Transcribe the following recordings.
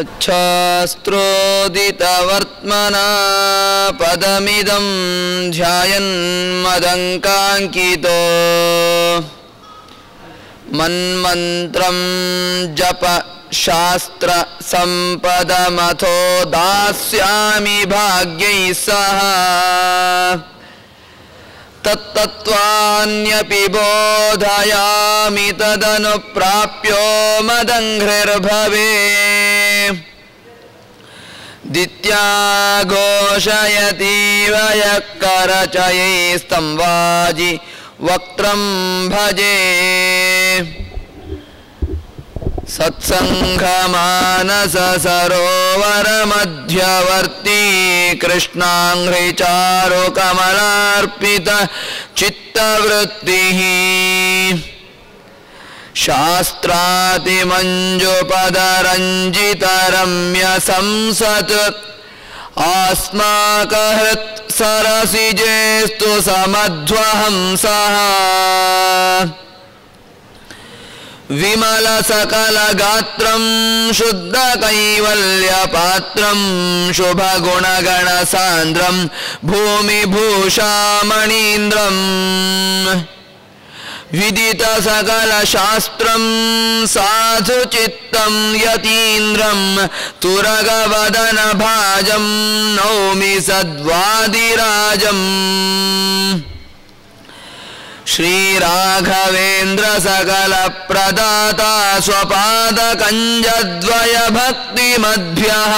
सच्छास्त्रोदितवर्त्मना पदमिदं ध्यायन्मदङ्काङ्कितो। मन्मन्त्रं जप शास्त्रसम्पदमथो दास्यामि भाग्यैः सह। तत्तत्त्वान्यपि बोधयामि तदनुप्राप्यो मदङ्घ्रिर्भवे दित्याघोषयतीव करचयैस्तं वाजि वक्त्रं भजे। सत्सङ्घमानससरोवरमध्यवर्ती कृष्णाङ्घ्रिचारुकमलार्पित चित्तवृत्तिः शास्त्रातिमञ्जुपदरञ्जितरम्यसंसत् आस्माकहृत् सरसिजेस्तु समध्वहंसः। विमलसकलगात्रं शुद्धकैवल्यपात्रं शुभगुणगणसान्द्रं भूमिभूषामणीन्द्रम् विदितसकलशास्त्रं साधुचित्तं यतीन्द्रं तुरगवदनभाजं नौमि सद्वादिराजम्। श्रीराघवेन्द्रसकलप्रदाता स्वपादकञ्जद्वयभक्तिमद्भ्यः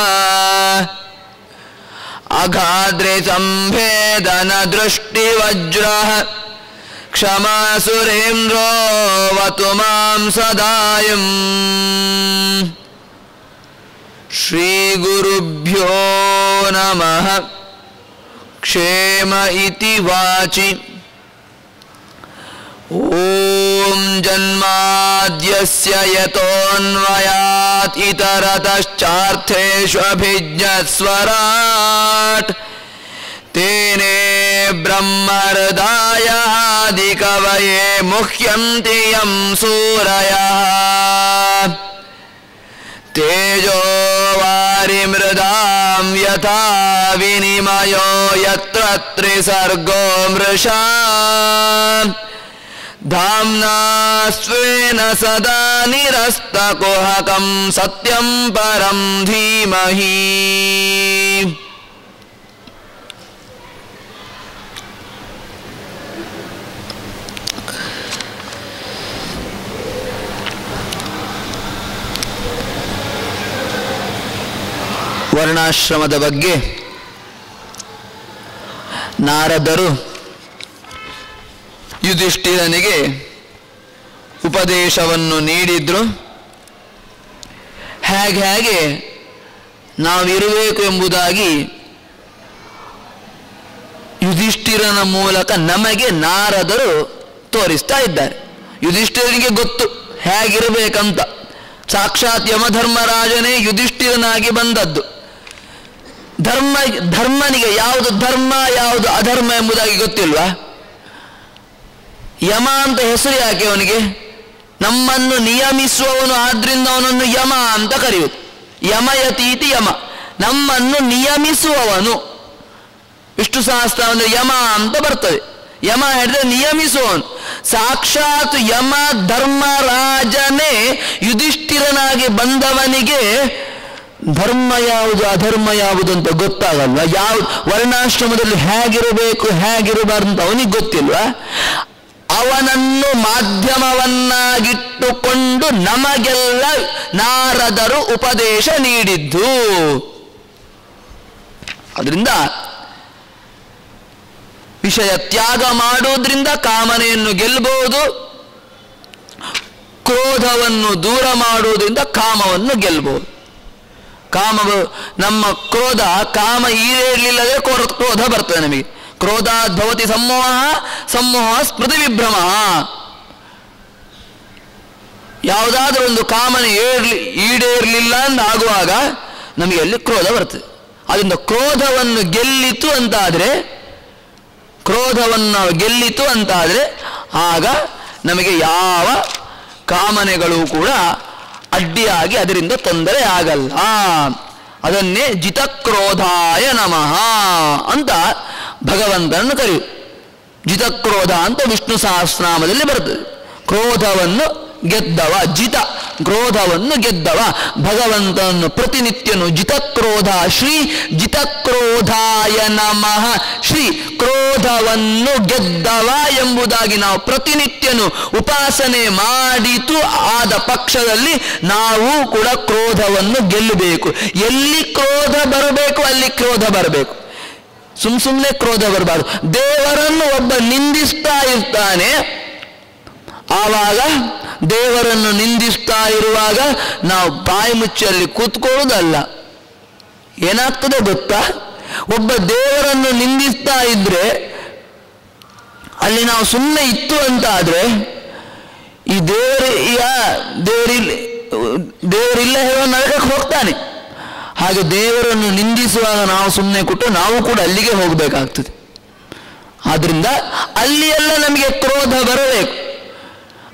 अघाद्रिसम्भेदनदृष्टिवज्रः क्षमासुरेन्द्रोऽवतु मां सदायम्। श्रीगुरुभ्यो नमः। क्षेम इति वाचि। ॐ जन्माद्यस्य यतोऽन्वयात् इतरतश्चार्थेष्वभिज्ञस्वराट् तेने ब्रह्महृदायादिकवये मुह्यन्ति यं सूरयः। तेजो वारिमृदां यथा विनिमयो यत्र त्रिसर्गो मृषा। धाम्ना स्वेन सदा निरस्तकुहकं सत्यं परं धीमहि ವರ್ಣಾಶ್ರಮದ ಬಗ್ಗೆ ನಾರದರು ಯುಧಿಷ್ಠಿರನಿಗೆ ಉಪದೇಶವನ್ನು ನೀಡಿದ್ರು. ಹೇಗೆ ಹೇಗೆ ನಾವಿರಬೇಕು ಎಂಬುದಾಗಿ ಯುಧಿಷ್ಠಿರನ ಮೂಲಕ ನಮಗೆ ನಾರದರು ತೋರಿಸ್ತಾ ಇದ್ದಾರೆ. ಯುಧಿಷ್ಠಿರನಿಗೆ ಗೊತ್ತು ಹೇಗಿರಬೇಕಂತ ಸಾಕ್ಷಾತ್ ಯಮಧರ್ಮರಾಜನೇ ಯುಧಿಷ್ಠಿರನಾಗಿ ಬಂದದ್ದು. ಧರ್ಮ, ಧರ್ಮನಿಗೆ ಯಾವುದು ಧರ್ಮ, ಯಾವುದು ಅಧರ್ಮ ಎಂಬುದಾಗಿ ಗೊತ್ತಿಲ್ವಾ? ಯಮ ಅಂತ ಹೆಸರು ಯಾಕೆ ಅವನಿಗೆ? ನಮ್ಮನ್ನು ನಿಯಮಿಸುವವನು ಆದ್ರಿಂದ ಅವನನ್ನು ಯಮ ಅಂತ ಕರೆಯುವುದು. ಯಮಯತೀತಿ ಯಮ. ನಮ್ಮನ್ನು ನಿಯಮಿಸುವವನು. ವಿಷ್ಣು ಸಹಸ್ರ ಅಂದ್ರೆ ಯಮ ಅಂತ ಬರ್ತದೆ. ಯಮ ಹೇಳಿದ್ರೆ ನಿಯಮಿಸುವವನು. ಸಾಕ್ಷಾತ್ ಯಮ ಧರ್ಮರಾಜನೇ ಯುಧಿಷ್ಠಿರನಾಗಿ ಬಂದವನಿಗೆ ಧರ್ಮ ಯಾವುದು, ಅಧರ್ಮ ಯಾವುದು ಅಂತ ಗೊತ್ತಾಗಲ್ಲ. ಯಾವ ವರ್ಣಾಶ್ರಮದಲ್ಲಿ ಹೇಗಿರಬೇಕು, ಹೇಗಿರಬಾರ್ದು ಅಂತ ಅವನಿಗೆ ಗೊತ್ತಿಲ್ವಾ? ಅವನನ್ನು ಮಾಧ್ಯಮವನ್ನಾಗಿಟ್ಟುಕೊಂಡು ನಮಗೆಲ್ಲ ನಾರದರು ಉಪದೇಶ ನೀಡಿದ್ದು. ಅದರಿಂದ ವಿಷಯ ತ್ಯಾಗ ಮಾಡುವುದರಿಂದ ಕಾಮನೆಯನ್ನು ಗೆಲ್ಲಬಹುದು ಕ್ರೋಧವನ್ನು ದೂರ ಮಾಡುವುದರಿಂದ ಕಾಮವನ್ನು ಗೆಲ್ಲಬಹುದು ಕಾಮ ನಮ್ಮ ಕ್ರೋಧ, ಕಾಮ ಈಡೇರಲಿಲ್ಲದೆ ಕ್ರೋಧ ಬರ್ತದೆ ನಮಗೆ. ಕ್ರೋಧಾದ್ಭವತಿ ಸಮೋಹ ಸಮೋಹ ಸ್ಮೃತಿ ವಿಭ್ರಮ. ಯಾವುದಾದ್ರೂ ಒಂದು ಕಾಮನ ಏರ್ಲಿ ಈಡೇರಲಿಲ್ಲ ಆಗುವಾಗ ನಮಗೆ ಅಲ್ಲಿ ಕ್ರೋಧ ಬರ್ತದೆ. ಅದರಿಂದ ಕ್ರೋಧವನ್ನು ಗೆಲ್ಲಿತು ಅಂತಾದರೆ, ಕ್ರೋಧವನ್ನು ಗೆಲ್ಲಿತು ಅಂತಾದರೆ, ಆಗ ನಮಗೆ ಯಾವ ಕಾಮನೆಗಳು ಕೂಡ ಅಡ್ಡಿಯಾಗಿ ಅದರಿಂದ ತೊಂದರೆ ಆಗಲ್ಲ. ಅದನ್ನೇ ಜಿತಕ್ರೋಧಾಯ ನಮಃ ಅಂತ ಭಗವಂತನನ್ನು ಕರೆಯು. ಜಿತಕ್ರೋಧ ಅಂತ ವಿಷ್ಣು ಸಹಸ್ರನಾಮದಲ್ಲಿ ಬರ್ತದೆ. ಕ್ರೋಧವನ್ನು ಗೆದ್ದವ, ಜಿತ ಕ್ರೋಧವನ್ನು ಗೆದ್ದವ, ಭಗವಂತನನ್ನು ಪ್ರತಿನಿತ್ಯನು ಜಿತಕ್ರೋಧ, ಶ್ರೀ ಜಿತಕ್ರೋಧಾಯ ನಮಃ, ಶ್ರೀ ಕ್ರೋಧವನ್ನು ಗೆದ್ದವ ಎಂಬುದಾಗಿ ನಾವು ಪ್ರತಿನಿತ್ಯನು ಉಪಾಸನೆ ಮಾಡಿತು, ಆದ ಪಕ್ಷದಲ್ಲಿ ನಾವು ಕೂಡ ಕ್ರೋಧವನ್ನು ಗೆಲ್ಲಬೇಕು. ಎಲ್ಲಿ ಕ್ರೋಧ ಬರಬೇಕು, ಅಲ್ಲಿ ಕ್ರೋಧ ಬರಬೇಕು. ಸುಮ್ ಸುಮ್ಮನೆ ಕ್ರೋಧ ಬರಬಾರ್ದು. ದೇವರನ್ನು ಒಬ್ಬ ನಿಂದಿಸ್ತಾ ಇರ್ತಾನೆ, ಆವಾಗ ದೇವರನ್ನು ನಿಂದಿಸ್ತಾ ಇರುವಾಗ ನಾವು ಬಾಯಿ ಮುಚ್ಚಲ್ಲಿ ಕೂತ್ಕೊಳ್ಳೋದಲ್ಲ. ಏನಾಗ್ತದೆ ಗೊತ್ತಾ? ಒಬ್ಬ ದೇವರನ್ನು ನಿಂದಿಸ್ತಾ ಇದ್ರೆ, ಅಲ್ಲಿ ನಾವು ಸುಮ್ಮನೆ ಇತ್ತು ಅಂತ ಆದ್ರೆ, ಈ ದೇವರ ದೇವರಿಲ್ಲ ದೇವರಿಲ್ಲ ಹೇಳೋ ನರಕಕ್ಕೆ ಹೋಗ್ತಾನೆ. ಹಾಗೆ ದೇವರನ್ನು ನಿಂದಿಸುವಾಗ ನಾವು ಸುಮ್ಮನೆ ಕೊಟ್ಟು ನಾವು ಕೂಡ ಅಲ್ಲಿಗೆ ಹೋಗಬೇಕಾಗ್ತದೆ. ಆದ್ದರಿಂದ ಅಲ್ಲಿ ಎಲ್ಲ ನಮಗೆ ಕ್ರೋಧ ಬರಬೇಕು.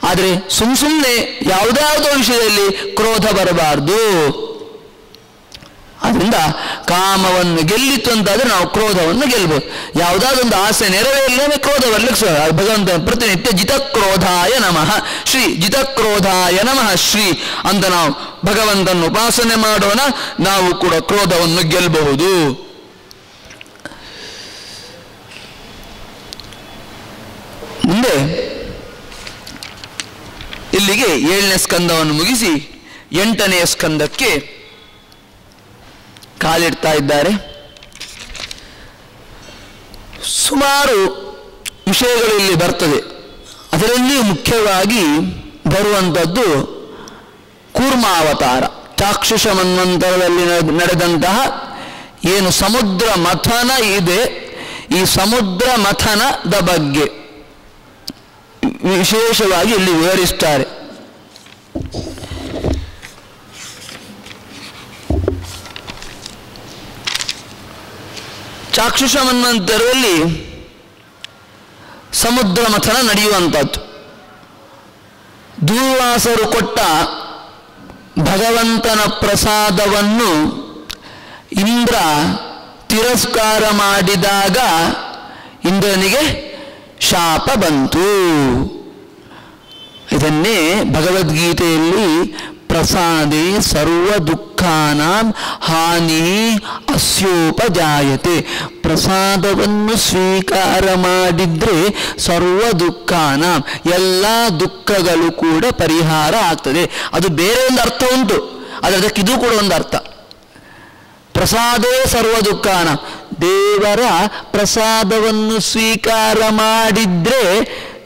ಆದರೆ ಸುಮ್ ಸುಮ್ಮನೆ ಯಾವುದಾವುದೋ ವಿಷಯದಲ್ಲಿ ಕ್ರೋಧ ಬರಬಾರ್ದು. ಆದ್ರಿಂದ ಕಾಮವನ್ನು ಗೆಲ್ಲಿತ್ತು ಅಂತಾದ್ರೆ ನಾವು ಕ್ರೋಧವನ್ನು ಗೆಲ್ಬೋದು ಯಾವುದಾದೊಂದು ಆಸೆ ನೆರವೇರಲೇ ಕ್ರೋಧ ಬರ್ಲಿಕ್ಕೆ ಭಗವಂತ ಪ್ರತಿನಿತ್ಯ ಜಿತಕ್ರೋಧಾಯ ನಮಃ. ಶ್ರೀ ಜಿತಕ್ರೋಧಾಯ ನಮಃ ಶ್ರೀ ಅಂತ ನಾವು ಭಗವಂತನ ಉಪಾಸನೆ ಮಾಡೋಣ. ನಾವು ಕೂಡ ಕ್ರೋಧವನ್ನು ಗೆಲ್ಲಬಹುದು ಮುಂದೆ ಇಲ್ಲಿಗೆ ಏಳನೇ ಸ್ಕಂದವನ್ನು ಮುಗಿಸಿ ಎಂಟನೆಯ ಸ್ಕಂದಕ್ಕೆ ಕಾಲಿಡ್ತಾ ಇದ್ದಾರೆ. ಸುಮಾರು ವಿಷಯಗಳು ಇಲ್ಲಿ ಬರ್ತದೆ. ಅದರಲ್ಲಿ ಮುಖ್ಯವಾಗಿ ಬರುವಂಥದ್ದು ಕೂರ್ಮಾವತಾರ, ಚಾಕ್ಷುಷ ಮನ್ವಂತರದಲ್ಲಿ ನಡೆ- ನಡೆದಂತಹ ಏನು ಸಮುದ್ರ ಮಥನ ಇದೆ. ಈ ಸಮುದ್ರ ಮಥನದ ಬಗ್ಗೆ ವಿಶೇಷವಾಗಿ ಇಲ್ಲಿ ವಿವರಿಸ್ತಾರೆ. ಚಾಕ್ಷುಷ ಸಮುದ್ರ ಮಥನ ನಡೆಯುವಂಥದ್ದು. ದೂರ್ವಾಸರು ಕೊಟ್ಟ ಭಗವಂತನ ಪ್ರಸಾದವನ್ನು ಇಂದ್ರ ತಿರಸ್ಕಾರ ಮಾಡಿದಾಗ ಇಂದ್ರನಿಗೆ ಶಾಪ ಬಂತು. ಇದನ್ನೇ ಭಗವದ್ಗೀತೆಯಲ್ಲಿ ಪ್ರಸಾದೇ ಸರ್ವ ದುಃಖಾನಾಂ ಹಾನಿ ಅಸ್ಯೋಪಜಾಯತೆ. ಪ್ರಸಾದವನ್ನು ಸ್ವೀಕಾರ ಮಾಡಿದ್ರೆ ಸರ್ವ ದುಃಖಾನ, ಎಲ್ಲ ದುಃಖಗಳು ಕೂಡ ಪರಿಹಾರ ಆಗ್ತದೆ. ಅದು ಬೇರೆ ಒಂದು ಅರ್ಥ ಉಂಟು. ಆದರೆ ಅದಕ್ಕೆ ಇದು ಕೂಡ ಒಂದು ಅರ್ಥ. ಪ್ರಸಾದೇ ಸರ್ವ ದುಃಖಾನ. ದೇವರ ಪ್ರಸಾದವನ್ನು ಸ್ವೀಕಾರ ಮಾಡಿದ್ರೆ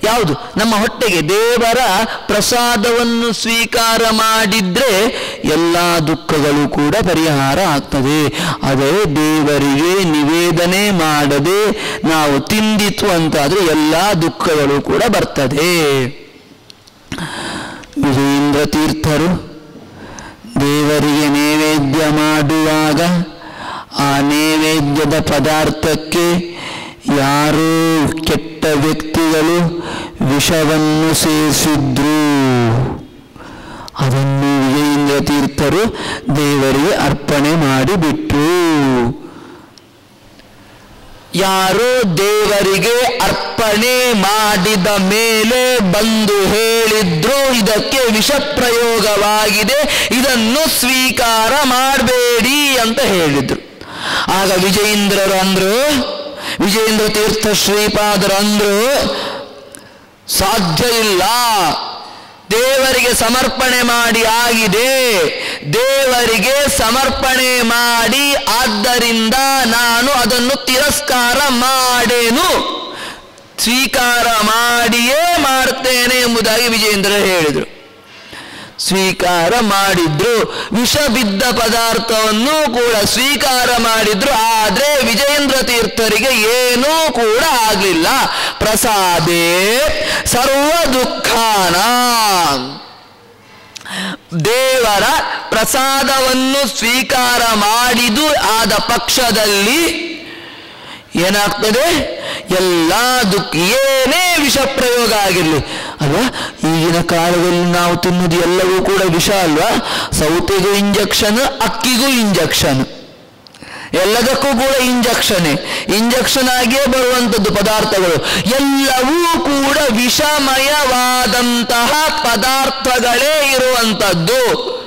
ಯಾವುದು? ನಮ್ಮ ಹೊಟ್ಟೆಗೆ ದೇವರ ಪ್ರಸಾದವನ್ನು ಸ್ವೀಕಾರ ಮಾಡಿದ್ರೆ ಎಲ್ಲ ದುಃಖಗಳು ಕೂಡ ಪರಿಹಾರ ಆಗ್ತದೆ. ಅದೇ ದೇವರಿಗೆ ನಿವೇದನೆ ಮಾಡದೆ ನಾವು ತಿಂದಿತ್ತು ಅಂತಾದ್ರೆ ಎಲ್ಲ ದುಃಖಗಳು ಕೂಡ ಬರ್ತದೆ. ವಿಜೇಂದ್ರ ತೀರ್ಥರು ದೇವರಿಗೆ ನೈವೇದ್ಯ ಮಾಡುವಾಗ ಆ ನೈವೇದ್ಯದ ಪದಾರ್ಥಕ್ಕೆ ಯಾರೋ ಕೆಟ್ಟ ವ್ಯಕ್ತಿಗಳು ವಿಷವನ್ನು ಸೇರಿಸಿದ್ರು ಅದನ್ನು ವಿಜಯೇಂದ್ರ ತೀರ್ಥರು ದೇವರಿಗೆ ಅರ್ಪಣೆ ಮಾಡಿಬಿಟ್ರು. ಯಾರೋ ದೇವರಿಗೆ ಅರ್ಪಣೆ ಮಾಡಿದ ಮೇಲೆ ಬಂದು ಹೇಳಿದ್ರು, ಇದಕ್ಕೆ ವಿಷ ಪ್ರಯೋಗವಾಗಿದೆ ಇದನ್ನು ಸ್ವೀಕಾರ ಮಾಡಬೇಡಿ ಅಂತ ಹೇಳಿದ್ರು. ಆಗ ವಿಜಯೇಂದ್ರರು ಅಂದ್ರು ವಿಜಯೇಂದ್ರ ತೀರ್ಥ ಶ್ರೀಪಾದರು ಅಂದ್ರು, ಸಾಧ್ಯ ಇಲ್ಲ. ದೇವರಿಗೆ ಸಮರ್ಪಣೆ ಮಾಡಿ ಆಗಿದೆ. ದೇವರಿಗೆ ಸಮರ್ಪಣೆ ಮಾಡಿ ಆದ್ದರಿಂದ ನಾನು ಅದನ್ನು ತಿರಸ್ಕಾರ ಮಾಡೇನು. ಸ್ವೀಕಾರ ಮಾಡಿಯೇ ಮಾಡ್ತೇನೆ ಎಂಬುದಾಗಿ ವಿಜೇಂದ್ರ ಹೇಳಿದರು. ಸ್ವೀಕಾರ ಮಾಡಿದ್ರು. ವಿಷ ಬಿದ್ದ ಪದಾರ್ಥವನ್ನು ಕೂಡ ಸ್ವೀಕಾರ ಮಾಡಿದ್ರು. ಆದ್ರೆ ವಿಜಯೇಂದ್ರ ತೀರ್ಥರಿಗೆ ಏನೂ ಕೂಡ ಆಗಲಿಲ್ಲ. ಪ್ರಸಾದೇ ಸರ್ವ ದುಃಖಾನ. ದೇವರ ಪ್ರಸಾದವನ್ನು ಸ್ವೀಕಾರ ಮಾಡಿದು ಆದ ಪಕ್ಷದಲ್ಲಿ ಏನಾಗ್ತದೆ? ಎಲ್ಲ ದುಃಖ ಏನೇ ವಿಷ ಪ್ರಯೋಗ ಆಗಿರಲಿ, ಅಲ್ವಾ? ಈಗಿನ ಕಾಲದಲ್ಲಿ ನಾವು ತಿನ್ನುವುದು ಎಲ್ಲವೂ ಕೂಡ ವಿಷ ಅಲ್ವಾ? ಸೌತೆಗೂ ಇಂಜೆಕ್ಷನ್ ಅಕ್ಕಿಗೂ ಇಂಜೆಕ್ಷನ್ ಎಲ್ಲದಕ್ಕೂ ಕೂಡ ಇಂಜೆಕ್ಷನ್ ಇಂಜೆಕ್ಷನ್ ಆಗಿಯೇ ಬರುವಂಥದ್ದು ಪದಾರ್ಥಗಳು. ಎಲ್ಲವೂ ಕೂಡ ವಿಷಮಯವಾದಂತಹ ಪದಾರ್ಥಗಳೇ ಇರುವಂಥದ್ದು.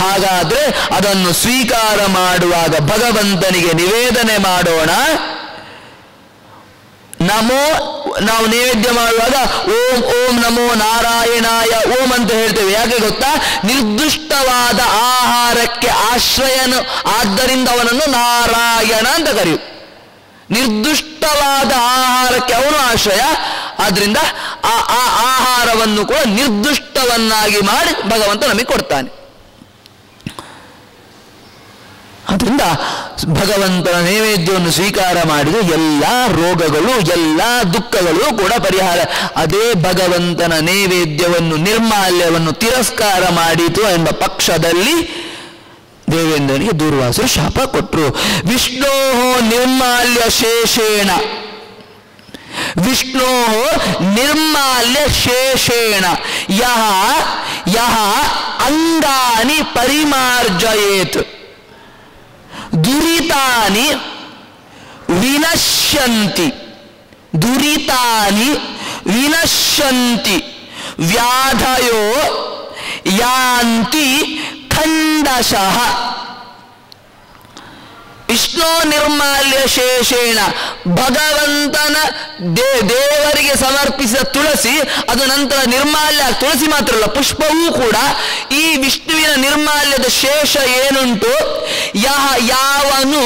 ಹಾಗಾದ್ರೆ ಅದನ್ನು ಸ್ವೀಕಾರ ಮಾಡುವಾಗ ಭಗವಂತನಿಗೆ ನಿವೇದನೆ ಮಾಡೋಣ. ನಮೋ, ನಾವು ನೈವೇದ್ಯ ಮಾಡುವಾಗ ಓಂ ಓಂ ನಮೋ ನಾರಾಯಣಾಯ, ಓಂ ಅಂತ ಹೇಳ್ತೇವೆ. ಯಾಕೆ ಗೊತ್ತಾ? ನಿರ್ದಿಷ್ಟವಾದ ಆಹಾರಕ್ಕೆ ಆಶ್ರಯನು, ಆದ್ದರಿಂದ ಅವನನ್ನು ನಾರಾಯಣ ಅಂತ ಕರೆಯು. ನಿರ್ದಿಷ್ಟವಾದ ಆಹಾರಕ್ಕೆ ಅವನು ಆಶ್ರಯ. ಆದ್ರಿಂದ ಆ ಆಹಾರವನ್ನು ಕೂಡ ನಿರ್ದಿಷ್ಟವನ್ನಾಗಿ ಮಾಡಿ ಭಗವಂತ ನಮಗೆ ಕೊಡ್ತಾನೆ. ಅದರಿಂದ ಭಗವಂತನ ನೈವೇದ್ಯವನ್ನು ಸ್ವೀಕಾರ ಮಾಡಿದ ಎಲ್ಲ ರೋಗಗಳು, ಎಲ್ಲ ದುಃಖಗಳು ಕೂಡ ಪರಿಹಾರ. ಅದೇ ಭಗವಂತನ ನೈವೇದ್ಯವನ್ನು, ನಿರ್ಮಾಲ್ಯವನ್ನು ತಿರಸ್ಕಾರ ಮಾಡಿತು ಎಂಬ ಪಕ್ಷದಲ್ಲಿ ದೇವೇಂದ್ರನಿಗೆ ದೂರ್ವಾಸರು ಶಾಪ ಕೊಟ್ಟರು ವಿಷ್ಣೋ ನಿರ್ಮಾಲ್ಯ ಶೇಷೇಣ. ವಿಷ್ಣೋ ನಿರ್ಮಾಲ್ಯ ಶೇಷೇಣ. ಯಹ ಯಹ ಅಂಗಾನಿ ಪರಿಮಾರ್ಜಯೇತ್. ದುರಿತಾನಿ ವಿನಶ್ಯಂತಿ ದುರಿತಾನಿ ವಿನಶ್ಯಂತಿ ವ್ಯಾಧಯೋ ಯಾಂತಿ ಖಂಡಶಃ ವಿಷ್ಣು ನಿರ್ಮಾಲ್ಯ ಶೇಷೇಣ ಭಗವಂತನ ದೇ ದೇವರಿಗೆ ಸಮರ್ಪಿಸಿದ ತುಳಸಿ, ಅದು ನಂತರ ನಿರ್ಮಾಲ್ಯ ತುಳಸಿ ಮಾತ್ರ ಅಲ್ಲ, ಪುಷ್ಪವೂ ಕೂಡ ಈ ವಿಷ್ಣುವಿನ ನಿರ್ಮಾಲ್ಯದ ಶೇಷ ಏನುಂಟು? ಯಹ ಯಾವನು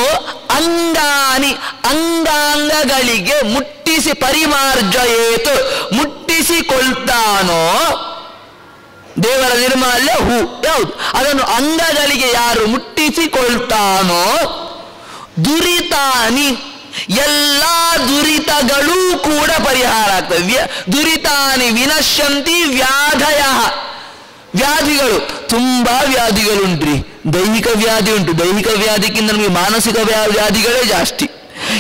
ಅಂಗಾನಿ, ಅಂಗಾಂಗಗಳಿಗೆ ಮುಟ್ಟಿಸಿ ಪರಿಮಾರ್ಜಯೇತು ಮುಟ್ಟಿಸಿಕೊಳ್ತಾನೋ ದೇವರ ನಿರ್ಮಾಲ್ಯ ಹೂ, ಯಾವುದು? ಅದನ್ನು ಅಂಗಗಳಿಗೆ ಯಾರು ಮುಟ್ಟಿಸಿಕೊಳ್ತಾನೋ ದುರಿತಾನಿ. ಎಲ್ಲ ದುರಿತಗಳೂ ಕೂಡ ಪರಿಹಾರ ಆಗ್ತದೆ ದುರಿತಾನಿ ವಿನಶ್ಯಂತಿ ವ್ಯಾಧಯ. ವ್ಯಾಧಿಗಳು, ತುಂಬಾ ವ್ಯಾಧಿಗಳುಂಟ್ರಿ. ದೈಹಿಕ ವ್ಯಾಧಿ ಉಂಟು. ದೈಹಿಕ ವ್ಯಾಧಿಗಿಂತ ನಮಗೆ ಮಾನಸಿಕ ವ್ಯಾ- ವ್ಯಾಧಿಗಳೇ ಜಾಸ್ತಿ.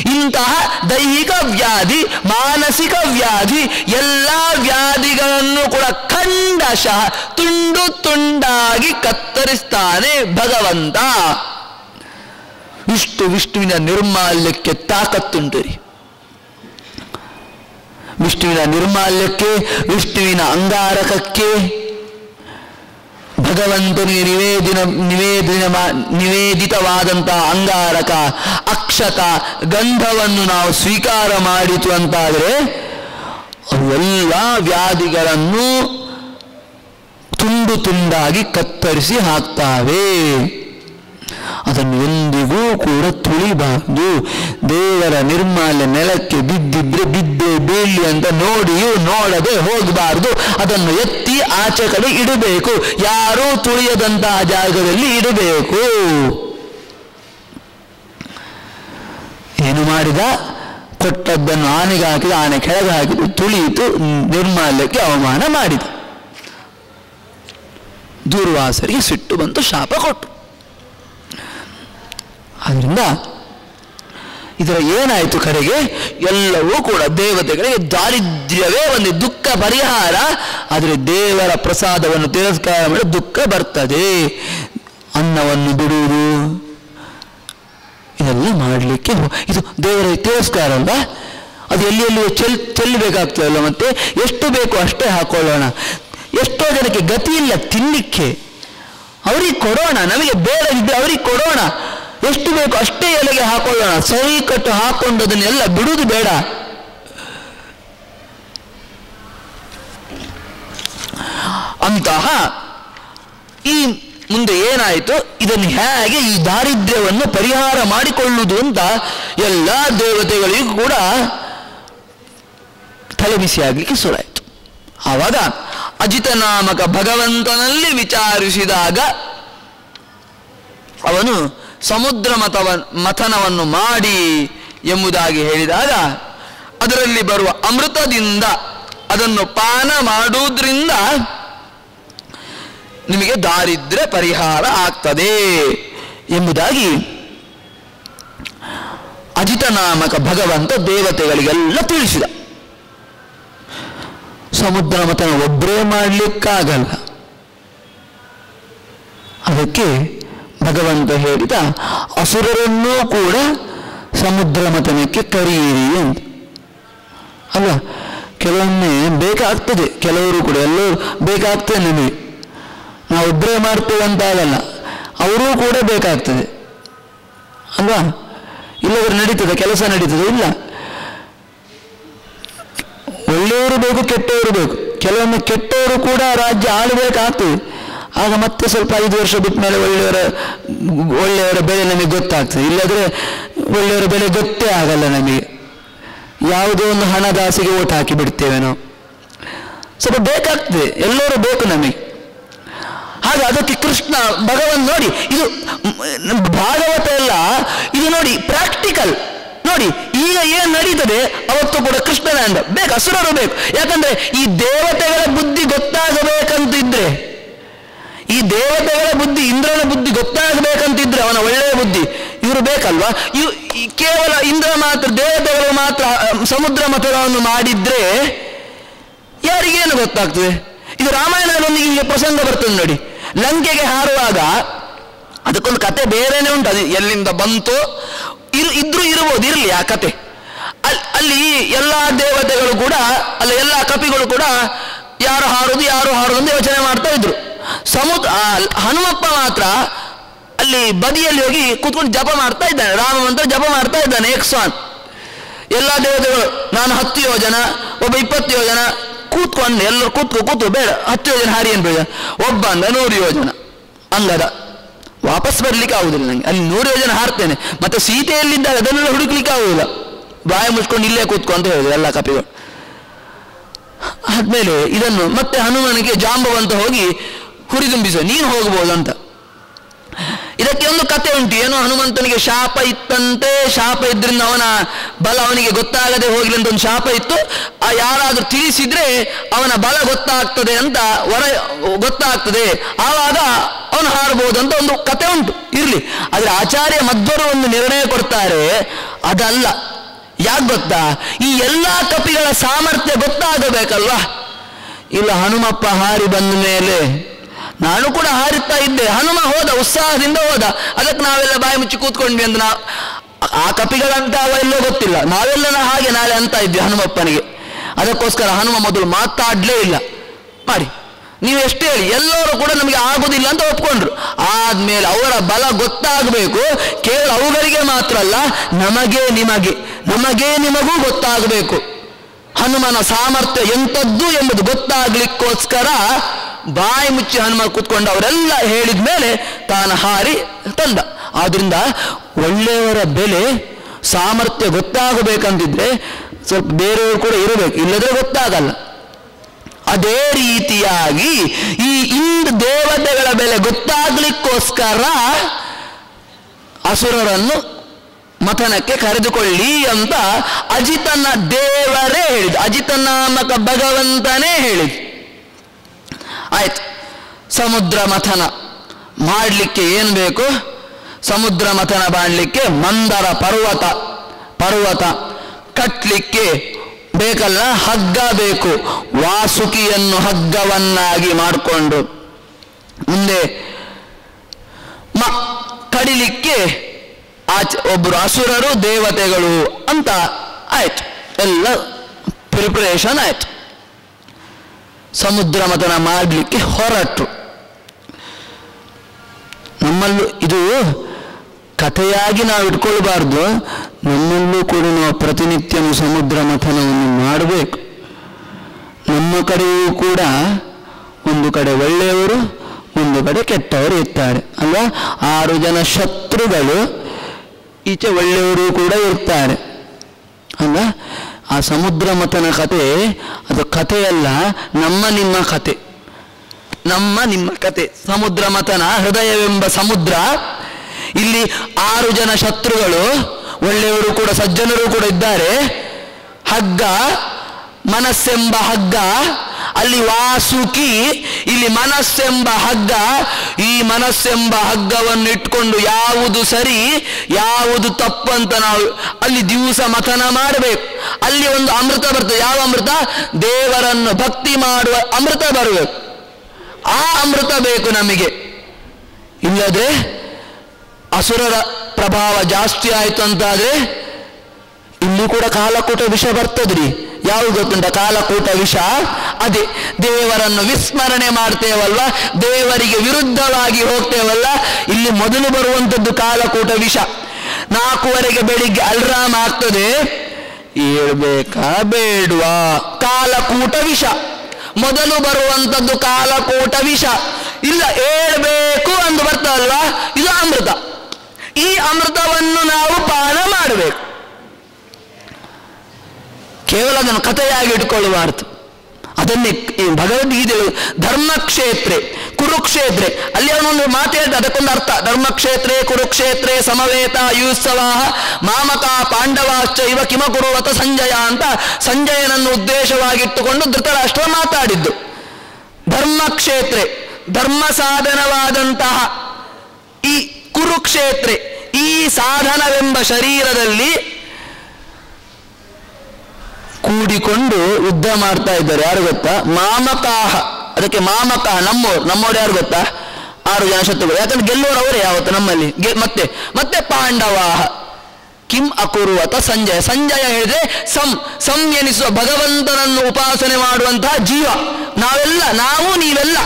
ಇಂತಹ ದೈಹಿಕ ವ್ಯಾಧಿ, ಮಾನಸಿಕ ವ್ಯಾಧಿ, ಎಲ್ಲ ವ್ಯಾಧಿಗಳನ್ನು ಕೂಡ ಖಂಡಶಃ ತುಂಡು ತುಂಡಾಗಿ ಕತ್ತರಿಸ್ತಾನೆ ಭಗವಂತ. ಇಷ್ಟು ವಿಷ್ಣುವಿನ ನಿರ್ಮಾಲ್ಯಕ್ಕೆ ತಾಕತ್ತುಂಟು ರೀ ವಿಷ್ಣುವಿನ ನಿರ್ಮಾಲ್ಯಕ್ಕೆ, ವಿಷ್ಣುವಿನ ಅಂಗಾರಕಕ್ಕೆ ಭಗವಂತನಿಗೆ ನಿವೇದಿನ ನಿವೇದಿನ ನಿವೇದಿತವಾದಂತಹ ಅಂಗಾರಕ ಅಕ್ಷತ ಗಂಧವನ್ನು ನಾವು ಸ್ವೀಕಾರ ಮಾಡಿತು ಅಂತಾದರೆ ಅವೆಲ್ಲ ವ್ಯಾಧಿಗಳನ್ನು ತುಂಡು ತುಂಡಾಗಿ ಕತ್ತರಿಸಿ ಹಾಕ್ತಾವೆ. ಅದನ್ನು ಎಂದಿಗೂ ಕೂಡ ತುಳಿಬಾರದು. ದೇವರ ನಿರ್ಮಾಲ್ಯ ನೆಲಕ್ಕೆ ಬಿದ್ದಿದ್ರೆ ಬಿದ್ದೆ ಬೀಳಿ ಅಂತ ನೋಡಿಯೂ ನೋಡದೆ ಹೋಗಬಾರದು. ಅದನ್ನು ಎತ್ತಿ ಆಚೆ ಕಡೆ ಇಡಬೇಕು. ಯಾರೂ ತುಳಿಯದಂತಹ ಜಾಗದಲ್ಲಿ ಇಡಬೇಕು. ಏನು ಮಾಡಿದ? ಕೊಟ್ಟದ್ದನ್ನು ಆನೆಗೆ ಹಾಕಿದ, ಆನೆ ಕೆಳಗೆ ಹಾಕಿದ್ದು ತುಳಿಯಿತು, ನಿರ್ಮಾಲ್ಯಕ್ಕೆ ಅವಮಾನ ಮಾಡಿದ. ದುರ್ವಾಸರಿಗೆ ಸಿಟ್ಟು ಬಂತು, ಶಾಪ ಕೊಟ್ಟು ಅದರಿಂದ ಇದರ ಏನಾಯಿತು ಕರೆಗೆ ಎಲ್ಲವೂ ಕೂಡ ದೇವತೆಗಳಿಗೆ ದಾರಿದ್ರ್ಯವೇ ಒಂದು ದುಃಖ ಪರಿಹಾರ. ಆದರೆ ದೇವರ ಪ್ರಸಾದವನ್ನು ತಿರಸ್ಕಾರ ಮಾಡಿ ದುಃಖ ಬರ್ತದೆ. ಅನ್ನವನ್ನು ಬಿಡುವುದು, ಇದೆಲ್ಲ ಮಾಡಲಿಕ್ಕೆ ಇದು ದೇವರ ತಿರಸ್ಕಾರ ಅಲ್ವಾ? ಅದು ಎಲ್ಲಿ ಎಲ್ಲಿ ಚೆಲ್ ಚೆಲ್ಲಬೇಕಾಗ್ತದಲ್ಲ ಮತ್ತೆ? ಎಷ್ಟು ಬೇಕು ಅಷ್ಟೇ ಹಾಕೊಳ್ಳೋಣ. ಎಷ್ಟೋ ಜನಕ್ಕೆ ಗತಿ ಇಲ್ಲ ತಿನ್ನಲಿಕ್ಕೆ ಅವ್ರಿಗೆ ಕೊಡೋಣ, ನಮಗೆ ಬೇಡ ಇದ್ದರೆ ಅವ್ರಿಗೆ ಕೊಡೋಣ. ಎಷ್ಟು ಬೇಕು ಅಷ್ಟೇ ಎಲೆಗೆ ಹಾಕೊಳ್ಳೋಣ. ಸರಿ ಕಟ್ಟು ಹಾಕೊಂಡು ಅದನ್ನೆಲ್ಲ ಬಿಡುವುದು ಬೇಡ. ಅಂತಹ ಈ ಮುಂದೆ ಏನಾಯಿತು? ಇದನ್ನು ಹೇಗೆ ಈ ದಾರಿದ್ರ್ಯವನ್ನು ಪರಿಹಾರ ಮಾಡಿಕೊಳ್ಳುವುದು ಅಂತ ಎಲ್ಲ ದೇವತೆಗಳಿಗೂ ಕೂಡ ತಲೆಬಿಸಿ ಆಗಲಿಕ್ಕೆ ಶುರುವಾಯಿತು ಆವಾಗ ಅಜಿತ ನಾಮಕ ಭಗವಂತನಲ್ಲಿ ವಿಚಾರಿಸಿದಾಗ ಅವನು ಸಮುದ್ರ ಮತವ ಮಥನವನ್ನು ಮಾಡಿ ಎಂಬುದಾಗಿ ಹೇಳಿದಾಗ ಅದರಲ್ಲಿ ಬರುವ ಅಮೃತದಿಂದ ಅದನ್ನು ಪಾನ ಮಾಡುವುದರಿಂದ ನಿಮಗೆ ದಾರಿದ್ರ್ಯ ಪರಿಹಾರ ಆಗ್ತದೆ ಎಂಬುದಾಗಿ ಅಜಿತ ನಾಮಕ ಭಗವಂತ ದೇವತೆಗಳಿಗೆಲ್ಲ ತಿಳಿಸಿದ. ಸಮುದ್ರ ಮತನ ಒಬ್ಬರೇ ಮಾಡಲಿಕ್ಕಾಗಲ್ಲ. ಅದಕ್ಕೆ ಭಗವಂತ ಹೇಳಿದ, ಅಸುರರನ್ನೂ ಕೂಡ ಸಮುದ್ರ ಮತನಕ್ಕೆ ಕರೆಯಿರಿ ಅಂತ. ಅಲ್ವಾ ಕೆಲವೊಮ್ಮೆ ಬೇಕಾಗ್ತದೆ, ಕೆಲವರು ಕೂಡ, ಎಲ್ಲರೂ ಬೇಕಾಗ್ತದೆ ನಮಗೆ. ನಾವು ಒಬ್ಬರೇ ಮಾಡ್ತೇವೆ ಅಂತ ಆಗಲ್ಲ, ಅವರೂ ಕೂಡ ಬೇಕಾಗ್ತದೆ. ಅಲ್ವಾ? ಇಲ್ಲವರು ನಡೀತದೆ, ಕೆಲಸ ನಡೀತದೆ, ಇಲ್ಲ. ಒಳ್ಳೆಯವರು ಬೇಕು, ಕೆಟ್ಟವರು ಬೇಕು. ಕೆಲವೊಮ್ಮೆ ಕೆಟ್ಟವರು ಕೂಡ ರಾಜ್ಯ ಆಳಬೇಕಾಗ್ತದೆ ಆಗ ಮತ್ತೆ ಸ್ವಲ್ಪ ಐದು ವರ್ಷ ಬಿಟ್ಟ ಮೇಲೆ ಒಳ್ಳೆಯವರ ಒಳ್ಳೆಯವರ ಬೆಲೆ ನಮಗೆ ಗೊತ್ತಾಗ್ತದೆ. ಇಲ್ಲದ್ರೆ ಒಳ್ಳೆಯವರ ಬೆಲೆ ಗೊತ್ತೇ ಆಗಲ್ಲ ನಮಗೆ. ಯಾವುದೋ ಒಂದು ಹಣದಾಸೆಗೆ ಓಟ್ ಹಾಕಿ ಬಿಡ್ತೇವೆ ನಾವು. ಸ್ವಲ್ಪ ಬೇಕಾಗ್ತದೆ. ಎಲ್ಲರೂ ಬೇಕು ನಮಗೆ. ಹಾಗೆ ಅದಕ್ಕೆ ಕೃಷ್ಣ, ಭಗವನ್ ನೋಡಿ, ಇದು ಭಾಗವತ ಎಲ್ಲ, ಇದು ನೋಡಿ ಪ್ರಾಕ್ಟಿಕಲ್ ನೋಡಿ, ಈಗ ಏನು ನಡೀತದೆ, ಅವತ್ತು ಕೂಡ ಕೃಷ್ಣನ ಅಂದ. ಬೇಕು, ಅಸುರರು ಬೇಕು. ಯಾಕಂದ್ರೆ ಈ ದೇವತೆಗಳ ಬುದ್ಧಿ ಗೊತ್ತಾಗಬೇಕಂತಿದ್ರೆ ಈ ದೇವತೆಗಳ ಬುದ್ಧಿ, ಇಂದ್ರನ ಬುದ್ಧಿ ಗೊತ್ತಾಗಬೇಕಂತಿದ್ರೆ ಅವನ ಒಳ್ಳೆಯ ಬುದ್ಧಿ. ಇವರು ಬೇಕಲ್ವಾ? ಇವು ಕೇವಲ ಇಂದ್ರ ಮಾತ್ರ, ದೇವತೆಗಳು ಮಾತ್ರ ಸಮುದ್ರ ಮತಗಳನ್ನು ಮಾಡಿದ್ರೆ ಯಾರಿಗೇನು ಗೊತ್ತಾಗ್ತದೆ? ಇದು ರಾಮಾಯಣದೊಂದಿಗೆ ಹೀಗೆ ಪ್ರಸಂಗ ಬರ್ತದೆ ನೋಡಿ. ಲಂಕೆಗೆ ಹಾರುವಾಗ ಅದಕ್ಕೊಂದು ಕತೆ ಬೇರೆನೆ ಉಂಟು. ಅದು ಎಲ್ಲಿಂದ ಬಂತು, ಇರು, ಇದ್ರೂ ಇರ್ಬೋದು, ಇರಲಿ ಆ ಕತೆ. ಅಲ್ಲಿ ಎಲ್ಲ ದೇವತೆಗಳು ಕೂಡ, ಅಲ್ಲ ಎಲ್ಲ ಕಪಿಗಳು ಕೂಡ ಯಾರು ಹಾರೋದು ಯಾರು ಹಾರೋದು ಅಂತ ಯೋಚನೆ ಮಾಡ್ತಾ ಇದ್ರು. ಸಮುದ್ರ ಹನುಮಪ್ಪ ಮಾತ್ರ ಅಲ್ಲಿ ಬದಿಯಲ್ಲಿ ಹೋಗಿ ಕೂತ್ಕೊಂಡು ಜಪ ಮಾಡ್ತಾ ಇದ್ದಾನೆ. ರಾಮ ಮಂತ್ರ ಜಪ ಮಾಡ್ತಾ ಇದ್ದಾನೆ ಎಕ್ಸ್ವಾನ್ ಎಲ್ಲ ದೇವತೆಗಳು, ನಾನು ಹತ್ತು ಯೋಜನ, ಒಬ್ಬ ಇಪ್ಪತ್ತು ಯೋಜನ, ಕೂತ್ಕೊಂಡು ಎಲ್ಲರೂ ಕೂತ್ಕೊ ಕೂತು ಬೇಡ, ಹತ್ತು ಯೋಜನ ಹಾರಿ ಏನು ಬೇಡ ಒಬ್ಬ ಅಂದ ನೂರು ಯೋಜನ ಅಂಗದ. ವಾಪಸ್ ಬರ್ಲಿಕ್ಕೆ ಆಗುದಿಲ್ಲ ನಂಗೆ. ಅಲ್ಲಿ ನೂರು ಯೋಜನ ಹಾರ್ತೇನೆ. ಮತ್ತೆ ಸೀತೆಯಲ್ಲಿದ್ದಾಗ ಅದನ್ನೆಲ್ಲ ಹುಡುಕ್ಲಿಕ್ಕೆ ಆಗುದಿಲ್ಲ. ಬಾಯ ಮುಚ್ಕೊಂಡು ಇಲ್ಲೇ ಕೂತ್ಕೊ ಅಂತ ಹೇಳಿದ್ರು ಎಲ್ಲ ಕಪಿಗಳು. ಆದ್ಮೇಲೆ ಇದನ್ನು ಮತ್ತೆ ಹನುಮನಿಗೆ ಜಾಂಬವಂತ ಹೋಗಿ ಹುರಿದುಂಬಿಸ ನೀನು ಹೋಗ್ಬೋದು ಅಂತ ಇದಕ್ಕೆ ಒಂದು ಕತೆ ಉಂಟು, ಏನೋ ಹನುಮಂತನಿಗೆ ಶಾಪ ಇತ್ತಂತೆ, ಶಾಪ ಇದ್ರಿಂದ ಅವನ ಬಲ ಅವನಿಗೆ ಗೊತ್ತಾಗದೆ ಹೋಗಲಿ ಅಂತ ಒಂದು ಶಾಪ ಇತ್ತು. ಆ ಯಾರಾದ್ರೂ ತಿಳಿಸಿದ್ರೆ ಅವನ ಬಲ ಗೊತ್ತಾಗ್ತದೆ ಅಂತ, ವರ ಗೊತ್ತಾಗ್ತದೆ. ಆವಾಗ ಅವನು ಹಾರಬಹುದು ಅಂತ ಒಂದು ಕತೆ ಉಂಟು, ಇರಲಿ. ಆದರೆ ಆಚಾರ್ಯ ಮಧ್ವರು ಒಂದು ನಿರ್ಣಯ ಕೊಡ್ತಾರೆ, ಅದಲ್ಲ. ಯಾಕೆ ಗೊತ್ತಾ? ಈ ಎಲ್ಲಾ ಕಪಿಗಳ ಸಾಮರ್ಥ್ಯ ಗೊತ್ತಾಗಬೇಕಲ್ವಾ? ಇಲ್ಲ ಹನುಮಪ್ಪ ಹಾರಿ ಬಂದ ಮೇಲೆ ನಾನು ಕೂಡ ಹಾರುತ್ತಾ ಇದ್ದೆ. ಹನುಮ ಹೋದ, ಉತ್ಸಾಹದಿಂದ ಹೋದ. ಅದಕ್ಕೆ ನಾವೆಲ್ಲ ಬಾಯಿ ಮುಚ್ಚಿ ಕೂತ್ಕೊಂಡ್ವಿ ಅಂತ ನಾ ಆ ಕಪಿಗಳಂತ ಅವೆಲ್ಲೋ ಗೊತ್ತಿಲ್ಲ. ನಾವೆಲ್ಲ ನಾ ಹಾಗೆ ನಾಳೆ ಅಂತ ಇದ್ವಿ ಹನುಮಪ್ಪನಿಗೆ. ಅದಕ್ಕೋಸ್ಕರ ಹನುಮ ಮೊದಲು ಮಾತಾಡ್ಲೇ ಇಲ್ಲ. ಮಾಡಿ. ನೀವು ಎಷ್ಟು ಹೇಳಿ, ಎಲ್ಲರೂ ಕೂಡ ನಮಗೆ ಆಗುದಿಲ್ಲ ಅಂತ ಒಪ್ಕೊಂಡ್ರು. ಆದ್ಮೇಲೆ ಅವರ ಬಲ ಗೊತ್ತಾಗಬೇಕು. ಕೇವಲ ಅವುಗಳಿಗೆ ಮಾತ್ರ ಅಲ್ಲ, ನಮಗೆ ನಿಮಗೆ. ನಮಗೆ ನಿಮಗೂ ಗೊತ್ತಾಗಬೇಕು. ಹನುಮನ ಸಾಮರ್ಥ್ಯ ಎಂಥದ್ದು ಎಂಬುದು ಗೊತ್ತಾಗ್ಲಿಕ್ಕೋಸ್ಕರ ಬಾಯಿ ಮುಚ್ಚಿ ಹನುಮ ಕೂತ್ಕೊಂಡು ಅವರೆಲ್ಲ ಹೇಳಿದ ಮೇಲೆ ತಾನು ಹಾರಿ ತಂದ. ಆದ್ರಿಂದ ಒಳ್ಳೆಯವರ ಬೆಲೆ ಸಾಮರ್ಥ್ಯ ಗೊತ್ತಾಗಬೇಕಂತಿದ್ರೆ ಸ್ವಲ್ಪ ಬೇರೆಯವರು ಕೂಡ ಇರಬೇಕು. ಇಲ್ಲದ್ರೆ ಗೊತ್ತಾಗಲ್ಲ. ಅದೇ ರೀತಿಯಾಗಿ ಈ ಇಂದು ದೇವತೆಗಳ ಬೆಲೆ ಗೊತ್ತಾಗ್ಲಿಕ್ಕೋಸ್ಕರ ಅಸುರರನ್ನು ಮಥನಕ್ಕೆ ಕರೆದುಕೊಳ್ಳಿ ಅಂತ ಅಜಿತನ ದೇವರೇ ಹೇಳಿದ. ಅಜಿತ ನಾಮಕ ಭಗವಂತನೇ ಹೇಳಿದ. ಆಯ್ತು. ಸಮುದ್ರ ಮಥನ ಮಾಡಲಿಕ್ಕೆ ಏನು ಬೇಕು? ಸಮುದ್ರ ಮಥನ ಮಾಡಲಿಕ್ಕೆ ಮಂದರ, ಪರ್ವತ ಪರ್ವತ ಕಟ್ಟಲಿಕ್ಕೆ ಬೇಕಲ್ಲ, ಹಗ್ಗ ಬೇಕು. ವಾಸುಕಿಯನ್ನು ಹಗ್ಗವನ್ನಾಗಿ ಮಾಡಿಕೊಂಡು ಮುಂದೆ ಮ ಕಡಿಲಿಕ್ಕೆ ಆಚೆ ಒಬ್ಬರು ಅಸುರರು ದೇವತೆಗಳು ಅಂತ ಆಯ್ತು. ಎಲ್ಲ ಪ್ರಿಪರೇಷನ್ ಆಯ್ತು. ಸಮುದ್ರ ಮತನ ಮಾಡಲಿಕ್ಕೆ ಹೊರಟು ನಮ್ಮಲ್ಲೂ ಇದು ಕಥೆಯಾಗಿ ನಾವು ಇಟ್ಕೊಳ್ಬಾರ್ದು. ನಮ್ಮಲ್ಲೂ ಕೂಡ ನಾವು ಪ್ರತಿನಿತ್ಯನೂ ಸಮುದ್ರ ಮಥನವನ್ನು ಮಾಡಬೇಕು. ನಮ್ಮ ಕಡೆಯೂ ಕೂಡ ಒಂದು ಕಡೆ ಒಳ್ಳೆಯವರು, ಒಂದು ಕಡೆ ಕೆಟ್ಟವರು ಇರ್ತಾರೆ, ಅಲ್ವಾ? ಆರು ಜನ ಶತ್ರುಗಳು ಈಚೆ ಒಳ್ಳೆಯವರು ಕೂಡ ಇರ್ತಾರೆ ಅಲ್ಲ ಆ ಸಮುದ್ರ ಮತನ ಕತೆ, ಅದು ಕಥೆಯಲ್ಲ, ನಮ್ಮ ನಿಮ್ಮ ಕತೆ. ನಮ್ಮ ನಿಮ್ಮ ಕತೆ. ಸಮುದ್ರ ಮತನ, ಹೃದಯವೆಂಬ ಸಮುದ್ರ, ಇಲ್ಲಿ ಆರು ಜನ ಶತ್ರುಗಳು, ಒಳ್ಳೆಯವರು ಕೂಡ, ಸಜ್ಜನರು ಕೂಡ ಇದ್ದಾರೆ. ಹಗ್ಗ, ಮನಸ್ಸೆಂಬ ಹಗ್ಗ ಅಲ್ಲಿ ವಾಸುಕಿ, ಇಲ್ಲಿ ಮನಸ್ಸೆಂಬ ಹಗ್ಗ, ಈ ಮನಸ್ಸೆಂಬ ಹಗ್ಗವನ್ನು ಇಟ್ಕೊಂಡು ಯಾವುದು ಸರಿ, ಯಾವುದು ತಪ್ಪು ಅಂತ ನಾವು ಅಲ್ಲಿ ದಿವಸ ಮಥನ ಮಾಡಬೇಕು. ಅಲ್ಲಿ ಒಂದು ಅಮೃತ ಬರ್ತದೆ. ಯಾವ ಅಮೃತ? ದೇವರನ್ನು ಭಕ್ತಿ ಮಾಡುವ ಅಮೃತ ಬರಬೇಕು. ಆ ಅಮೃತ ಬೇಕು ನಮಗೆ. ಇಲ್ಲದೆ ಅಸುರರ ಪ್ರಭಾವ ಜಾಸ್ತಿ ಆಯಿತು ಅಂತಾದರೆ ಇಲ್ಲಿ ಕೂಡ ಕಾಲಕೂಟ ವಿಷ ಬರ್ತದ್ರಿ. ಯಾವುದು ಗೊತ್ತುಂಟ? ಕಾಲಕೂಟ ವಿಷ. ಅದೇ, ದೇವರನ್ನು ವಿಸ್ಮರಣೆ ಮಾಡ್ತೇವಲ್ವ? ದೇವರಿಗೆ ವಿರುದ್ಧವಾಗಿ ಹೋಗ್ತೇವಲ್ಲ? ಇಲ್ಲಿ ಮೊದಲು ಬರುವಂಥದ್ದು ಕಾಲಕೂಟ ವಿಷ. ನಾಲ್ಕುವರೆಗೆ ಬೆಳಿಗ್ಗೆ ಅಲ್ರಾಮ್ ಆಗ್ತದೆ. ಏಳ್ಬೇಕಾ? ಬೇಡ್ವಾ. ಕಾಲಕೂಟ ವಿಷ. ಮೊದಲು ಬರುವಂಥದ್ದು ಕಾಲಕೂಟ ವಿಷ. ಇಲ್ಲ, ಏಳ್ಬೇಕು ಅಂದು ಬರ್ತದಲ್ವಾ? ಇದು ಅಮೃತ. ಈ ಅಮೃತವನ್ನು ನಾವು ಪಾನ ಮಾಡಬೇಕು. ಕೇವಲ ಅದನ್ನು ಕಥೆಯಾಗಿ ಇಟ್ಕೊಳ್ಳಬಾರ್ದು ಅದನ್ನೇ ಭಗವದ್ಗೀತೆ ಧರ್ಮಕ್ಷೇತ್ರ, ಕುರುಕ್ಷೇತ್ರೆ. ಅಲ್ಲಿ ಅವನೊಂದು ಮಾತು ಹೇಳ್ತಾ ಅದಕ್ಕೊಂದು ಅರ್ಥ. ಧರ್ಮಕ್ಷೇತ್ರೆ, ಕುರುಕ್ಷೇತ್ರೆ, ಸಮವೇತ ಯುತ್ಸವ ಮಾಮಕ ಪಾಂಡವಾಶ್ಚ, ಇವ ಕಿಮ ಕುರುವತ ಸಂಜಯ ಅಂತ ಸಂಜಯನನ್ನು ಉದ್ದೇಶವಾಗಿಟ್ಟುಕೊಂಡು ಧೃತರಾಷ್ಟ್ರ ಮಾತಾಡಿದ್ದು. ಧರ್ಮಕ್ಷೇತ್ರ, ಧರ್ಮ ಸಾಧನವಾದಂತಹ ಈ ಕುರುಕ್ಷೇತ್ರ, ಈ ಸಾಧನವೆಂಬ ಶರೀರದಲ್ಲಿ ಕೂಡಿಕೊಂಡು ಯುದ್ಧ ಮಾಡ್ತಾ ಇದ್ದಾರೆ. ಯಾರು ಗೊತ್ತಾ? ಮಾಮಕಾಹ ಅದಕ್ಕೆ ಮಾಮಕ ನಮ್ಮೋರು ನಮ್ಮೋರು ಯಾರು ಗೊತ್ತಾ? ಆರು ಜನ ಶತ್ರುಗಳು ಯಾಕಂದ್ರೆ ಗೆಲ್ಲೋರು ಅವರೇ ಯಾವತ್ತು ನಮ್ಮಲ್ಲಿ. ಮತ್ತೆ ಮತ್ತೆ ಪಾಂಡವಾಹ. ಕಿಂ ಅಕುರುವತ ಸಂಜಯ. ಸಂಜಯ ಹೇಳಿದ್ರೆ ಸಂ ಸಂ ಎನಿಸುವ ಭಗವಂತನನ್ನು ಉಪಾಸನೆ ಮಾಡುವಂತಹ ಜೀವ. ನಾವೆಲ್ಲ, ನಾವು ನೀವೆಲ್ಲ.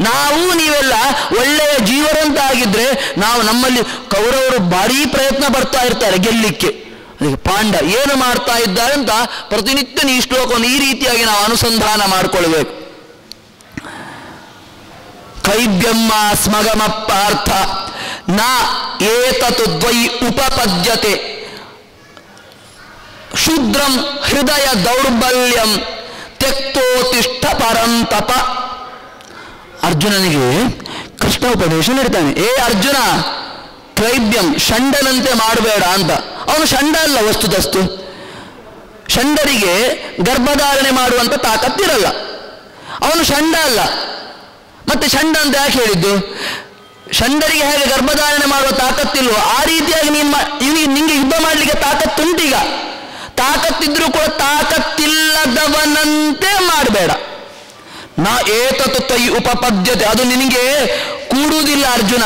ನಾವು ನೀವೆಲ್ಲ ಒಳ್ಳೆಯ ಜೀವರಂತಾಗಿದ್ರೆ ನಾವು ನಮ್ಮಲ್ಲಿ ಕೌರವರು ಭಾರೀ ಪ್ರಯತ್ನ ಬರ್ತಾ ಇರ್ತಾರೆ ಗೆಲ್ಲಿಕ್ಕೆ. ಅದಕ್ಕೆ ಪಾಂಡ ಏನು ಮಾಡ್ತಾ ಇದ್ದಾರೆ ಅಂತ ಪ್ರತಿನಿತ್ಯ ಈ ಶ್ಲೋಕವನ್ನು ಈ ರೀತಿಯಾಗಿ ನಾವು ಅನುಸಂಧಾನ ಮಾಡಿಕೊಳ್ಬೇಕು. ಕೈಬ್ಯಮ್ಮ ಸ್ಮಗಮ ಪಾರ್ಥ ನ ಏತತು ದ್ವೈ ಉಪಪದ್ಯತೆ. ಶುದ್ರಂ ಹೃದಯ ದೌರ್ಬಲ್ಯಂ ತ್ಯಕ್ತೋತಿಷ್ಠ ಪರಂತಪ. ಅರ್ಜುನನಿಗೆ ಕೃಷ್ಣ ಉಪದೇಶ ನೀಡ್ತಾನೆ, ಏ ಅರ್ಜುನ ಕ್ರೈಬ್ಯಂ ಷಂಡನಂತೆ ಮಾಡಬೇಡ ಅಂತ. ಅವನು ಷಂಡ ಅಲ್ಲ ವಸ್ತುತಸ್ತು. ಷಂಡರಿಗೆ ಗರ್ಭಧಾರಣೆ ಮಾಡುವಂತ ತಾಕತ್ತಿರಲ್ಲ. ಅವನು ಷಂಡ ಅಲ್ಲ. ಮತ್ತೆ ಷಂಡ ಅಂತ ಯಾಕೆ ಹೇಳಿದ್ದು? ಷಂಡರಿಗೆ ಹೇಗೆ ಗರ್ಭಧಾರಣೆ ಮಾಡುವ ತಾಕತ್ತಿಲ್ವೋ, ಆ ರೀತಿಯಾಗಿ ನಿಮ್ಮ ಇವ್ನಿಗೆ ನಿಂಗೆ ಯುದ್ಧ ಮಾಡಲಿಕ್ಕೆ ತಾಕತ್ತುಂಟೀಗ. ತಾಕತ್ತಿದ್ರೂ ಕೂಡ ತಾಕತ್ತಿಲ್ಲದವನಂತೆ ಮಾಡಬೇಡ. ನಾ ಏತತು ತೈ ಉಪಪದ್ಯತೆ. ಅದು ನಿನಗೆ ಕೂಡುವುದಿಲ್ಲ ಅರ್ಜುನ.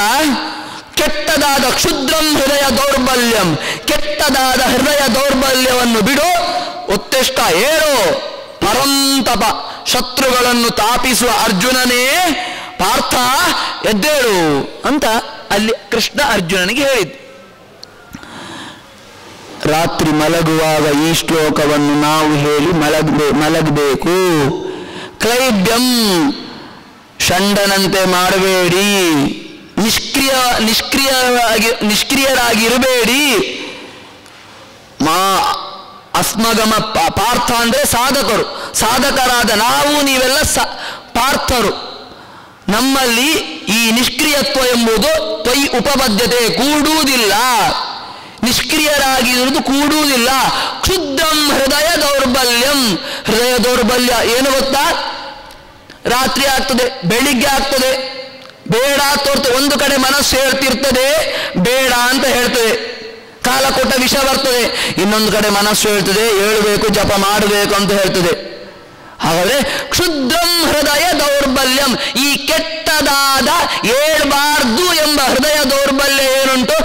ಕೆಟ್ಟದಾದ ಕ್ಷುದ್ರಂ ಹೃದಯ ದೌರ್ಬಲ್ಯಂ. ಕೆಟ್ಟದಾದ ಹೃದಯ ದೌರ್ಬಲ್ಯವನ್ನು ಬಿಡು ಒತ್ತೆಷ್ಟ ಏಳು ಪರಂತಪ ಶತ್ರುಗಳನ್ನು ತಾಪಿಸುವ ಅರ್ಜುನನೇ ಪಾರ್ಥ ಎದ್ದೇಳು ಅಂತ ಅಲ್ಲಿ ಕೃಷ್ಣ ಅರ್ಜುನನಿಗೆ ಹೇಳಿದ್ದು. ರಾತ್ರಿ ಮಲಗುವಾಗ ಈ ಶ್ಲೋಕವನ್ನು ನಾವು ಹೇಳಿ ಮಲಗಬೇ, ಮಲಗಬೇಕು. ಕ್ಲೈಬ್ಯಂ, ಷಂಡನಂತೆ ಮಾಡಬೇಡಿ. ನಿಷ್ಕ್ರಿಯ, ನಿಷ್ಕ್ರಿಯರಾಗಿ, ನಿಷ್ಕ್ರಿಯರಾಗಿರಬೇಡಿ. ಮಾ ಅಸ್ಮಗಮ ಪಾರ್ಥ ಅಂದ್ರೆ ಸಾಧಕರು. ಸಾಧಕರಾದ ನಾವು, ನೀವೆಲ್ಲ ಸ, ಪಾರ್ಥರು. ನಮ್ಮಲ್ಲಿ ಈ ನಿಷ್ಕ್ರಿಯತ್ವ ಎಂಬುದು ತ್ವಯಿ ಉಪಬದ್ಧತೆ ಕೂಡುವುದಿಲ್ಲ. ನಿಷ್ಕ್ರಿಯರಾಗಿರುವುದು ಕೂಡುವುದಿಲ್ಲ. ಕ್ಷುದ್ರಂ ಹೃದಯ ದೌರ್ಬಲ್ಯಂ. ಹೃದಯ ದೌರ್ಬಲ್ಯ ಏನು ಗೊತ್ತಾ? ರಾತ್ರಿ ಆಗ್ತದೆ, ಬೆಳಿಗ್ಗೆ ಆಗ್ತದೆ. ಬೇಡ ತೋರ್ತು, ಒಂದು ಕಡೆ ಮನಸ್ಸು ಹೇಳ್ತಿರ್ತದೆ, ಬೇಡ ಅಂತ ಹೇಳ್ತದೆ. ಕಾಲ ಕೊಟ್ಟ ವಿಷ ಬರ್ತದೆ, ಇನ್ನೊಂದು ಕಡೆ ಮನಸ್ಸು ಹೇಳ್ತದೆ, ಹೇಳಬೇಕು, ಜಪ ಮಾಡಬೇಕು ಅಂತ ಹೇಳ್ತದೆ. ಹಾಗಾದ್ರೆ ಕ್ಷುದ್ರಂ ಹೃದಯ ದೌರ್ಬಲ್ಯಂ, ಈ ಕೆಟ್ಟದಾದ ಏಳ್ಬಾರ್ದು ಎಂಬ ಹೃದಯ ದೌರ್ಬಲ್ಯ ಏನುಂಟು?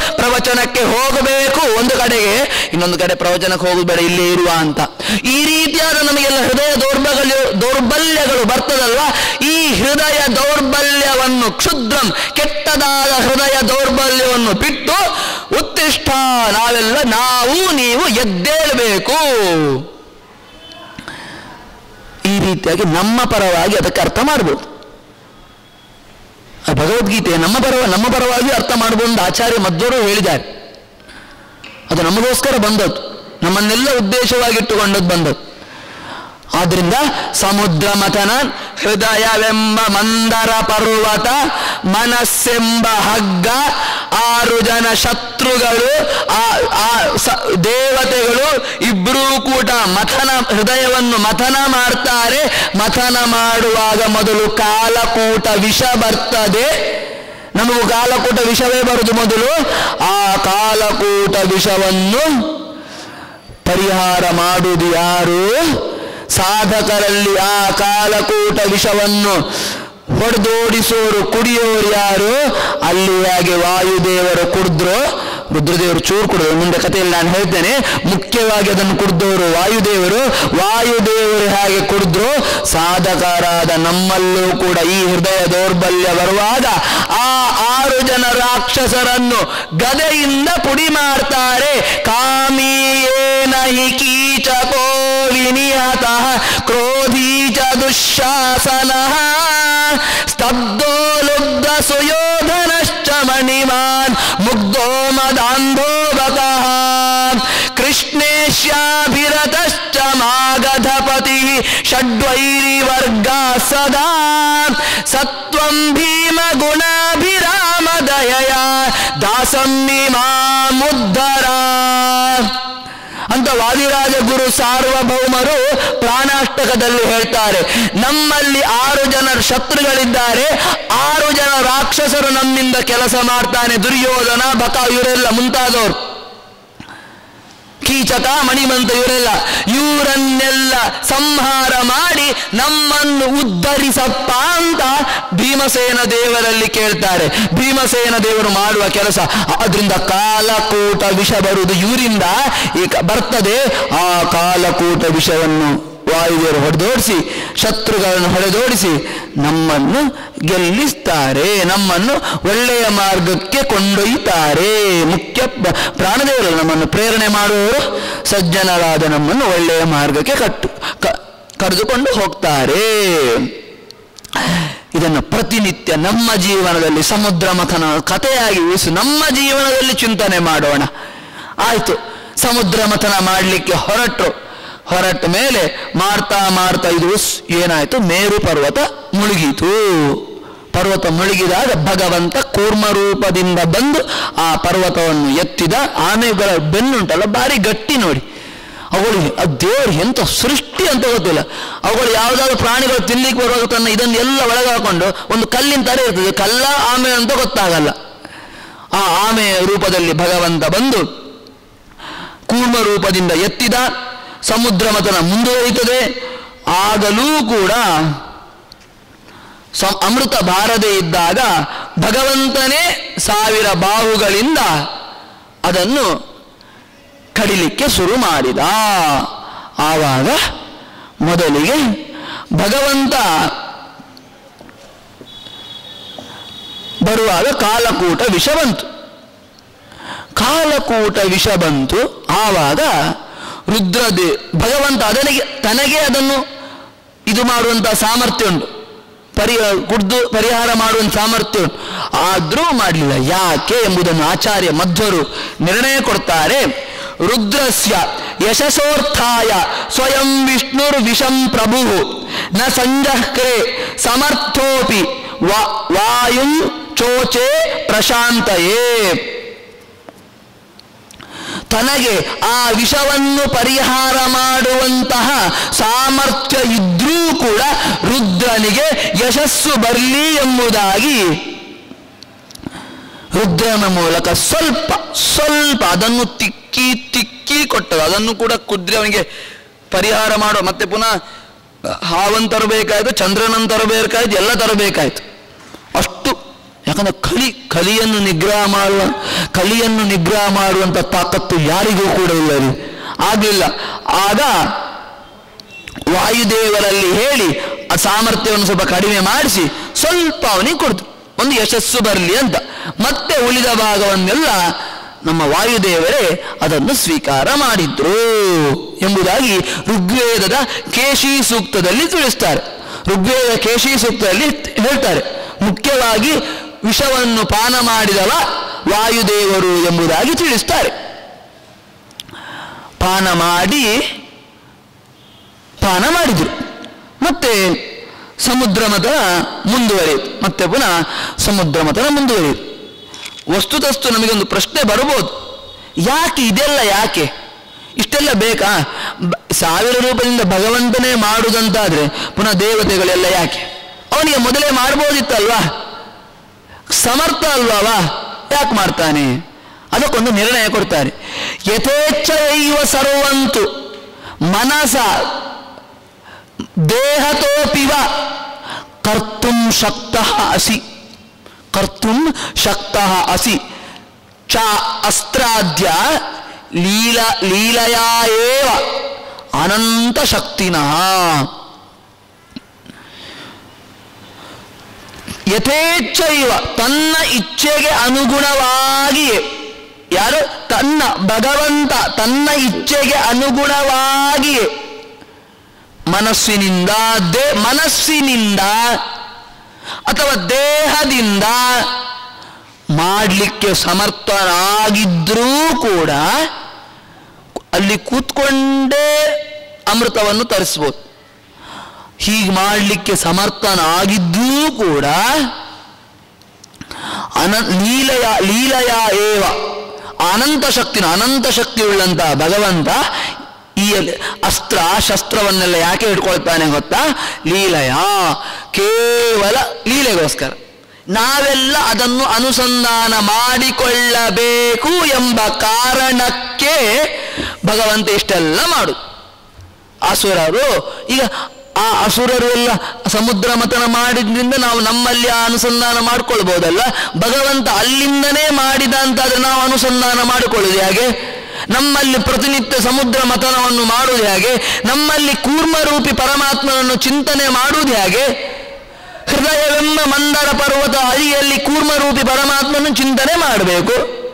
ಪ್ರವಚನಕ್ಕೆ ಹೋಗಬೇಕು ಒಂದು ಕಡೆಗೆ, ಇನ್ನೊಂದು ಕಡೆ ಪ್ರವಚನಕ್ಕೆ ಹೋಗಬೇಡ ಬೇಡ ಇಲ್ಲೇ ಇರುವ ಅಂತ. ಈ ರೀತಿಯಾದ ನಮಗೆಲ್ಲ ಹೃದಯ ದೌರ್ಬಲ್ಯ, ದೌರ್ಬಲ್ಯಗಳು ಬರ್ತದಲ್ಲ ಈ ಹೃದಯ ದೌರ್ಬಲ್ಯವನ್ನು, ಕ್ಷುದ್ರಂ, ಕೆಟ್ಟದಾದ ಹೃದಯ ದೌರ್ಬಲ್ಯವನ್ನು ಬಿಟ್ಟು ಉತ್ತಿಷ್ಠ, ನಾವೆಲ್ಲ ನಾವು, ನೀವು ಎದ್ದೇಳಬೇಕು. ಈ ರೀತಿಯಾಗಿ ನಮ್ಮ ಪರವಾಗಿ ಅದಕ್ಕೆ ಅರ್ಥ ಮಾಡ್ಬೋದು. ಭಗವದ್ಗೀತೆ ನಮ್ಮ ಪರವ ನಮ್ಮ ಪರವಾಗಿ ಅರ್ಥ ಮಾಡ್ಬೋದು ಅಂತ ಆಚಾರ್ಯ ಮಧ್ವರು ಹೇಳಿದ್ದಾರೆ. ಅದು ನಮಗೋಸ್ಕರ ಬಂದದ್ದು. ನಮ್ಮನ್ನೆಲ್ಲ ಉದ್ದೇಶವಾಗಿಟ್ಟುಕೊಂಡದ್ದು ಬಂದದ್ದು. ಆದ್ದರಿಂದ ಸಮುದ್ರ ಮಥನ ಹೃದಯವೆಂಬ ಮಂದರ ಪರ್ವತ, ಮನಸ್ಸೆಂಬ ಹಗ್ಗ, ಆರು ಜನ ಶತ್ರುಗಳು, ಆ ದೇವತೆಗಳು ಇಬ್ಬರೂ ಕೂಡ ಮಥನ, ಹೃದಯವನ್ನು ಮಥನ ಮಾಡ್ತಾರೆ. ಮಥನ ಮಾಡುವಾಗ ಮೊದಲು ಕಾಲಕೂಟ ವಿಷ ಬರ್ತದೆ. ನಮಗೂ ಕಾಲಕೂಟ ವಿಷವೇ ಬರುದು ಮೊದಲು. ಆ ಕಾಲಕೂಟ ವಿಷವನ್ನು ಪರಿಹಾರ ಮಾಡುವುದು ಯಾರು? ಸಾಧಕರಲ್ಲಿ ಆ ಕಾಲಕೂಟ ವಿಷವನ್ನು ಹೊಡೆದೋಡಿಸೋರು ಕುಡಿಯೋರು ಯಾರು? ಅಲ್ಲಿಯಾಗಿ ವಾಯುದೇವರು ಕುಡಿದ್ರು. ರುದ್ರದೇವರು ಚೂರು ಕುಡಿದ್ರು ಮುಂದೆ ಕಥೆಯಲ್ಲಿ ನಾನು ಹೇಳ್ತೇನೆ, ಮುಖ್ಯವಾಗಿ ಅದನ್ನು ಕುಡಿದವರು ವಾಯುದೇವರು. ವಾಯುದೇವರು ಹೇಗೆ ಕುಡಿದ್ರು? ಸಾಧಕರಾದ ನಮ್ಮಲ್ಲೂ ಕೂಡ ಈ ಹೃದಯ ದೌರ್ಬಲ್ಯ ಬರುವಾಗ ಆ ಆರು ಜನ ರಾಕ್ಷಸರನ್ನು ಗದೆಯಿಂದ ಪುಡಿ ಮಾಡ್ತಾರೆ ಕಾಮಿಯೇನ ಹಿ ಕೀಚಕೋ ವಿನಿಹತಃ ಕ್ರೋಧೀ ಚ ದುಃಶಾಸನಃ ಸ್ತಬ್ಧೋ ಲುಬ್ಧ ಸುಯೋಧನಶ್ಚ ಮಣಿಮಾನ್ धो गतः कृष्णे मागधपतिः षड्वैरिवर्गा सदा। सत्वम् भीमगुणाभिरामदयया। दयया इमामुद्धरा ವಾದಿರಾಜ ಗುರು ಸಾರ್ವಭೌಮರು ಪ್ರಾಣಾಷ್ಟಕದಲ್ಲಿ ಹೇಳ್ತಾರೆ, ನಮ್ಮಲ್ಲಿ ಆರು ಜನ ಶತ್ರುಗಳಿದ್ದಾರೆ, ಆರು ಜನ ರಾಕ್ಷಸರು ನಮ್ಮಿಂದ ಕೆಲಸ ಮಾಡ್ತಾನೆ ದುರ್ಯೋಧನ, ಬಕ, ಇವರೆಲ್ಲ ಮುಂತಾದವರು. ಕೀಚಕ ಮಣಿಮಂತ ಇವರೆಲ್ಲ ಇವರನ್ನೆಲ್ಲ ಸಂಹಾರ ಮಾಡಿ ನಮ್ಮನ್ನು ಉದ್ಧರಿಸಪ್ಪ ಅಂತ ಭೀಮಸೇನ ದೇವರಲ್ಲಿ ಕೇಳ್ತಾರೆ. ಭೀಮಸೇನ ದೇವರು ಮಾಡುವ ಕೆಲಸ ಅದರಿಂದ ಕಾಲಕೂಟ ವಿಷ ಬರುವುದು ಇವರಿಂದ. ಈಗ ಬರ್ತದೆ ಆ ಕಾಲಕೂಟ ವಿಷವನ್ನು ವಾಯುದೇವರು ಹೊಡೆದೋಡಿಸಿ, ಶತ್ರುಗಳನ್ನು ಹೊಡೆದೋಡಿಸಿ ನಮ್ಮನ್ನು ಗೆಲ್ಲಿಸ್ತಾರೆ, ನಮ್ಮನ್ನು ಒಳ್ಳೆಯ ಮಾರ್ಗಕ್ಕೆ ಕೊಂಡೊಯ್ತಾರೆ ಮುಖ್ಯ ಪ್ರ- ಪ್ರಾಣದೇವರು ನಮ್ಮನ್ನು ಪ್ರೇರಣೆ ಮಾಡುವವರು, ಸಜ್ಜನರಾದ ನಮ್ಮನ್ನು ಒಳ್ಳೆಯ ಮಾರ್ಗಕ್ಕೆ ಕಟ್ಟು ಕರೆದುಕೊಂಡು ಹೋಗ್ತಾರೆ. ಇದನ್ನು ಪ್ರತಿನಿತ್ಯ ನಮ್ಮ ಜೀವನದಲ್ಲಿ ಸಮುದ್ರ ಮಥನ ಕಥೆಯಾಗಿ ಉಳಿಸು ನಮ್ಮ ಜೀವನದಲ್ಲಿ ಚಿಂತನೆ ಮಾಡೋಣ. ಆಯ್ತು, ಸಮುದ್ರ ಮಥನ ಮಾಡಲಿಕ್ಕೆ ಹೊರಟರು. ಹೊರಟ ಮೇಲೆ ಮಾಡ್ತಾ ಮಾಡ್ತಾ ಇದು ಏನಾಯಿತು? ಮೇರು ಪರ್ವತ ಮುಳುಗಿತು. ಪರ್ವತ ಮುಳುಗಿದಾಗ ಭಗವಂತ ಕೂರ್ಮ ರೂಪದಿಂದ ಬಂದು ಆ ಪರ್ವತವನ್ನು ಎತ್ತಿದ. ಆಮೆಗಳ ಬೆನ್ನುಂಟಲ್ಲ, ಭಾರಿ ಗಟ್ಟಿ ನೋಡಿ. ಅವುಗಳು ಆ ದೇವರು ಎಂತ ಸೃಷ್ಟಿ ಅಂತ ಗೊತ್ತಿಲ್ಲ. ಅವುಗಳು ಯಾವುದಾದ್ರು ಪ್ರಾಣಿಗಳು ತಿನ್ಲಿಕ್ಕೆ ಬರುವಾಗ ತನ್ನ ಇದನ್ನೆಲ್ಲ ಒಳಗಾಕೊಂಡು ಒಂದು ಕಲ್ಲಿನ ತರ ಇರ್ತದೆ. ಕಲ್ಲ, ಆಮೆ ಅಂತ ಗೊತ್ತಾಗಲ್ಲ. ಆ ಆಮೆಯ ರೂಪದಲ್ಲಿ ಭಗವಂತ ಬಂದು ಕೂರ್ಮ ರೂಪದಿಂದ ಎತ್ತಿದ. ಸಮುದ್ರ ಮತನ ಮುಂದುವರಿಯುತ್ತದೆ ಆಗಲೂ ಕೂಡ ಅಮೃತ ಬಾರದೆ ಇದ್ದಾಗ ಭಗವಂತನೇ ಸಾವಿರ ಬಾಹುಗಳಿಂದ ಅದನ್ನು ಕಡಿಲಿಕ್ಕೆ ಶುರು ಮಾಡಿದ. ಆವಾಗ ಮೊದಲಿಗೆ ಭಗವಂತ ಬರುವಾಗ ಕಾಲಕೂಟ ವಿಷ ಬಂತು. ಕಾಲಕೂಟ ವಿಷ ಬಂತು. ಆವಾಗ ರುದ್ರದೇ, ಭಗವಂತ ಅದನಿಗೆ, ತನಗೆ ಅದನ್ನು ಇದು ಮಾಡುವಂತಹ ಸಾಮರ್ಥ್ಯ ಉಂಟು. ಪರಿ ಕುಡ್ದು ಪರಿಹಾರ ಮಾಡುವಂತ ಸಾಮರ್ಥ್ಯ ಉಂಟು. ಆದರೂ ಮಾಡಲಿಲ್ಲ. ಯಾಕೆ ಎಂಬುದನ್ನು ಆಚಾರ್ಯ ಮಧ್ವರು ನಿರ್ಣಯ ಕೊಡ್ತಾರೆ. ರುದ್ರಸ್ಯ, ಯಶಸೋರ್ಥಾಯ, ಸ್ವಯಂ ವಿಷ್ಣುರ್ ವಿಷಂ ಪ್ರಭು ನ ಸಂಜಹ್ರೆ ಸಮರ್ಥೋಪಿ ವಾಯುಂ ಚೋಚೆ ಪ್ರಶಾಂತಯೇ. ತನಗೆ ಆ ವಿಷವನ್ನು ಪರಿಹಾರ ಮಾಡುವಂತಹ ಸಾಮರ್ಥ್ಯ ಇದ್ರೂ ಕೂಡ ರುದ್ರನಿಗೆ ಯಶಸ್ಸು ಬರಲಿ ಎಂಬುದಾಗಿ ರುದ್ರನ ಮೂಲಕ ಸ್ವಲ್ಪ ಸ್ವಲ್ಪ ಅದನ್ನು ತಿಕ್ಕಿ ತಿಕ್ಕಿ ಕೊಟ್ಟರು. ಅದನ್ನು ಕೂಡ ಕುದ್ರೆ ಅವನಿಗೆ ಪರಿಹಾರ ಮಾಡುವ. ಮತ್ತೆ ಪುನಃ ಹಾವನ್ ತರಬೇಕಾಯ್ತು, ಚಂದ್ರನನ್ನು ತರಬೇಕಾಯ್ತು, ಎಲ್ಲ ತರಬೇಕಾಯ್ತು. ಅಷ್ಟು ಯಾಕಂದ್ರೆ ಕಲಿ, ಕಲಿಯನ್ನು ನಿಗ್ರಹ ಮಾಡುವ, ಕಲಿಯನ್ನು ನಿಗ್ರಹ ಮಾಡುವಂತ ತಾಕತ್ತು ಯಾರಿಗೂ ಕೂಡ ಇಲ್ಲ ರೀ. ಆಗಲಿಲ್ಲ. ಆಗ ವಾಯುದೇವರಲ್ಲಿ ಹೇಳಿ, ಆ ಸಾಮರ್ಥ್ಯವನ್ನು ಸ್ವಲ್ಪ ಕಡಿಮೆ ಮಾಡಿಸಿ, ಸ್ವಲ್ಪ ಅವನಿಗೆ ಕೊಡ್ತು. ಒಂದು ಯಶಸ್ಸು ಬರಲಿ ಅಂತ. ಮತ್ತೆ ಉಳಿದ ಭಾಗವನ್ನೆಲ್ಲ ನಮ್ಮ ವಾಯುದೇವರೇ ಅದನ್ನು ಸ್ವೀಕಾರ ಮಾಡಿದ್ರು ಎಂಬುದಾಗಿ ಋಗ್ವೇದದ ಕೇಶಿ ಸೂಕ್ತದಲ್ಲಿ ತಿಳಿಸ್ತಾರೆ. ಋಗ್ವೇದ ಕೇಶಿ ಸೂಕ್ತದಲ್ಲಿ ಹೇಳ್ತಾರೆ. ಮುಖ್ಯವಾಗಿ ವಿಷವನ್ನು ಪಾನ ಮಾಡಿದವ ವಾಯುದೇವರು ಎಂಬುದಾಗಿ ತಿಳಿಸ್ತಾರೆ. ಪಾನ ಮಾಡಿ ಪಾನ ಮಾಡಿದ್ರು. ಮತ್ತೆ ಸಮುದ್ರ ಮತನ ಮುಂದುವರಿಯಿತು. ಮತ್ತೆ ಪುನಃ ಸಮುದ್ರ ಮತನ ಮುಂದುವರಿಯಿತು. ವಸ್ತುತಸ್ತು ನಮಗೊಂದು ಪ್ರಶ್ನೆ ಬರ್ಬೋದು ಯಾಕೆ ಇದೆಲ್ಲ ಯಾಕೆ? ಇಷ್ಟೆಲ್ಲ ಬೇಕಾ? ಸಾವಿರ ರೂಪದಿಂದ ಭಗವಂತನೇ ಮಾಡುವುದಂತಾದ್ರೆ ಪುನಃ ದೇವತೆಗಳೆಲ್ಲ ಯಾಕೆ? ಅವನಿಗೆ ಮೊದಲೇ ಮಾಡ್ಬೋದಿತ್ತಲ್ವಾ ಸಮರ್ಥ ಅಲ್ವವ? ಯಾಕೆ ಮಾಡ್ತಾನೆ? ಅದಕ್ಕೊಂದು ನಿರ್ಣಯ ಕೊಡ್ತಾರೆ. ಯಥೇಚ್ಛ ದೈವ ಸರ್ವಂತು, ಮನಸ, ದೇಹತೋಪಿವ, ಕರ್ತುಂ ಶಕ್ತ ಅಸಿ. ಕರ್ತುಂ ಶಕ್ತ ಅಸಿ. ಚ ಅಸ್ತ್ರಾದ್ಯ ಲೀಲ, ಲೀಲಯ ಅನಂತ ಶಕ್ತಿನಃ. ಯಥೇಚ್ಛ ಇವ. ತನ್ನ ಇಚ್ಛೆಗೆ ಅನುಗುಣವಾಗಿಯೇ ಯಾರು? ತನ್ನ, ಭಗವಂತ ತನ್ನ ಇಚ್ಛೆಗೆ ಅನುಗುಣವಾಗಿಯೇ ಮನಸ್ಸಿನಿಂದ, ದೇ, ಮನಸ್ಸಿನಿಂದ ಅಥವಾ ದೇಹದಿಂದ ಮಾಡಲಿಕ್ಕೆ ಸಮರ್ಥರಾಗಿದ್ರೂ ಕೂಡ ಅಲ್ಲಿ ಕೂತ್ಕೊಂಡೇ ಅಮೃತವನ್ನು ತರಿಸ್ಬೋದು. ಹೀಗೆ ಮಾಡಲಿಕ್ಕೆ ಸಮರ್ಥನಾಗಿದ್ದೂ ಕೂಡ ಅನ ಲೀಲಯ ಲೀಲಯ ಏವ, ಅನಂತ ಶಕ್ತಿನ, ಅನಂತ ಶಕ್ತಿ ಉಳ್ಳಂತ ಭಗವಂತ ಈ ಅಸ್ತ್ರ, ಶಸ್ತ್ರವನ್ನೆಲ್ಲ ಯಾಕೆ ಇಟ್ಕೊಳ್ತಾನೆ ಗೊತ್ತಾ? ಲೀಲಯ, ಕೇವಲ ಲೀಲೆಗೋಸ್ಕರ. ನಾವೆಲ್ಲ ಅದನ್ನು ಅನುಸಂಧಾನ ಮಾಡಿಕೊಳ್ಳಬೇಕು ಎಂಬ ಕಾರಣಕ್ಕೆ ಭಗವಂತ ಇಷ್ಟೆಲ್ಲ ಮಾಡು. ಅಸುರರು, ಈಗ ಆ ಅಸುರರು ಎಲ್ಲ ಸಮುದ್ರ ಮತನ ಮಾಡಿದ್ರಿಂದ ನಾವು ನಮ್ಮಲ್ಲಿ ಆ ಅನುಸಂಧಾನ ಮಾಡ್ಕೊಳ್ಬಹುದಲ್ಲ ಭಗವಂತ ಅಲ್ಲಿಂದನೇ ಮಾಡಿದ ಅಂತಾದ್ರೆ ನಾವು ಅನುಸಂಧಾನ ಮಾಡಿಕೊಳ್ಳುದು ಹೇಗೆ? ನಮ್ಮಲ್ಲಿ ಪ್ರತಿನಿತ್ಯ ಸಮುದ್ರ ಮತನವನ್ನು ಮಾಡುವುದು ಹೇಗೆ? ನಮ್ಮಲ್ಲಿ ಕೂರ್ಮರೂಪಿ ಪರಮಾತ್ಮನನ್ನು ಚಿಂತನೆ ಮಾಡುವುದು ಹೇಗೆ? ಹೃದಯವೆಂಬ ಮಂದರ ಪರ್ವತ ಅಡಿಯಲ್ಲಿ ಕೂರ್ಮರೂಪಿ ಪರಮಾತ್ಮನ ಚಿಂತನೆ ಮಾಡಬೇಕು.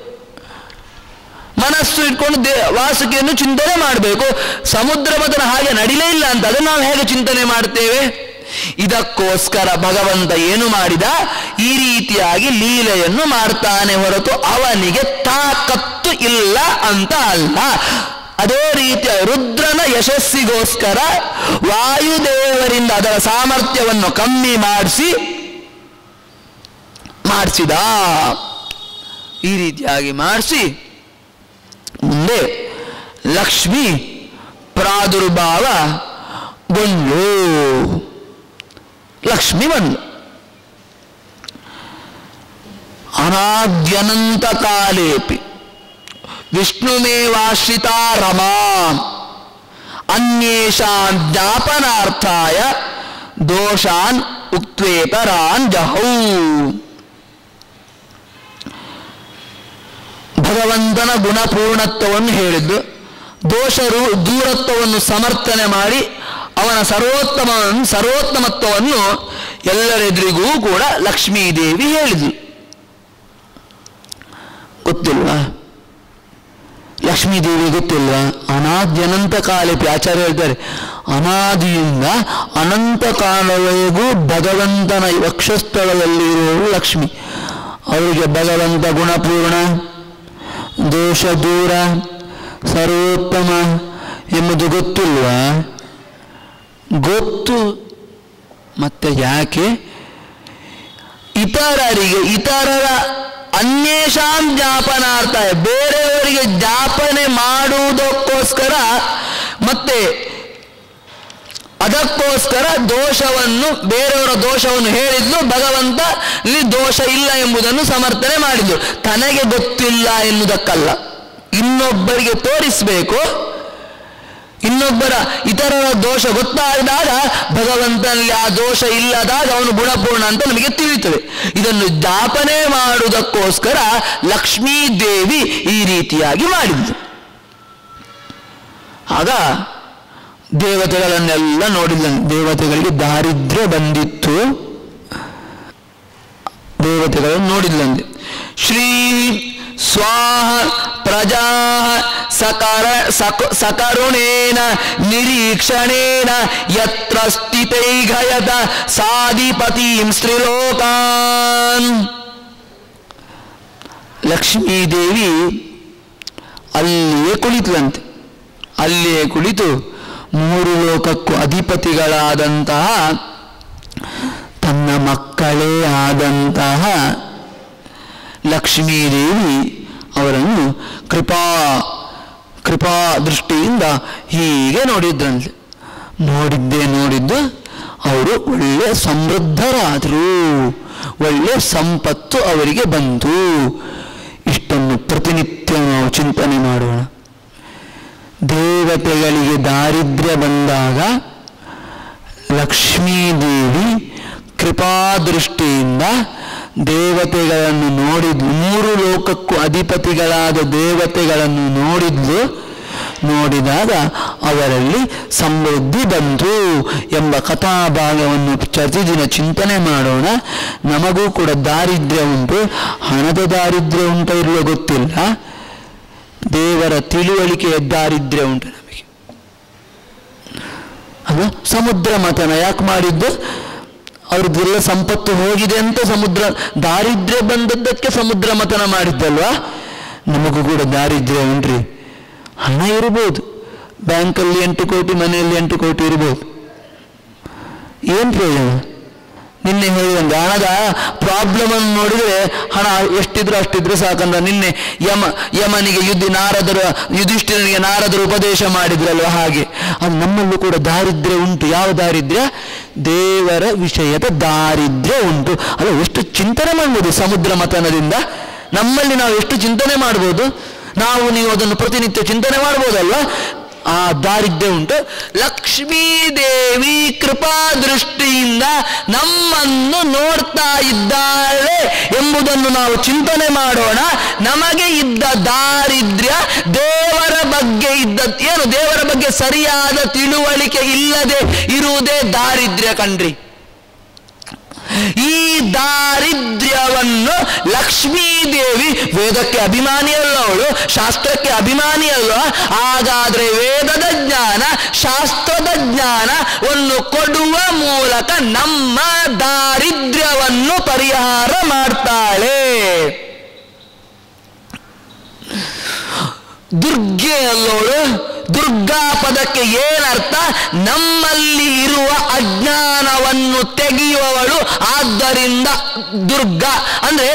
ಮನಸ್ಸು ಇಟ್ಕೊಂಡು ದೇ ವಾಸುಕಿಯನ್ನು ಚಿಂತನೆ ಮಾಡಬೇಕು. ಸಮುದ್ರ ಮತನ ಹಾಗೆ ನಡಿಲೇ ಇಲ್ಲ ಅಂತ ಅದನ್ನು ನಾವು ಹೇಗೆ ಚಿಂತನೆ ಮಾಡ್ತೇವೆ? ಇದಕ್ಕೋಸ್ಕರ ಭಗವಂತ ಏನು ಮಾಡಿದ? ಈ ರೀತಿಯಾಗಿ ಲೀಲೆಯನ್ನು ಮಾಡ್ತಾನೆ ಹೊರತು ಅವನಿಗೆ ತಾಕತ್ತು ಇಲ್ಲ ಅಂತ ಅಲ್ಲ. ಅದೇ ರೀತಿಯ ರುದ್ರನ ಯಶಸ್ಸಿಗೋಸ್ಕರ ವಾಯುದೇವರಿಂದ ಅದರ ಸಾಮರ್ಥ್ಯವನ್ನು ಕಮ್ಮಿ ಮಾಡಿಸಿ, ಮಾಡಿಸಿದ. ಈ ರೀತಿಯಾಗಿ ಮಾಡಿಸಿ ಮುಂದೆ ಲಕ್ಷ್ಮಿ ಪ್ರಾದುರ್ಭಾವ ಗೊಂಡು ಲಕ್ಷ್ಮಿ ಬಂದು ಅನಾದ್ಯನಂತ ಕಾಲೇಪಿ ವಿಷ್ಣುಮೇವಾಶ್ರಿತಾ ರಮಾ ಅನ್ಯೇಷಾಂ ಜ್ಞಾಪನಾರ್ಥಾಯ ದೋಷಾನ್ ಉಕ್ತ್ವೇತರಾನ್ ಜಹೌ ಭಗವಂತನ ಗುಣಪೂರ್ಣತ್ವವನ್ನು ಹೇಳಿದ್ದು, ದೋಷರು ದೂರತ್ವವನ್ನು ಸಮರ್ಥನೆ ಮಾಡಿ ಅವನ ಸರ್ವೋತ್ತಮ ಸರ್ವೋತ್ತಮತ್ವವನ್ನು ಎಲ್ಲರೆದುರಿಗೂ ಕೂಡ ಲಕ್ಷ್ಮೀದೇವಿ ಹೇಳಿದ್ಲು ಗೊತ್ತಿಲ್ವಾ? ಲಕ್ಷ್ಮೀದೇವಿ ಗೊತ್ತಿಲ್ವಾ? ಅನಾದ್ಯನಂತ ಕಾಲಕ್ಕೆ ಆಚಾರ್ಯ ಹೇಳ್ತಾರೆ, ಅನಾದಿಯಿಂದ ಅನಂತ ಕಾಲವರೆಗೂ ಭಗವಂತನ ವಕ್ಷಸ್ಥಳದಲ್ಲಿರುವವರು ಲಕ್ಷ್ಮಿ. ಅವರಿಗೆ ಭಗವಂತ ಗುಣಪೂರ್ಣ. ದೋಷ ದೂರ ಸರ್ವೋತ್ತಮ ಎಂಬುದು ಗೊತ್ತಿಲ್ವಾ? ಗೊತ್ತು ಮತ್ತೆ ಯಾಕೆ? ಇತರರಿಗೆ, ಇತರರ ಅನ್ಯೇಷಾಂ ಜ್ಞಾಪನಾರ್ಥ ಬೇರೆಯವರಿಗೆ ಜ್ಞಾಪನೆ ಮಾಡುವುದಕ್ಕೋಸ್ಕರ ಮತ್ತೆ ಅದಕ್ಕೋಸ್ಕರ ದೋಷವನ್ನು, ಬೇರೆಯವರ ದೋಷವನ್ನು ಹೇಳಿದ್ಲು, ಭಗವಂತ ಇಲ್ಲಿ ದೋಷ ಇಲ್ಲ ಎಂಬುದನ್ನು ಸಮರ್ಥನೆ ಮಾಡಿದ್ಲು ತನಗೆ ಗೊತ್ತಿಲ್ಲ ಎನ್ನುವುದಕ್ಕಲ್ಲ. ಇನ್ನೊಬ್ಬರಿಗೆ ತೋರಿಸಬೇಕು. ಇನ್ನೊಬ್ಬರ ಇತರರ ದೋಷ ಗೊತ್ತಾದಾಗ, ಭಗವಂತನಲ್ಲಿ ಆ ದೋಷ ಇಲ್ಲದಾಗ ಅವನು ಗುಣಪೂರ್ಣ ಅಂತ ನಮಗೆ ತಿಳಿಯುತ್ತದೆ. ಇದನ್ನು ಜಾಪನೆ ಮಾಡುವುದಕ್ಕೋಸ್ಕರ ಲಕ್ಷ್ಮೀದೇವಿ ಈ ರೀತಿಯಾಗಿ ಮಾಡಿದ್ದು. ಆಗ ದೇವತೆಗಳನ್ನೆಲ್ಲ ನೋಡಿದ್ದಾನೆ ದೇವತೆಗಳಿಗೆ ದಾರಿದ್ರ್ಯ ಬಂದಿತ್ತು. ದೇವತೆಗಳನ್ನು ನೋಡಿದ್ದಂತೆ ಶ್ರೀ ಸ್ವಾಹ ಪ್ರಜಾ ಸಕರ ಸಕ ಸಕರುಣೇನ ನಿರೀಕ್ಷಣೇನ ಯತ್ರ ಸ್ಥಿತೈಘಯತ ಸಾಧಿಪತಿಂ ಸ್ತ್ರೀಲೋಕಾನ್. ಲಕ್ಷ್ಮೀದೇವಿ ಅಲ್ಲಿಯೇ ಕುಳಿತಲಂತೆ ಅಲ್ಲಿಯೇ ಕುಳಿತು ಮೂರು ಲೋಕಕ್ಕೂ ಅಧಿಪತಿಗಳಾದಂತಹ ತನ್ನ ಮಕ್ಕಳೇ ಆದಂತಹ ಲಕ್ಷ್ಮೀದೇವಿ ಅವರನ್ನು ಕೃಪಾ ಕೃಪಾ ದೃಷ್ಟಿಯಿಂದ ಹೀಗೆ ನೋಡಿದ್ರಂತೆ. ನೋಡಿದ್ದೇ ನೋಡಿದ್ದು ಅವರು ಒಳ್ಳೆ ಸಮೃದ್ಧರಾದರು, ಒಳ್ಳೆ ಸಂಪತ್ತು ಅವರಿಗೆ ಬಂತು. ಇಷ್ಟನ್ನು ಪ್ರತಿನಿತ್ಯ ನಾವು ಚಿಂತನೆ ಮಾಡೋಣ. ದೇವತೆಗಳಿಗೆ ದಾರಿದ್ರ್ಯ ಬಂದಾಗ ಲಕ್ಷ್ಮೀದೇವಿ ಕೃಪಾದೃಷ್ಟಿಯಿಂದ ದೇವತೆಗಳನ್ನು ನೋಡಿದ್ಲು. ಮೂರು ಲೋಕಕ್ಕೂ ಅಧಿಪತಿಗಳಾದ ದೇವತೆಗಳನ್ನು ನೋಡಿದ್ಲು. ನೋಡಿದಾಗ ಅವರಲ್ಲಿ ಸಮೃದ್ಧಿ ಬಂತು ಎಂಬ ಕಥಾಭಾಗವನ್ನು ಪ್ರತಿದಿನ ಚಿಂತನೆ ಮಾಡೋಣ. ನಮಗೂ ಕೂಡ ದಾರಿದ್ರ್ಯ ಉಂಟು. ಹಣದ ದಾರಿದ್ರ್ಯ ಉಂಟು ಇರುವ ಗೊತ್ತಿಲ್ಲ. ದೇವರ ತಿಳುವಳಿಕೆಯ ದಾರಿದ್ರ್ಯ ಉಂಟು ನಮಗೆ. ಅಲ್ಲ ಸಮುದ್ರ ಮತನ ಯಾಕೆ ಮಾಡಿದ್ದು? ಅವ್ರದ್ದೆಲ್ಲ ಸಂಪತ್ತು ಹೋಗಿದೆ ಅಂತ ಸಮುದ್ರ ದಾರಿದ್ರ್ಯ ಬಂದದ್ದಕ್ಕೆ ಸಮುದ್ರ ಮತನ ಮಾಡಿದ್ದಲ್ವಾ? ನಮಗೂ ಕೂಡ ದಾರಿದ್ರ್ಯ ಉಂಟ್ರಿ. ಹಣ ಇರ್ಬೋದು. ಬ್ಯಾಂಕಲ್ಲಿ ಎಂಟು ಕೋಟಿ, ಮನೆಯಲ್ಲಿ ಎಂಟು ಕೋಟಿ ಇರ್ಬೋದು. ಏನು ಪ್ರಯೋಜನ? ನಿನ್ನೆ ಹೇಳಿದಂಗೆ ಹಣದ ಪ್ರಾಬ್ಲಮ್ ಅನ್ನು ನೋಡಿದ್ರೆ ಹಣ ಎಷ್ಟಿದ್ರು ಅಷ್ಟಿದ್ರು ಸಾಕಂದ್ರೆ ನಿನ್ನೆ ಯಮ, ಯಮನಿಗೆ ಯುದ್ಧ ನಾರದರು, ಯುಧಿಷ್ಠಿರನಿಗೆ ನಾರದರು ಉಪದೇಶ ಮಾಡಿದ್ರಲ್ವ ಹಾಗೆ. ಅದು ನಮ್ಮಲ್ಲೂ ಕೂಡ ದಾರಿದ್ರ್ಯ ಉಂಟು. ಯಾವ ದಾರಿದ್ರ್ಯ? ದೇವರ ವಿಷಯದ ದಾರಿದ್ರ್ಯ ಉಂಟು. ಅಲ್ಲ, ಎಷ್ಟು ಚಿಂತನೆ ಮಾಡ್ಬೋದು ಸಮುದ್ರ ಮತನದಿಂದ? ನಮ್ಮಲ್ಲಿ ನಾವು ಎಷ್ಟು ಚಿಂತನೆ ಮಾಡ್ಬೋದು? ನಾವು ನೀವು ಅದನ್ನು ಪ್ರತಿನಿತ್ಯ ಚಿಂತನೆ ಮಾಡ್ಬೋದಲ್ವ? ಆ ದಾರಿದ್ರ್ಯ ಉಂಟು. ಲಕ್ಷ್ಮೀದೇವಿ ಕೃಪಾ ದೃಷ್ಟಿಯಿಂದ ನಮ್ಮನ್ನು ನೋಡ್ತಾ ಇದ್ದಾಳೆ ಎಂಬುದನ್ನು ನಾವು ಚಿಂತನೆ ಮಾಡೋಣ. ನಮಗೆ ಇದ್ದ ದಾರಿದ್ರ್ಯ ದೇವರ ಬಗ್ಗೆ ಇದ್ದ ಏನು? ದೇವರ ಬಗ್ಗೆ ಸರಿಯಾದ ತಿಳುವಳಿಕೆ ಇಲ್ಲದೆ ಇರುವುದೇ ದಾರಿದ್ರ್ಯ ಕಣ್ರಿ. ಈ ದಾರಿದ್ರ್ಯವನ್ನು ಲಕ್ಷ್ಮೀದೇವಿ ವೇದಕ್ಕೆ ಅಭಿಮಾನಿಯಲ್ಲ ಅವಳು ಶಾಸ್ತ್ರಕ್ಕೆ ಅಭಿಮಾನಿಯಲ್ಲ ಹಾಗಾದ್ರೆ ವೇದದ ಜ್ಞಾನ, ಶಾಸ್ತ್ರದ ಜ್ಞಾನವನ್ನು ಕೊಡುವ ಮೂಲಕ ನಮ್ಮ ದಾರಿದ್ರ್ಯವನ್ನು ಪರಿಹಾರ ಮಾಡ್ತಾಳೆ. ದುರ್ಗೆ ಅಲ್ಲೋಳು ದುರ್ಗಾ ಪದಕ್ಕೆ ಏನರ್ಥ? ನಮ್ಮಲ್ಲಿ ಇರುವ ಅಜ್ಞಾನವನ್ನು ತೆಗೆಯುವವಳು ಆದ್ದರಿಂದ ದುರ್ಗಾ. ಅಂದ್ರೆ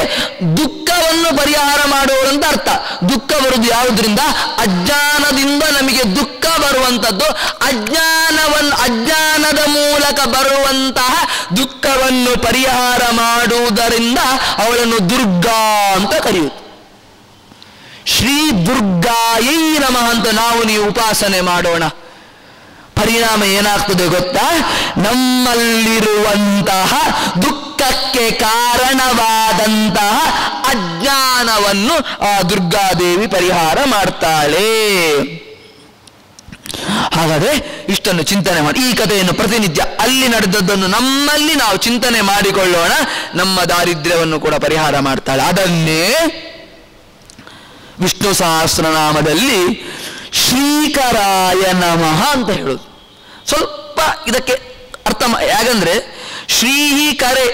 ದುಃಖವನ್ನು ಪರಿಹಾರ ಮಾಡುವವಳು ಅಂತ ಅರ್ಥ. ದುಃಖ ಬರುವುದು ಯಾವುದರಿಂದ? ಅಜ್ಞಾನದಿಂದ ನಮಗೆ ದುಃಖ ಬರುವಂಥದ್ದು. ಅಜ್ಞಾನವನ್ನು ಅಜ್ಞಾನದ ಮೂಲಕ ಬರುವಂತಹ ದುಃಖವನ್ನು ಪರಿಹಾರ ಮಾಡುವುದರಿಂದ ಅವಳನ್ನು ದುರ್ಗಾ ಅಂತ ಕರೆಯುವುದು ಶ್ರೀ ದುರ್ಗಾಯೈ ನಮಃ ಅಂತ ನಾವು ನೀವು ಉಪಾಸನೆ ಮಾಡೋಣ. ಪರಿಣಾಮ ಏನಾಗ್ತದೆ ಗೊತ್ತಾ? ನಮ್ಮಲ್ಲಿರುವಂತಹ ದುಃಖಕ್ಕೆ ಕಾರಣವಾದಂತಹ ಅಜ್ಞಾನವನ್ನು ಆ ದುರ್ಗಾದೇವಿ ಪರಿಹಾರ ಮಾಡ್ತಾಳೆ. ಹಾಗಾದ್ರೆ ಇಷ್ಟನ್ನು ಚಿಂತನೆ ಮಾಡಿ. ಈ ಕಥೆಯನ್ನು ಪ್ರತಿನಿತ್ಯ ಅಲ್ಲಿ ನಡೆದದ್ದನ್ನು ನಮ್ಮಲ್ಲಿ ನಾವು ಚಿಂತನೆ ಮಾಡಿಕೊಳ್ಳೋಣ. ನಮ್ಮ ದಾರಿದ್ರ್ಯವನ್ನು ಕೂಡ ಪರಿಹಾರ ಮಾಡ್ತಾಳೆ. ಅದನ್ನೇ ವಿಷ್ಣು ಸಹಸ್ರನಾಮದಲ್ಲಿ ಶ್ರೀಕರಾಯ ನಮಃ ಅಂತ ಹೇಳೋದು. ಸ್ವಲ್ಪ ಇದಕ್ಕೆ ಅರ್ಥ ಯಾಕಂದ್ರೆ ಶ್ರೀಹಿ ಕರೆ,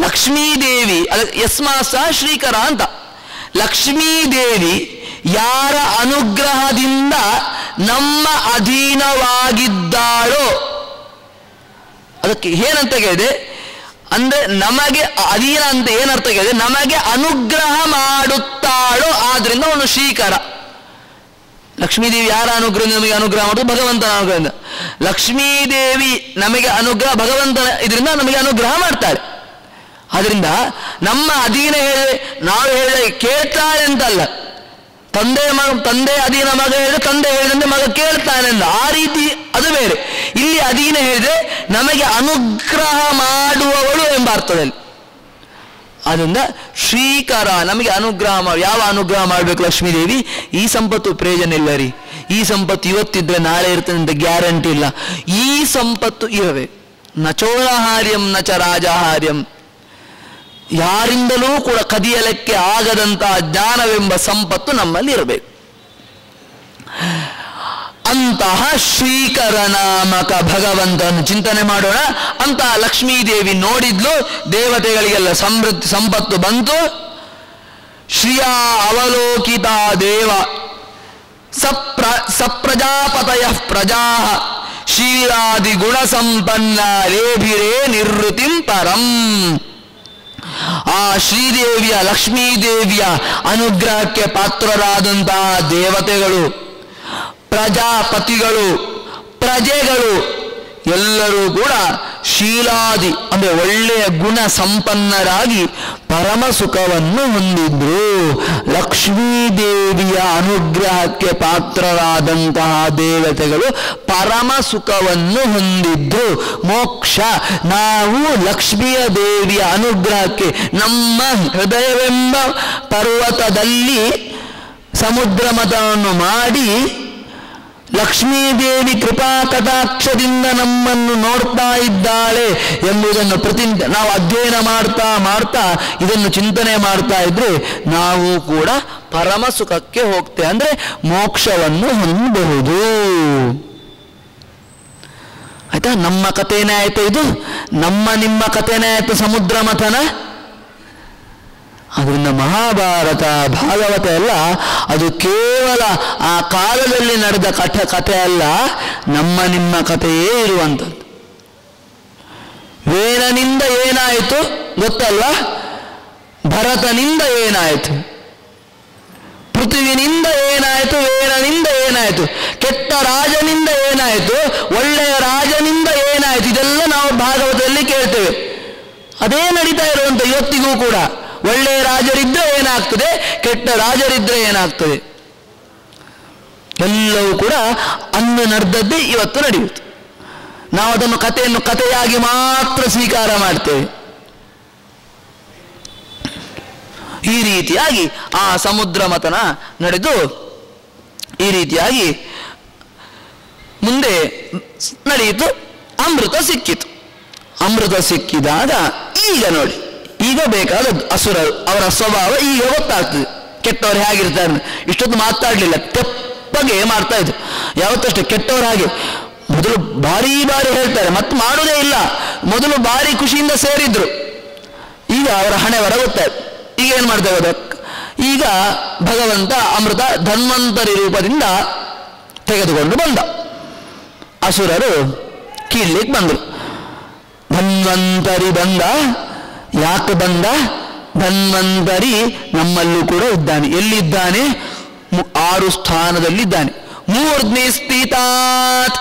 ಲಕ್ಷ್ಮೀದೇವಿ, ಅದ ಯಸ್ಮಾ ಸಹ ಶ್ರೀಕರ ಅಂತ. ಲಕ್ಷ್ಮೀದೇವಿ ಯಾರ ಅನುಗ್ರಹದಿಂದ ನಮ್ಮ ಅಧೀನವಾಗಿದ್ದಾಳೋ. ಅದಕ್ಕೆ ಏನಂತ ಕೇಳಿದೆ? ಅಂದ್ರೆ ನಮಗೆ ಅಧೀನ ಅಂತ ಏನರ್ಥ ಕೇಳಿದ್ರೆ ನಮಗೆ ಅನುಗ್ರಹ ಮಾಡುತ್ತಾಳೋ ಆದ್ರಿಂದ ಅವನು ಶ್ರೀಕರ. ಲಕ್ಷ್ಮೀದೇವಿ ಯಾರ ಅನುಗ್ರಹ ನಮಗೆ ಅನುಗ್ರಹ ಮಾಡೋದು ಭಗವಂತನ ಅನುಗ್ರಹ ಲಕ್ಷ್ಮೀದೇವಿ ನಮಗೆ ಅನುಗ್ರಹ, ಭಗವಂತನ ಇದರಿಂದ ನಮಗೆ ಅನುಗ್ರಹ ಮಾಡ್ತಾರೆ ಆದ್ರಿಂದ ನಮ್ಮ ಅಧೀನ ಹೇಳಿ ನಾವು ಹೇಳಿ ಕೇಳ್ತಾಳೆ ಅಂತಲ್ಲ. ತಂದೆ ಮಗ, ತಂದೆ ಅಧೀನ ಮಗ ಹೇಳಿದ್ರೆ ತಂದೆ ಹೇಳಿದಂತೆ ಮಗ ಕೇಳ್ತಾನೆ ಆ ರೀತಿ ಅದು ಬೇರೆ. ಇಲ್ಲಿ ಅಧೀನ ಹೇಳಿದ್ರೆ ನಮಗೆ ಅನುಗ್ರಹ ಮಾಡುವವಳು ಎಂಬ ಅರ್ಥದಲ್ಲಿ. ಆದ್ದರಿಂದ ಶ್ರೀಕರ, ನಮಗೆ ಅನುಗ್ರಹ ಮಾಡಿ. ಯಾವ ಅನುಗ್ರಹ ಮಾಡಬೇಕು ಲಕ್ಷ್ಮೀದೇವಿ? ಈ ಸಂಪತ್ತು ಪ್ರಯೋಜನ ಇಲ್ಲ ರೀ. ಈ ಸಂಪತ್ತು ಇವತ್ತಿದ್ರೆ ನಾಳೆ ಇರ್ತದೆ ಅಂತ ಗ್ಯಾರಂಟಿ ಇಲ್ಲ. ಈ ಸಂಪತ್ತು ಇರವೆ ನಚೋಳಹಾರ್ಯಂ ನಚ ರಾಜಹಾರ್ಯಂ. ಯಾರಿಂದಲೂ ಕೂಡ ಕದಿಯಲಕ್ಕೆ ಆಗದಂತಹ ಜ್ಞಾನವೆಂಬ ಸಂಪತ್ತು ನಮ್ಮಲ್ಲಿ ಇರಬೇಕು. ಅಂತಹ ಶ್ರೀಕರನಾಮಕ ಭಗವಂತನು ಚಿಂತನೆ ಮಾಡೋಣ. ಅಂತಹ ಲಕ್ಷ್ಮೀದೇವಿ ನೋಡಿದ್ಲು, ದೇವತೆಗಳಿಗೆಲ್ಲ ಸಮೃದ್ಧಿ, ಸಂಪತ್ತು ಬಂತು. ಶ್ರಿಯ ಅವಲೋಕಿತ ದೇವ, ಸಪ್ರ, ಸಪ್ರಜಾಪತಯ ಪ್ರಜಾ ಶ್ರೀರಾದಿ ಗುಣ ಸಂಪನ್ನ ರೇಭಿರೇ ನಿರ್ವೃತಿಂ ಪರಂ. ಆ ಶ್ರೀದೇವಿಯ ಲಕ್ಷ್ಮೀದೇವಿಯ ಅನುಗ್ರಹಕ್ಕೆ ಪಾತ್ರರಾದಂತಹ ದೇವತೆಗಳು ಪ್ರಜಾಪತಿಗಳು ಪ್ರಜೆಗಳು ಎಲ್ಲರೂ ಕೂಡ ಶೀಲಾದಿ, ಅಂದ್ರೆ ಒಳ್ಳೆಯ ಗುಣ ಸಂಪನ್ನರಾಗಿ ಪರಮ ಸುಖವನ್ನು ಹೊಂದಿದ್ರು. ಲಕ್ಷ್ಮೀದೇವಿಯ ಅನುಗ್ರಹಕ್ಕೆ ಪಾತ್ರರಾದಂತಹ ದೇವತೆಗಳು ಪರಮ ಸುಖವನ್ನು ಹೊಂದಿದ್ರು ಮೋಕ್ಷ, ನಾವು ಲಕ್ಷ್ಮಿಯ ದೇವಿಯ ಅನುಗ್ರಹಕ್ಕೆ ನಮ್ಮ ಹೃದಯವೆಂಬ ಪರ್ವತದಲ್ಲಿ ಸಮುದ್ರ ಮತವನ್ನು ಮಾಡಿ ಲಕ್ಷ್ಮೀದೇವಿ ಕೃಪಾ ಕಟಾಕ್ಷದಿಂದ ನಮ್ಮನ್ನು ನೋಡ್ತಾ ಇದ್ದಾಳೆ ಎಂಬುದನ್ನು ಪ್ರತಿ ನಾವು ಅಧ್ಯಯನ ಮಾಡ್ತಾ ಮಾಡ್ತಾ ಇದನ್ನು ಚಿಂತನೆ ಮಾಡ್ತಾ ಇದ್ರೆ ನಾವು ಕೂಡ ಪರಮ ಸುಖಕ್ಕೆ ಹೋಗ್ತೇವೆ. ಅಂದ್ರೆ ಮೋಕ್ಷವನ್ನು ಹೊಂದಬಹುದು. ಆಯ್ತಾ? ನಮ್ಮ ಕಥೆನೇ ಆಯ್ತು ಇದು. ನಮ್ಮ ನಿಮ್ಮ ಕಥೆನೇ ಆಯ್ತು ಸಮುದ್ರ ಮಥನ. ಅದರಿಂದ ಮಹಾಭಾರತ, ಭಾಗವತ ಎಲ್ಲ, ಅದು ಕೇವಲ ಆ ಕಾಲದಲ್ಲಿ ನಡೆದ ಕಥ, ಕಥೆ ಅಲ್ಲ, ನಮ್ಮ ನಿಮ್ಮ ಕಥೆಯೇ ಇರುವಂಥದ್ದು. ವೇಣನಿಂದ ಏನಾಯಿತು ಗೊತ್ತಲ್ಲ ಭರತನಿಂದ ಏನಾಯಿತು? ಪೃಥ್ವಿನಿಂದ ಏನಾಯಿತು? ವೇಣನಿಂದ ಏನಾಯಿತು? ಕೆಟ್ಟ ರಾಜನಿಂದ ಏನಾಯಿತು? ಒಳ್ಳೆಯ ರಾಜನಿಂದ ಏನಾಯಿತು? ಇದೆಲ್ಲ ನಾವು ಭಾಗವತದಲ್ಲಿ ಕೇಳ್ತೇವೆ. ಅದೇ ನಡೀತಾ ಇರುವಂತ ಇವತ್ತಿಗೂ ಕೂಡ. ಒಳ್ಳೆಯ ರಾಜರಿದ್ರೆ ಏನಾಗ್ತದೆ, ಕೆಟ್ಟ ರಾಜರಿದ್ರೆ ಏನಾಗ್ತದೆ? ಎಲ್ಲವೂ ಕೂಡ ಅಂದು ನಡೆದದ್ದೇ ಇವತ್ತು ನಡೆಯುತ್ತೆ. ನಾವು ಅದನ್ನು ಕಥೆಯನ್ನು ಕಥೆಯಾಗಿ ಮಾತ್ರ ಸ್ವೀಕಾರ ಮಾಡ್ತೇವೆ. ಈ ರೀತಿಯಾಗಿ ಆ ಸಮುದ್ರ ಮತನ ನಡೆದು ಈ ರೀತಿಯಾಗಿ ಮುಂದೆ ನಡೆಯಿತು, ಅಮೃತ ಸಿಕ್ಕಿತು. ಅಮೃತ ಸಿಕ್ಕಿದಾಗ ಈಗ ನೋಡಿ. ಈಗ ಬೇಕಾದ ಅಸುರ, ಅವರ ಸ್ವಭಾವ ಈಗ ಗೊತ್ತಾಗ್ತದೆ. ಕೆಟ್ಟವ್ರು ಹೇಗಿರ್ತಾರೆ ಇಷ್ಟೊತ್ತು ಮಾತಾಡಲಿಲ್ಲ. ತೆಪ್ಪಗೆ ಮಾಡ್ತಾ ಇದ್ರು. ಯಾವತ್ತಷ್ಟು ಕೆಟ್ಟವ್ರು ಹಾಗೆ. ಮೊದಲು ಭಾರಿ ಬಾರಿ ಹೇಳ್ತಾರೆ. ಮತ್ತೆ ಮಾಡೋದೇ ಇಲ್ಲ. ಮೊದಲು ಭಾರಿ ಖುಷಿಯಿಂದ ಸೇರಿದ್ರು. ಈಗ ಅವರ ಹಣೆ ಹೊರ ಗೊತ್ತಾಯ್ತು ಈಗ ಏನು ಅದಕ್ಕೆ ಈಗ ಭಗವಂತ ಅಮೃತ ಧನ್ವಂತರಿ ರೂಪದಿಂದ ತೆಗೆದುಕೊಂಡು ಬಂದ. ಅಸುರರು ಕೀಳ್ಲಿಕ್ಕೆ ಬಂದರು. ಧನ್ವಂತರಿ ಬಂದ. ಯಾಕೆ ಬಂದ? ಧನ್ವಂತರಿ ನಮ್ಮಲ್ಲೂ ಕೂಡ ಇದ್ದಾನೆ. ಎಲ್ಲಿದ್ದಾನೆ? ಆರು ಸ್ಥಾನದಲ್ಲಿದ್ದಾನೆ. ಮೂರ್ಧ್ನಿ ಸ್ಥಿತಾತ್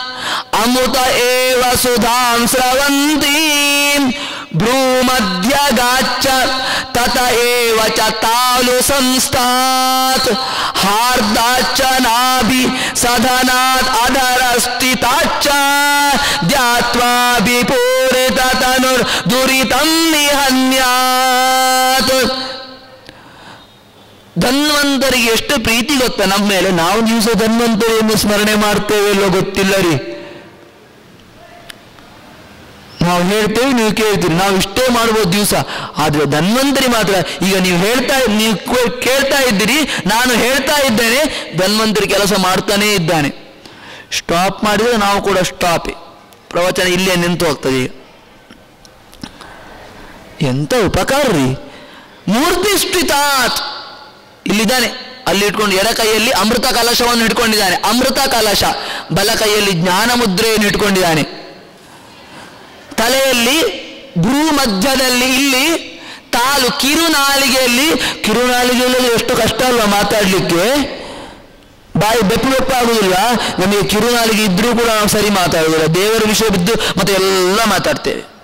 ಅಮೃತ ಏವ ಸುಧಾಂ ಸ್ರವಂತಿ ಭ್ರೂಮಧ್ಯಗಾಚ್ಚ ತತ ಏವ ಚ ತಾಲು ಸಂಸ್ಥಾತ್ ಹಾರ್ದಾಚ ನಾಭಿ ಸದನಾತ್ ಅಧರ ಸ್ಥಿತಾಚ ಧ್ಯಾತ್ವಾ ತನುರ್ ದುರಿತಂ ನಿಹನ್ಯಾತ್ ಧನ್ವಂತರಿಗೆ ಎಷ್ಟು ಪ್ರೀತಿ ಗೊತ್ತಾ ನಮ್ಮ ಮೇಲೆ? ನಾವು ದಿವಸ ಧನ್ವಂತರಿಯನ್ನು ಸ್ಮರಣೆ ಮಾಡ್ತೇವೆ ಇಲ್ಲೋ ಗೊತ್ತಿಲ್ಲ ರೀ. ನಾವು ಹೇಳ್ತೇವೆ, ನೀವು ಕೇಳ್ತೀರಿ. ನಾವು ಇಷ್ಟೇ ಮಾಡ್ಬೋದು ದಿವಸ. ಆದ್ರೆ ಧನ್ವಂತರಿ ಮಾತ್ರ. ಈಗ ನೀವು ಹೇಳ್ತಾ ನೀವು ಕೇಳ್ತಾ ಇದ್ದೀರಿ, ನಾನು ಹೇಳ್ತಾ ಇದ್ದೇನೆ, ಧನ್ವಂತರಿ ಕೆಲಸ ಮಾಡ್ತಾನೇ ಇದ್ದಾನೆ. ಸ್ಟಾಪ್ ಮಾಡಿದ್ರೆ ನಾವು ಕೂಡ ಸ್ಟಾಪ್ ಪ್ರವಚನ ಇಲ್ಲೇ ನಿಂತು ಹೋಗ್ತದೆ ಈಗ. ಎಂತ ಉಪಕಾರ ರೀ. ಮೂರ್ತಿ ಸ್ಥಿತಾತ್ ಇಲ್ಲಿದ್ದಾನೆ. ಅಲ್ಲಿ ಇಟ್ಕೊಂಡು ಎಡ ಕೈಯಲ್ಲಿ ಅಮೃತ ಕಲಶವನ್ನು ಇಟ್ಕೊಂಡಿದ್ದಾನೆ. ಅಮೃತ ಕಲಶ. ಬಲ ಕೈಯಲ್ಲಿ ಜ್ಞಾನ ಮುದ್ರೆಯನ್ನು ಇಟ್ಕೊಂಡಿದ್ದಾನೆ. ತಲೆಯಲ್ಲಿ ಭೂ ಮಧ್ಯದಲ್ಲಿ ಇಲ್ಲಿ ತಾಲು ಕಿರುನಾಲಿಗೆಯಲ್ಲಿ ಕಿರುನಾಲಿಗೆಯಲ್ಲಿ ಎಷ್ಟು ಕಷ್ಟ ಅಲ್ವಾ ಮಾತಾಡಲಿಕ್ಕೆ? ಬಾಯಿ ಬೆಪ್ಪು ಬೆಪ್ಪು ಆಗುದಿಲ್ಲ ನಮಗೆ ಕಿರುನಾಲಿಗೆ ಇದ್ರೂ ಕೂಡ ನಾವು ಸರಿ ಮಾತಾಡುವುದಿಲ್ಲ ದೇವರ ವಿಷಯ ಬಿದ್ದು ಮತ್ತೆ ಎಲ್ಲ ಮಾತಾಡ್ತೇವೆ.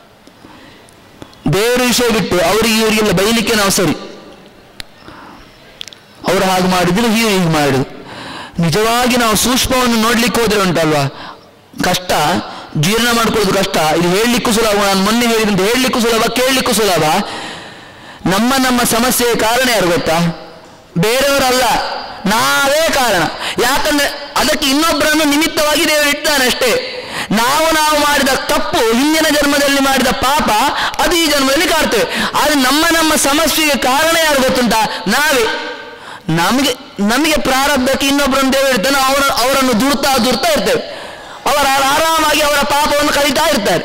ದೇವರ ವಿಷಯ ಬಿಟ್ಟು ಅವರಿಗೆ ಇವರಿಗೆಲ್ಲ ಬೈಲಿಕ್ಕೆ ನಾವು ಸರಿ. ಅವರು ಹಾಗೆ ಮಾಡಿದ್ರು, ಹೀಗೆ ಹೀಗೆ ಮಾಡಿದ್ರು. ನಿಜವಾಗಿ ನಾವು ಸೂಕ್ಷ್ಮವನ್ನು ನೋಡ್ಲಿಕ್ಕೆ ಹೋದ್ರೆ ಉಂಟಲ್ವಾ? ಕಷ್ಟ. ಜೀರ್ಣ ಮಾಡ್ಕೊಳ್ಳೋದು ಕಷ್ಟ. ಇದು ಹೇಳಲಿಕ್ಕೂ ಸುಲಭ, ನಾನು ಮೊನ್ನೆ ಹೇಳಿದಂತೆ ಹೇಳಲಿಕ್ಕೂ ಸುಲಭ, ಕೇಳಲಿಕ್ಕೂ ಸುಲಭ. ನಮ್ಮ ನಮ್ಮ ಸಮಸ್ಯೆಯ ಕಾರಣ ಯಾರು ಗೊತ್ತಾ? ಬೇರೆಯವರಲ್ಲ. ನಾವೇ ಕಾರಣ. ಯಾಕಂದ್ರೆ ಅದಕ್ಕೆ ಇನ್ನೊಬ್ಬರನ್ನು ನಿಮಿತ್ತವಾಗಿ ದೇವರು ಇಡ್ತಾನೆ ಅಷ್ಟೇ. ನಾವು ನಾವು ಮಾಡಿದ ತಪ್ಪು ಹಿಂದಿನ ಜನ್ಮದಲ್ಲಿ ಮಾಡಿದ ಪಾಪ ಅದು ಈ ಜನ್ಮದಲ್ಲಿ ಕಾಡ್ತೇವೆ ಆದರೆ ನಮ್ಮ ನಮ್ಮ ಸಮಸ್ಯೆಗೆ ಕಾರಣ ಯಾರು ಗೊತ್ತುಂಟ? ನಾವೇ. ನಮಗೆ ನಮಗೆ ಪ್ರಾರಬ್ಧಕ್ಕೆ ಇನ್ನೊಬ್ಬರನ್ನು ದೇವರು ಇರ್ತಾನೆ ಅವರ, ಅವರನ್ನು ದುಡ್ತಾ ದುಡ್ತಾ ಇರ್ತೇವೆ. ಅವರ ಆರಾಮಾಗಿ ಅವರ ಪಾಪವನ್ನು ಕಲಿತಾ ಇರ್ತಾರೆ.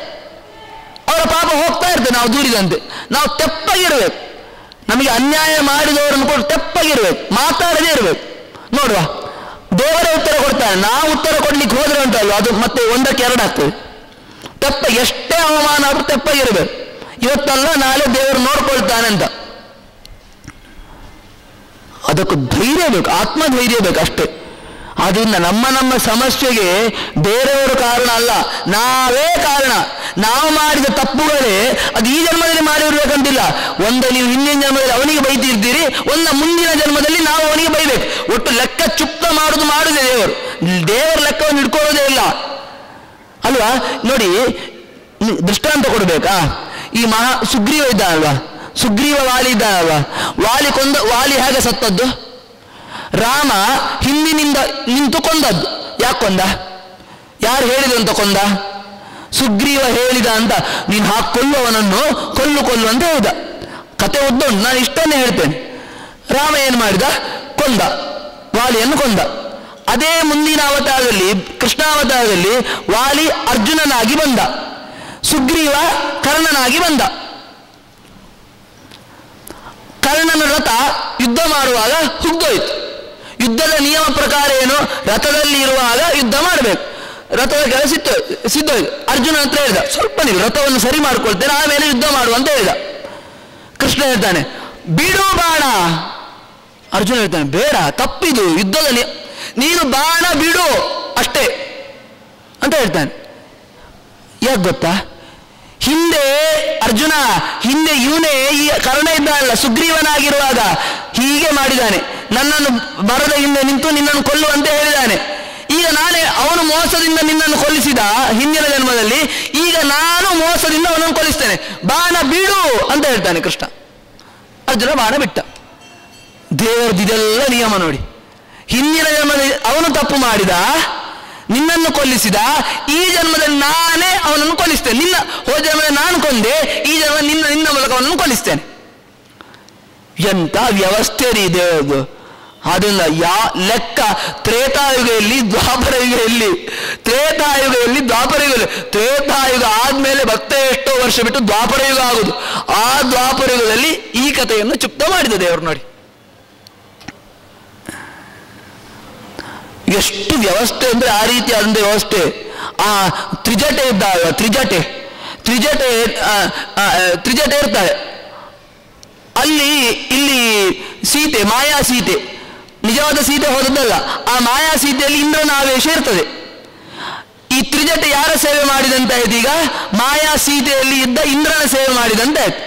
ಅವರ ಪಾಪ ಹೋಗ್ತಾ ಇರ್ತೇವೆ, ನಾವು ದೂರಿದಂತೆ. ನಾವು ತೆಪ್ಪಗಿರ್ಬೇಕು. ನಮಗೆ ಅನ್ಯಾಯ ಮಾಡಿದವರನ್ನು ಕೂಡ ತೆಪ್ಪಗಿರ್ಬೇಕು. ಮಾತಾಡದೇ ಇರಬೇಕು. ನೋಡುವ. ದೇವರೇ ಉತ್ತರ ಕೊಡ್ತಾನೆ. ನಾವು ಉತ್ತರ ಕೊಡ್ಲಿಕ್ಕೆ ಹೋದ್ರೆ ಉಂಟಲ್ಲ ಅದು ಮತ್ತೆ ಒಂದಕ್ಕೆ ಎರಡು ಆಗ್ತದೆ. ತೆಪ್ಪ, ಎಷ್ಟೇ ಅವಮಾನ ಆದ್ರೂ ತೆಪ್ಪಗಿರ್ಬೇಕು. ಇವತ್ತಲ್ಲ ನಾಳೆ ದೇವರು ನೋಡ್ಕೊಳ್ತಾನೆ ಅಂತ. ಅದಕ್ಕೆ ಧೈರ್ಯ ಬೇಕು. ಆತ್ಮಧೈರ್ಯ ಬೇಕು ಅಷ್ಟೇ. ಅದರಿಂದ ನಮ್ಮ ನಮ್ಮ ಸಮಸ್ಯೆಗೆ ಬೇರೆಯವರು ಕಾರಣ ಅಲ್ಲ. ನಾವೇ ಕಾರಣ. ನಾವು ಮಾಡಿದ ತಪ್ಪುಗಳೇ ಅದು ಈ ಜನ್ಮದಲ್ಲಿ ಮಾಡಿರ್ಬೇಕಂತಿಲ್ಲ. ಒಂದು ನೀವು ಹಿಂದಿನ ಜನ್ಮದಲ್ಲಿ ಅವನಿಗೆ ಬೈತಿರ್ತೀರಿ, ಒಂದು ಮುಂದಿನ ಜನ್ಮದಲ್ಲಿ ನಾವು ಅವನಿಗೆ ಬೈಬೇಕು. ಒಟ್ಟು ಲೆಕ್ಕ ಚುಪ್ತ ಮಾಡುದು ಮಾಡುದೇ ದೇವರು. ದೇವರ ಲೆಕ್ಕವನ್ನು ಇಟ್ಕೊಳ್ಳೋದೇ ಇಲ್ಲ. ಅಲ್ವಾ? ನೋಡಿ ದೃಷ್ಟಾಂತ ಕೊಡ್ಬೇಕಾ? ಈ ಮಹಾ ಸುಗ್ರೀವ ಇದ್ದ ಅಲ್ವಾ ಸುಗ್ರೀವ ವಾಲಿ ಇದ್ದ ಅಲ್ವಾ ವಾಲಿ ಕೊಂದ, ವಾಲಿ ಹೇಗೆ ಸತ್ತದ್ದು? ರಾಮ ಹಿಂದಿನಿಂದ ನಿಂತು ಕೊಂದದ್ದು ಯಾಕೆ ಕೊಂದ? ಯಾರು ಹೇಳಿದ ಅಂತ ಕೊಂದ? ಸುಗ್ರೀವ ಹೇಳಿದ ಅಂತ, ನೀನು ಹಾಕಿ ಕೊಲ್ಲುವವನನ್ನು ಕೊಲ್ಲು ಕೊಲ್ಲು ಅಂತ ಹೇಳಿದ. ಕತೆ ಉದ್ದ ನಾನು ಇಷ್ಟನ್ನೇ ಹೇಳ್ತೇನೆ. ರಾಮ ಏನು ಮಾಡಿದ? ಕೊಂದ, ವಾಲಿಯನ್ನು ಕೊಂದ. ಅದೇ ಮುಂದಿನ ಅವತಾರದಲ್ಲಿ, ಕೃಷ್ಣಾವತಾರದಲ್ಲಿ ವಾಲಿ ಅರ್ಜುನನಾಗಿ ಬಂದ. ಸುಗ್ರೀವ ಕರ್ಣನಾಗಿ ಬಂದ. ಕರ್ಣನ ರಥ ಯುದ್ಧ ಮಾಡುವಾಗ ಹುಗ್ದೋಯ್ತು. ಯುದ್ಧದ ನಿಯಮ ಪ್ರಕಾರ ಏನು? ರಥದಲ್ಲಿ ಇರುವಾಗ ಯುದ್ಧ ಮಾಡಬೇಕು. ರಥದ ಕೆಲಸ ಸಿದ್ಧ ಅರ್ಜುನ ಹತ್ರ ಹೇಳಿದ, ಸ್ವಲ್ಪ ನೀವು ರಥವನ್ನು ಸರಿ ಮಾಡ್ಕೊಳ್ತೇನೆ, ಆಮೇಲೆ ಯುದ್ಧ ಮಾಡು ಅಂತ ಹೇಳಿದ. ಕೃಷ್ಣ ಹೇಳ್ತಾನೆ, ಬಿಡು ಬಾಣ. ಅರ್ಜುನ ಹೇಳ್ತಾನೆ, ಬೇಡ, ತಪ್ಪಿದು, ಯುದ್ಧದ ನಿ- ನೀನು ಬಾಣ ಬಿಡು, ಅಷ್ಟೇ. ಅಂತ ಹೇಳ್ತಾನೆ. ಯಾಕೆ ಗೊತ್ತಾ? ಹಿಂದೆ ಅರ್ಜುನ, ಹಿಂದೆ ಇವನೇ ಈ ಕರ್ಣ ಅಲ್ಲ ಸುಗ್ರೀವನಾಗಿರುವಾಗ ಹೀಗೆ ಮಾಡಿದ್ದಾನೆ ನನ್ನನ್ನು ಬರದ ಹಿಂದೆ ನಿಂತು ನಿನ್ನನ್ನು ಕೊಲ್ಲುವಂತೆ ಹೇಳಿದ್ದಾನೆ. ಈಗ ನಾನೇ ಅವನು ಮೋಸದಿಂದ ನಿನ್ನನ್ನು ಕೊಲ್ಲಿಸಿದ ಹಿಂದಿನ ಜನ್ಮದಲ್ಲಿ, ಈಗ ನಾನು ಮೋಸದಿಂದ ಅವನನ್ನು ಕೊಲ್ಲಿಸ್ತೇನೆ. ಬಾಣ ಬಿಡು ಅಂತ ಹೇಳ್ತಾನೆ ಕೃಷ್ಣ. ಅರ್ಜುನ ಬಾಣ ಬಿಟ್ಟ. ದೇವರದ್ದು ಇದೆಲ್ಲ ನಿಯಮ ನೋಡಿ. ಹಿಂದಿನ ಜನ್ಮದಲ್ಲಿ ಅವನು ತಪ್ಪು ಮಾಡಿದ, ನಿನ್ನನ್ನು ಕೊಲ್ಲಿಸಿದ, ಈ ಜನ್ಮದಲ್ಲಿ ನಾನೇ ಅವನನ್ನು ಕೊಲ್ಲಿಸ್ತೇನೆ. ನಿನ್ನ, ಹೋದ ಜನ್ಮದಲ್ಲಿ ನಾನು ಕೊಂದೆ, ಈ ಜನ್ಮ ನಿನ್ನ ನಿನ್ನ ಮೂಲಕ ಅವನನ್ನು ಕೊಲ್ಲಿಸ್ತೇನೆ. ಎಂತ ವ್ಯವಸ್ಥೆ ರೀ ದೇವರದು ಅದನ್ನ ಯಾ ಲೆಕ್ಕ ತ್ರೇತಾಯುಗದಲ್ಲಿ ದ್ವಾಪರ ತ್ರೇತಾಯುಗ ತ್ರೇತಾಯುಗದಲ್ಲಿ ದ್ವಾಪರ ಯುಗ ತ್ರೇತಾಯುಗ ಆದ್ಮೇಲೆ ಭಕ್ತ ಎಷ್ಟೋ ವರ್ಷ ಬಿಟ್ಟು ದ್ವಾಪರ ಯುಗ ಆಗುದು. ಆ ದ್ವಾಪರ ಯುಗದಲ್ಲಿ ಈ ಕಥೆಯನ್ನು ಚುಪ್ತ ಮಾಡಿದ ದೇವರು ನೋಡಿ. ಎಷ್ಟು ವ್ಯವಸ್ಥೆ ಅಂದ್ರೆ ಆ ರೀತಿ ಅಂದ ವ್ಯವಸ್ಥೆ. ಆ ತ್ರಿಜಟೆ ಇದ್ದಾಗ ತ್ರಿಜಟೆ. ತ್ರಿಜಟೆ ತ್ರಿಜಟೆ ಇರ್ತಾಳೆ. ಅಲ್ಲಿ, ಇಲ್ಲಿ ಸೀತೆ, ಮಾಯಾ ಸೀತೆ. ನಿಜವಾದ ಸೀತೆ ಹೋದದ್ದಲ್ಲ, ಆ ಮಾಯಾ ಸೀತೆಯಲ್ಲಿ ಇಂದ್ರನ ಆವೇಶ ಇರ್ತದೆ. ಈ ತ್ರಿಜಟ ಯಾರ ಸೇವೆ ಮಾಡಿದಂತ ಈಗ? ಮಾಯಾ ಸೀತೆಯಲ್ಲಿ ಇದ್ದ ಇಂದ್ರನ ಸೇವೆ ಮಾಡಿದಂತೆ ಆಯ್ತು.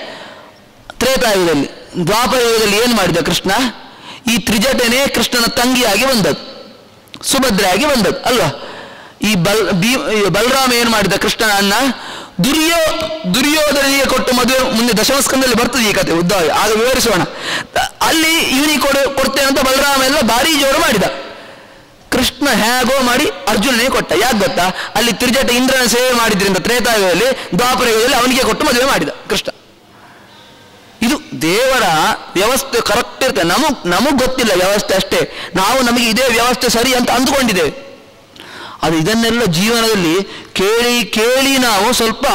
ತ್ರೇತಾಯುಗದಲ್ಲಿ, ದ್ವಾಪರಯುಗದಲ್ಲಿ ಏನು ಮಾಡಿದ ಕೃಷ್ಣ? ಈ ತ್ರಿಜಟನೆ ಕೃಷ್ಣನ ತಂಗಿಯಾಗಿ ಬಂದದ್ದು, ಸುಭದ್ರೆಯಾಗಿ ಬಂದದ್ದು, ಅಲ್ವಾ? ಈ ಬಲ್ ಬಲರಾಮ ಏನು ಮಾಡಿದ ಕೃಷ್ಣನನ್ನ? ದುರ್ಯೋ, ದುರ್ಯೋಧನಿಗೆ ಕೊಟ್ಟು ಮದುವೆ ಮುಂದೆ ದಶಮಸ್ಕಂದಲ್ಲಿ ಬರ್ತದೆ ಈ ಕತೆ ಉದ್ದ ಆಗ ವಿವರಿಸೋಣ. ಅಲ್ಲಿ ಇವನಿಗೆ ಕೊಡು, ಕೊಡ್ತೇನೆ ಅಂತ ಬಲರಾಮ ಎಲ್ಲ ಭಾರಿ ಜೋರು ಮಾಡಿದ. ಕೃಷ್ಣ ಹೇಗೋ ಮಾಡಿ ಅರ್ಜುನನಿಗೆ ಕೊಟ್ಟ. ಯಾಕೆ ಗೊತ್ತಾ? ಅಲ್ಲಿ ತಿರುಜಟ ಇಂದ್ರನ ಸೇವೆ ಮಾಡಿದ್ರಿಂದ ತ್ರೇತಾಯುಗದಲ್ಲಿ ದ್ವಾಪರ ಯುಗದಲ್ಲಿ ಅವನಿಗೆ ಕೊಟ್ಟು ಮದುವೆ ಮಾಡಿದ ಕೃಷ್ಣ. ಇದು ದೇವರ ವ್ಯವಸ್ಥೆ ಕರೆಕ್ಟ್ ಇರ್ತದೆ ನಮಗ್ ನಮಗ್ ಗೊತ್ತಿಲ್ಲ ವ್ಯವಸ್ಥೆ ಅಷ್ಟೇ. ನಾವು ನಮಗೆ ಇದೇ ವ್ಯವಸ್ಥೆ ಸರಿ ಅಂತ ಅಂದುಕೊಂಡಿದ್ದೇವೆ. ಅದು ಇದನ್ನೆಲ್ಲ ಜೀವನದಲ್ಲಿ ಕೇಳಿ ಕೇಳಿ ನಾವು ಸ್ವಲ್ಪ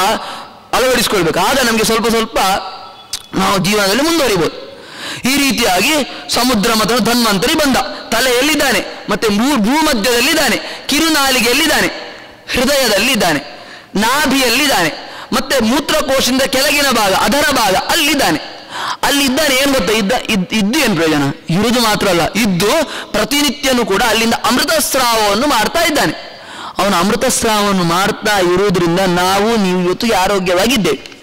ಅಳವಡಿಸ್ಕೊಳ್ಬೇಕು. ಆಗ ನಮಗೆ ಸ್ವಲ್ಪ ಸ್ವಲ್ಪ ನಾವು ಜೀವನದಲ್ಲಿ ಮುಂದುವರಿಬೋದು. ಈ ರೀತಿಯಾಗಿ ಸಮುದ್ರ ಮತ್ತು ಧನ್ವಂತರಿ ಬಂದ. ತಲೆಯಲ್ಲಿದ್ದಾನೆ ಮತ್ತೆ ಭೂ ಭೂಮಧ್ಯದಲ್ಲಿದ್ದಾನೆ. ಕಿರುನಾಲಿಗೆಯಲ್ಲಿದ್ದಾನೆ. ಹೃದಯದಲ್ಲಿದ್ದಾನೆ. ನಾಭಿಯಲ್ಲಿದ್ದಾನೆ. ಮತ್ತೆ ಮೂತ್ರಕೋಶದಿಂದ ಕೆಳಗಿನ ಭಾಗ, ಅದರ ಭಾಗ ಅಲ್ಲಿದ್ದಾನೆ. ಅಲ್ಲಿದ್ದಾನೆ ಏನ್ ಗೊತ್ತಾ? ಇದ್ದ, ಇದ್- ಇದ್ದು ಏನು ಪ್ರಯೋಜನ? ಇರುವುದು ಮಾತ್ರ ಅಲ್ಲ. ಇದ್ದು ಪ್ರತಿನಿತ್ಯನೂ ಕೂಡ ಅಲ್ಲಿಂದ ಅಮೃತ ಸ್ರಾವವನ್ನು ಮಾಡ್ತಾ ಇದ್ದಾನೆ. ಅವನು ಅಮೃತ ಸ್ರಾವವನ್ನು ಮಾಡ್ತಾ ಇರುವುದರಿಂದ ನಾವು ನೀವು ಇವತ್ತು ಆರೋಗ್ಯವಾಗಿದ್ದೇವೆ.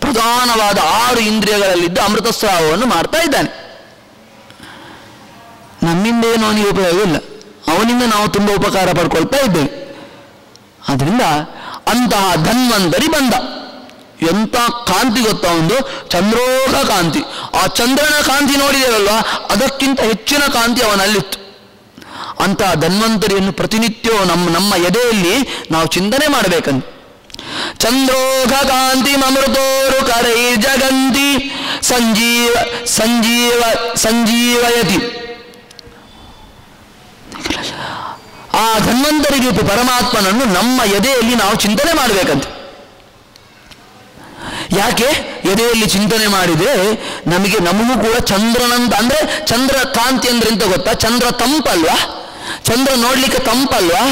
ಪ್ರಧಾನವಾದ ಆರು ಇಂದ್ರಿಯಗಳಲ್ಲಿದ್ದು ಅಮೃತ ಸ್ರಾವವನ್ನು ಮಾಡ್ತಾ ಇದ್ದಾನೆ. ನಮ್ಮಿಂದ ಏನು ಅವನಿಗೆ ಉಪಯೋಗ ಇಲ್ಲ. ಅವನಿಂದ ನಾವು ತುಂಬ ಉಪಕಾರ ಪಡ್ಕೊಳ್ತಾ ಇದ್ದೇವೆ. ಅದರಿಂದ ಅಂತಹ ಧನ್ವಂತರಿ ಬಂದ. ಎಂತ ಕಾಂತಿ ಗೊತ್ತಾ ಒಂದು? ಚಂದ್ರೋಹ ಕಾಂತಿ. ಆ ಚಂದ್ರನ ಕಾಂತಿ ನೋಡಿದೇವಲ್ವಾ? ಅದಕ್ಕಿಂತ ಹೆಚ್ಚಿನ ಕಾಂತಿ ಅವನಲ್ಲಿತ್ತು. ಅಂತಹ ಧನ್ವಂತರಿಯನ್ನು ಪ್ರತಿನಿತ್ಯ ನಮ್ಮ ನಮ್ಮ ಎದೆಯಲ್ಲಿ ನಾವು ಚಿಂತನೆ ಮಾಡಬೇಕಂತ. ಚಂದ್ರೋಘ ಕಾಂತಿ ಮಮೃತೋರು ಕರೈ ಜಗಂತಿ ಸಂಜೀವ ಸಂಜೀವ, ಸಂಜೀವಯತಿ. ಆ ಧನ್ವಂತರಿ ರೂಪ ಪರಮಾತ್ಮನನ್ನು ನಮ್ಮ ಎದೆಯಲ್ಲಿ ನಾವು ಚಿಂತನೆ ಮಾಡಬೇಕಂತೆ. ಯಾಕೆ? ಎದೆಯಲ್ಲಿ ಚಿಂತನೆ ಮಾಡಿದ್ರೆ ನಮಗೆ ನಮಗೂ ಕೂಡ ಚಂದ್ರನಂತ, ಅಂದ್ರೆ ಚಂದ್ರ ಕಾಂತಿ ಅಂದ್ರೆ ಎಂತ ಗೊತ್ತಾ? ಚಂದ್ರ ತಂಪಲ್ವಾ ಚಂದ್ರ ನೋಡ್ಲಿಕ್ಕೆ ತಂಪಲ್ವಾ?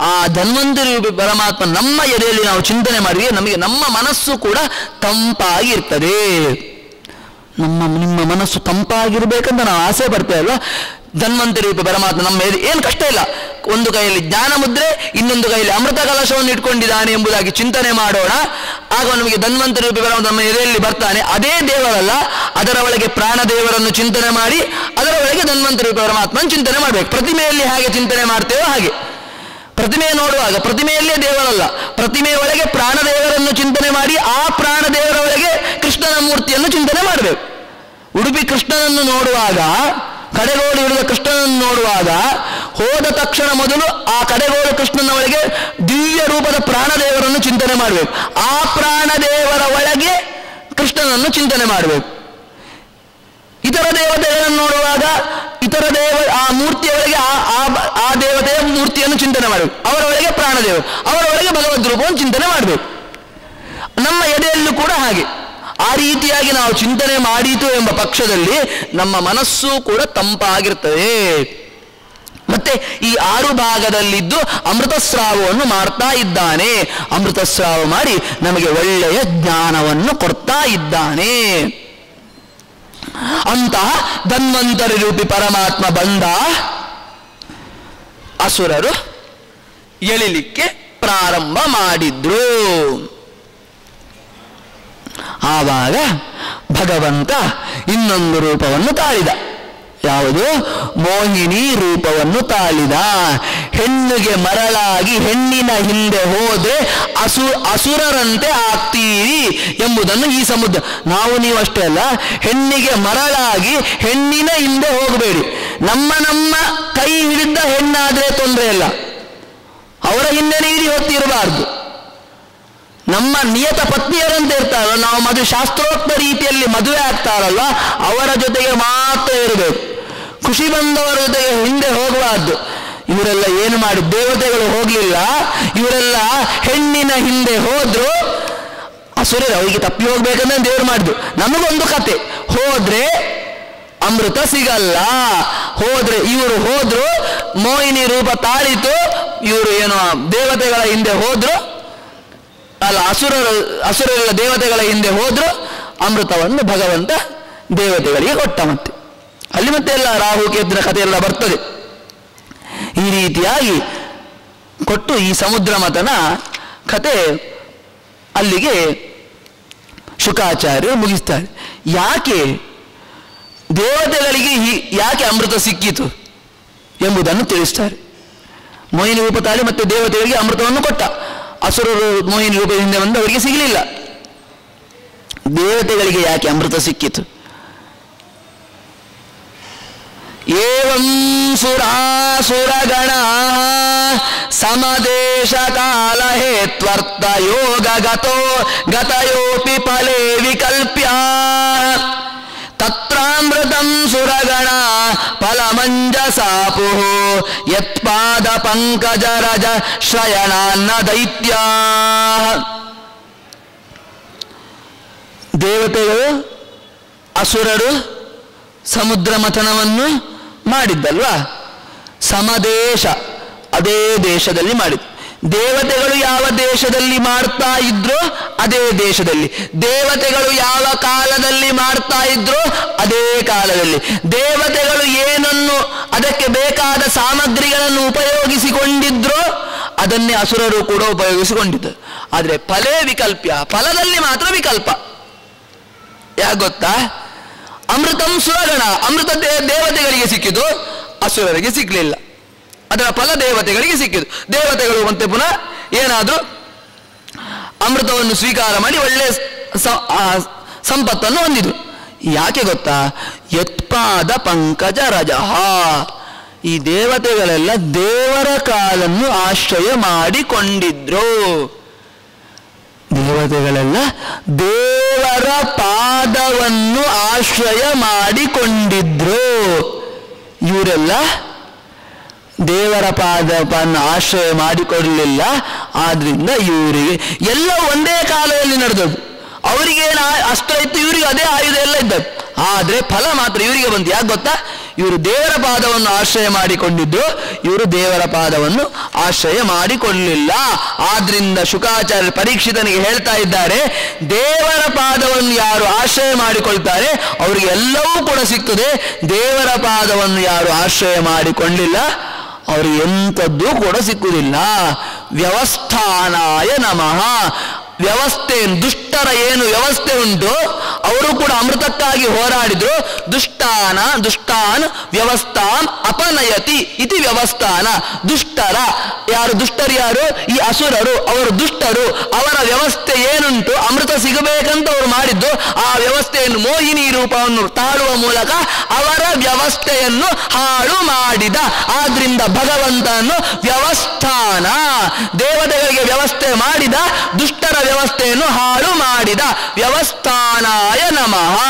ಆ ಧನ್ವಂತರಿ ಪರಮಾತ್ಮ ನಮ್ಮ ಎದೆಯಲ್ಲಿ ನಾವು ಚಿಂತನೆ ಮಾಡಿದ್ರೆ ನಮಗೆ ನಮ್ಮ ಮನಸ್ಸು ಕೂಡ ತಂಪಾಗಿರ್ತದೆ. ನಮ್ಮ, ನಿಮ್ಮ ಮನಸ್ಸು ತಂಪಾಗಿರ್ಬೇಕಂತ ನಾವು ಆಸೆ ಪಡ್ತೇವೆ ಅಲ್ವಾ ಧನ್ವಂತರಿ ಪರಮಾತ್ಮ ನಮ್ಮ ಮೇಲೆ ಏನು ಕಷ್ಟ ಇಲ್ಲ. ಒಂದು ಕೈಯಲ್ಲಿ ಜ್ಞಾನ ಮುದ್ರೆ, ಇನ್ನೊಂದು ಕೈಯಲ್ಲಿ ಅಮೃತ ಕಲಶವನ್ನು ಇಟ್ಕೊಂಡಿದ್ದಾನೆ ಎಂಬುದಾಗಿ ಚಿಂತನೆ ಮಾಡೋಣ. ಆಗ ನಮಗೆ ಧನ್ವಂತರಿ ಪರಮಾತ್ಮ ನಮ್ಮ ಎದೆಯಲ್ಲಿ ಬರ್ತಾನೆ. ಅದೇ ದೇವರಲ್ಲ, ಅದರ ಒಳಗೆ ಪ್ರಾಣ ದೇವರನ್ನು ಚಿಂತನೆ ಮಾಡಿ, ಅದರ ಒಳಗೆ ಧನ್ವಂತರಿ ಪರಮಾತ್ಮನ ಚಿಂತನೆ ಮಾಡಬೇಕು. ಪ್ರತಿಮೆಯಲ್ಲಿ ಹಾಗೆ ಚಿಂತನೆ ಮಾಡ್ತೇವೋ ಹಾಗೆ. ಪ್ರತಿಮೆ ನೋಡುವಾಗ ಪ್ರತಿಮೆಯಲ್ಲೇ ದೇವರಲ್ಲ. ಪ್ರತಿಮೆಯ ಒಳಗೆ ಪ್ರಾಣದೇವರನ್ನು ಚಿಂತನೆ ಮಾಡಿ, ಆ ಪ್ರಾಣದೇವರ ಒಳಗೆ ಕೃಷ್ಣನ ಮೂರ್ತಿಯನ್ನು ಚಿಂತನೆ ಮಾಡಬೇಕು. ಉಡುಪಿ ಕೃಷ್ಣನನ್ನು ನೋಡುವಾಗ ಕಡೆಗೋಲು ಹಿಡಿದ ಕೃಷ್ಣನನ್ನು ನೋಡುವಾಗ ಹೋದ ತಕ್ಷಣ ಮೊದಲು ಆ ಕಡೆಗೋಲು ಕೃಷ್ಣನ ಒಳಗೆ ದಿವ್ಯ ರೂಪದ ಪ್ರಾಣದೇವರನ್ನು ಚಿಂತನೆ ಮಾಡಬೇಕು. ಆ ಪ್ರಾಣದೇವರ ಒಳಗೆ ಕೃಷ್ಣನನ್ನು ಚಿಂತನೆ ಮಾಡಬೇಕು. ಇತರ ದೇವತೆಗಳನ್ನು ನೋಡುವಾಗ ಇತರ ದೇವ, ಆ ಮೂರ್ತಿಯ ಒಳಗೆ ಆ ದೇವತೆಯ ಮೂರ್ತಿಯನ್ನು ಚಿಂತನೆ ಮಾಡಬೇಕು. ಅವರ ಒಳಗೆ ಪ್ರಾಣದೇವ, ಅವರ ಒಳಗೆ ಭಗವದ್ ರೂಪವನ್ನು ಚಿಂತನೆ ಮಾಡಬೇಕು. ನಮ್ಮ ಎದೆಯಲ್ಲೂ ಕೂಡ ಹಾಗೆ. ಆ ರೀತಿಯಾಗಿ ನಾವು ಚಿಂತನೆ ಮಾಡಿತು ಎಂಬ ಪಕ್ಷದಲ್ಲಿ ನಮ್ಮ ಮನಸ್ಸು ಕೂಡ ತಂಪಾಗಿರ್ತದೆ. ಮತ್ತೆ ಈ ಆರು ಭಾಗದಲ್ಲಿದ್ದು ಅಮೃತಸ್ರಾವವನ್ನು ಮಾಡ್ತಾ ಇದ್ದಾನೆ. ಅಮೃತಸ್ರಾವ ಮಾಡಿ ನಮಗೆ ಒಳ್ಳೆಯ ಜ್ಞಾನವನ್ನು ಕೊಡ್ತಾ ಇದ್ದಾನೆ. ಅಂತಹ ಧನ್ವಂತರಿ ರೂಪಿ ಪರಮಾತ್ಮ ಬಂದ ಅಸುರರು ಎಳಿಲಿಕ್ಕೆ ಪ್ರಾರಂಭ ಮಾಡಿದ್ರು. ಆವಾಗ ಭಗವಂತ ಇನ್ನೊಂದು ರೂಪವನ್ನು ತಾಳಿದ. ಯಾವುದು? ಮೋಹಿನಿ ರೂಪವನ್ನು ತಾಳಿದ. ಹೆಣ್ಣಿಗೆ ಮರಳಾಗಿ ಹೆಣ್ಣಿನ ಹಿಂದೆ ಹೋದ್ರೆ ಅಸು, ಅಸುರರಂತೆ ಆಗ್ತೀರಿ ಎಂಬುದನ್ನು ಈ ಸಮುದ್ರ, ನಾವು ನೀವು ಅಷ್ಟೇ ಅಲ್ಲ, ಹೆಣ್ಣಿಗೆ ಮರಳಾಗಿ ಹೆಣ್ಣಿನ ಹಿಂದೆ ಹೋಗಬೇಡಿ. ನಮ್ಮ ನಮ್ಮ ಕೈ ಹಿಡಿದ ಹೆಣ್ಣಾದ್ರೆ ತೊಂದರೆ ಇಲ್ಲ. ಅವರ ಹಿಂದೆ ನೀರಿ ಹೊತ್ತಿರಬಾರ್ದು. ನಮ್ಮ ನಿಯತ ಪತ್ನಿಯರಂತೆ ಇರ್ತಾರಲ್ಲ, ನಾವು ಮದುವೆ ಶಾಸ್ತ್ರೋಕ್ತ ರೀತಿಯಲ್ಲಿ ಮದುವೆ ಆಗ್ತಾರಲ್ಲ, ಅವರ ಜೊತೆಗೆ ಮಾತ್ರ ಇರಬೇಕು. ಖುಷಿ ಬಂದವರ ಜೊತೆಗೆ ಹಿಂದೆ ಹೋಗಬಾರ್ದು. ಇವರೆಲ್ಲ ಏನು ಮಾಡಿ, ದೇವತೆಗಳು ಹೋಗಲಿಲ್ಲ, ಇವರೆಲ್ಲ ಹೆಣ್ಣಿನ ಹಿಂದೆ ಹೋದ್ರು, ಅಸುರರು, ಅವರಿಗೆ ತಪ್ಪಿ ಹೋಗ್ಬೇಕಂದ್ರೆ ದೇವ್ರು ಮಾಡಿದ್ರು. ನಮಗೊಂದು ಕತೆ, ಹೋದ್ರೆ ಅಮೃತ ಸಿಗಲ್ಲ, ಹೋದ್ರೆ ಇವರು ಹೋದ್ರು, ಮೋಹಿನಿ ರೂಪ ತಾಳಿತು, ಇವರು ಏನು ದೇವತೆಗಳ ಹಿಂದೆ ಹೋದ್ರು ಅಲ್ಲ ಅಸುರರು ಅಸುರರೆಲ್ಲ ದೇವತೆಗಳ ಹಿಂದೆ ಹೋದ್ರು ಅಮೃತವನ್ನು ಭಗವಂತ ದೇವತೆಗಳಿಗೆ ಕೊಟ್ಟ ಮತ್ತೆ. ಅಲ್ಲಿ ಮತ್ತೆ ಎಲ್ಲ ರಾಹು ಕೇತುವಿನ ಕಥೆ ಎಲ್ಲ ಬರ್ತದೆ. ಈ ರೀತಿಯಾಗಿ ಕೊಟ್ಟು ಈ ಸಮುದ್ರ ಮತನ ಕತೆ ಅಲ್ಲಿಗೆ ಶುಕಾಚಾರ್ಯರು ಮುಗಿಸ್ತಾರೆ. ಯಾಕೆ ದೇವತೆಗಳಿಗೆ ಯಾಕೆ ಅಮೃತ ಸಿಕ್ಕಿತು ಎಂಬುದನ್ನು ತಿಳಿಸ್ತಾರೆ. ಮೋಹಿನಿ ಉಪತಾಳಿ ತಾಳಿ ಮತ್ತೆ ದೇವತೆಗಳಿಗೆ ಅಮೃತವನ್ನು ಕೊಟ್ಟ. ಅಸುರರು ಮೋಹಿನಿ ರೂಪದಿಂದ ಬಂದು ಅವರಿಗೆ ಸಿಗಲಿಲ್ಲ. ದೇವತೆಗಳಿಗೆ ಯಾಕೆ ಅಮೃತ ಸಿಕ್ಕಿತು? ಏವಂ ಸುರಾಸುರಗಣ ಸಮದೇಶ ಕಾಲ ಹೇತ್ವರ್ಥ ಯೋಗ ಗತೋ ಗತಯೋಪಿ ಫಲೇ ವಿಕಲ್ಪ್ಯ. ತತ್ರಾಮೃತಂ ಸುರಗಣ ಫಲಮಂಜಸಾಪು ಯತ್ಪಾದ ಪಂಕಜ ರಜ ಶ್ರಯಣಾನ್ನ ದೈತ್ಯ ದೇವತೆಗಳು ಅಸುರರು ಸಮುದ್ರ ಮಥನವನ್ನು ಮಾಡಿದ್ದಲ್ವಾ? ಸಮದೇಶ, ಅದೇ ದೇಶದಲ್ಲಿ ಮಾಡಿದ್ದು. ದೇವತೆಗಳು ಯಾವ ದೇಶದಲ್ಲಿ ಮಾಡ್ತಾ ಇದ್ರೋ ಅದೇ ದೇಶದಲ್ಲಿ. ದೇವತೆಗಳು ಯಾವ ಕಾಲದಲ್ಲಿ ಮಾಡ್ತಾ ಇದ್ರೋ ಅದೇ ಕಾಲದಲ್ಲಿ. ದೇವತೆಗಳು ಏನನ್ನು ಅದಕ್ಕೆ ಬೇಕಾದ ಸಾಮಗ್ರಿಗಳನ್ನು ಉಪಯೋಗಿಸಿಕೊಂಡಿದ್ರೋ ಅದನ್ನೇ ಅಸುರರು ಕೂಡ ಉಪಯೋಗಿಸಿಕೊಂಡಿದ್ದರು ಆದರೆ ಫಲೇ ವಿಕಲ್ಪ್ಯ, ಫಲದಲ್ಲಿ ಮಾತ್ರ ವಿಕಲ್ಪ. ಯಾಕೆ ಗೊತ್ತಾ? ಅಮೃತಂ ಸುರಗಣ, ಅಮೃತ ದೇವತೆಗಳಿಗೆ ಸಿಕ್ಕಿದ್ದು ಅಸುರರಿಗೆ ಸಿಕ್ಕಲಿಲ್ಲ ಅದರ ಫಲ ದೇವತೆಗಳಿಗೆ ಸಿಕ್ಕಿತು. ದೇವತೆಗಳು ಮತ್ತೆ ಪುನಃ ಏನಾದರೂ ಅಮೃತವನ್ನು ಸ್ವೀಕಾರ ಮಾಡಿ ಒಳ್ಳೆ ಸಂಪತ್ತನ್ನು ಹೊಂದಿದ್ರು. ಯಾಕೆ ಗೊತ್ತಾ? ಯತ್ಪಾದ ಪಂಕಜ ರಜಹ ಈ ದೇವತೆಗಳೆಲ್ಲ ದೇವರ ಕಾಲನ್ನು ಆಶ್ರಯ ಮಾಡಿಕೊಂಡಿದ್ರು. ದೇವತೆಗಳೆಲ್ಲ ದೇವರ ಪಾದವನ್ನು ಆಶ್ರಯ ಮಾಡಿಕೊಂಡಿದ್ರು. ಇವರೆಲ್ಲ ದೇವರ ಪಾದವನ್ನು ಆಶ್ರಯ ಮಾಡಿಕೊಡಲಿಲ್ಲ. ಆದ್ರಿಂದ ಇವರಿಗೆ ಎಲ್ಲ ಒಂದೇ ಕಾಲದಲ್ಲಿ ನಡೆದದ್ದು. ಅವರಿಗೆ ಅಷ್ಟು ಇತ್ತು? ಇವರಿಗೆ ಅದೇ ಆಯುಧ ಎಲ್ಲ ಇದ್ದದ್ದು. ಆದ್ರೆ ಫಲ ಮಾತ್ರ ಇವರಿಗೆ ಬಂತು. ಯಾಕೆ ಗೊತ್ತಾ? ಇವರು ದೇವರ ಪಾದವನ್ನು ಆಶ್ರಯ ಮಾಡಿಕೊಂಡಿದ್ದು. ಇವರು ದೇವರ ಪಾದವನ್ನು ಆಶ್ರಯ ಮಾಡಿಕೊಳ್ಳಲಿಲ್ಲ ಆದ್ರಿಂದ ಶುಕಾಚಾರ್ಯ ಪರೀಕ್ಷಿತನಿಗೆ ಹೇಳ್ತಾ ಇದ್ದಾರೆ, ದೇವರ ಪಾದವನ್ನು ಯಾರು ಆಶ್ರಯ ಮಾಡಿಕೊಳ್ತಾರೆ ಅವರಿಗೆ ಎಲ್ಲವೂ ಕೂಡ ಸಿಗ್ತದೆ. ದೇವರ ಪಾದವನ್ನು ಯಾರು ಆಶ್ರಯ ಮಾಡಿಕೊಳ್ಳಿಲ್ಲ ಅವರಿಗೆ ಎಂಥದ್ದು ಕೂಡ ಸಿಕ್ಕುವುದಿಲ್ಲ ವ್ಯವಸ್ಥಾನಾಯ ನಮಃ. ವ್ಯವಸ್ಥೆ ದುಷ್ಟರ ಏನು ವ್ಯವಸ್ಥೆ ಉಂಟು, ಅವರು ಕೂಡ ಅಮೃತಕ್ಕಾಗಿ ಹೋರಾಡಿದ್ರು. ದುಷ್ಟಾನ, ದುಷ್ಟಾನ್ ವ್ಯವಸ್ಥಾನ್ ಅಪನಯತಿ ಇತಿ ವ್ಯವಸ್ಥಾನ. ದುಷ್ಟರ ಯಾರು, ದುಷ್ಟರು ಯಾರು? ಈ ಅಸುರರು, ಅವರು ದುಷ್ಟರು. ಅವರ ವ್ಯವಸ್ಥೆ ಏನುಂಟು? ಅಮೃತ ಸಿಗಬೇಕಂತ ಅವರು ಮಾಡಿದ್ದು. ಆ ವ್ಯವಸ್ಥೆಯನ್ನು ಮೋಹಿನಿ ರೂಪವನ್ನು ತಾಳುವ ಮೂಲಕ ಅವರ ವ್ಯವಸ್ಥೆಯನ್ನು ಹಾಳು ಮಾಡಿದ. ಆದ್ರಿಂದ ಭಗವಂತನು ವ್ಯವಸ್ಥಾನ, ದೇವತೆಗಳಿಗೆ ವ್ಯವಸ್ಥೆ ಮಾಡಿದ ದುಷ್ಟರ ವ್ಯವಸ್ಥೆಯನ್ನು ಹಾಳು ಮಾಡಿದ ವ್ಯವಸ್ಥಾನಾಯ ನಮಃ.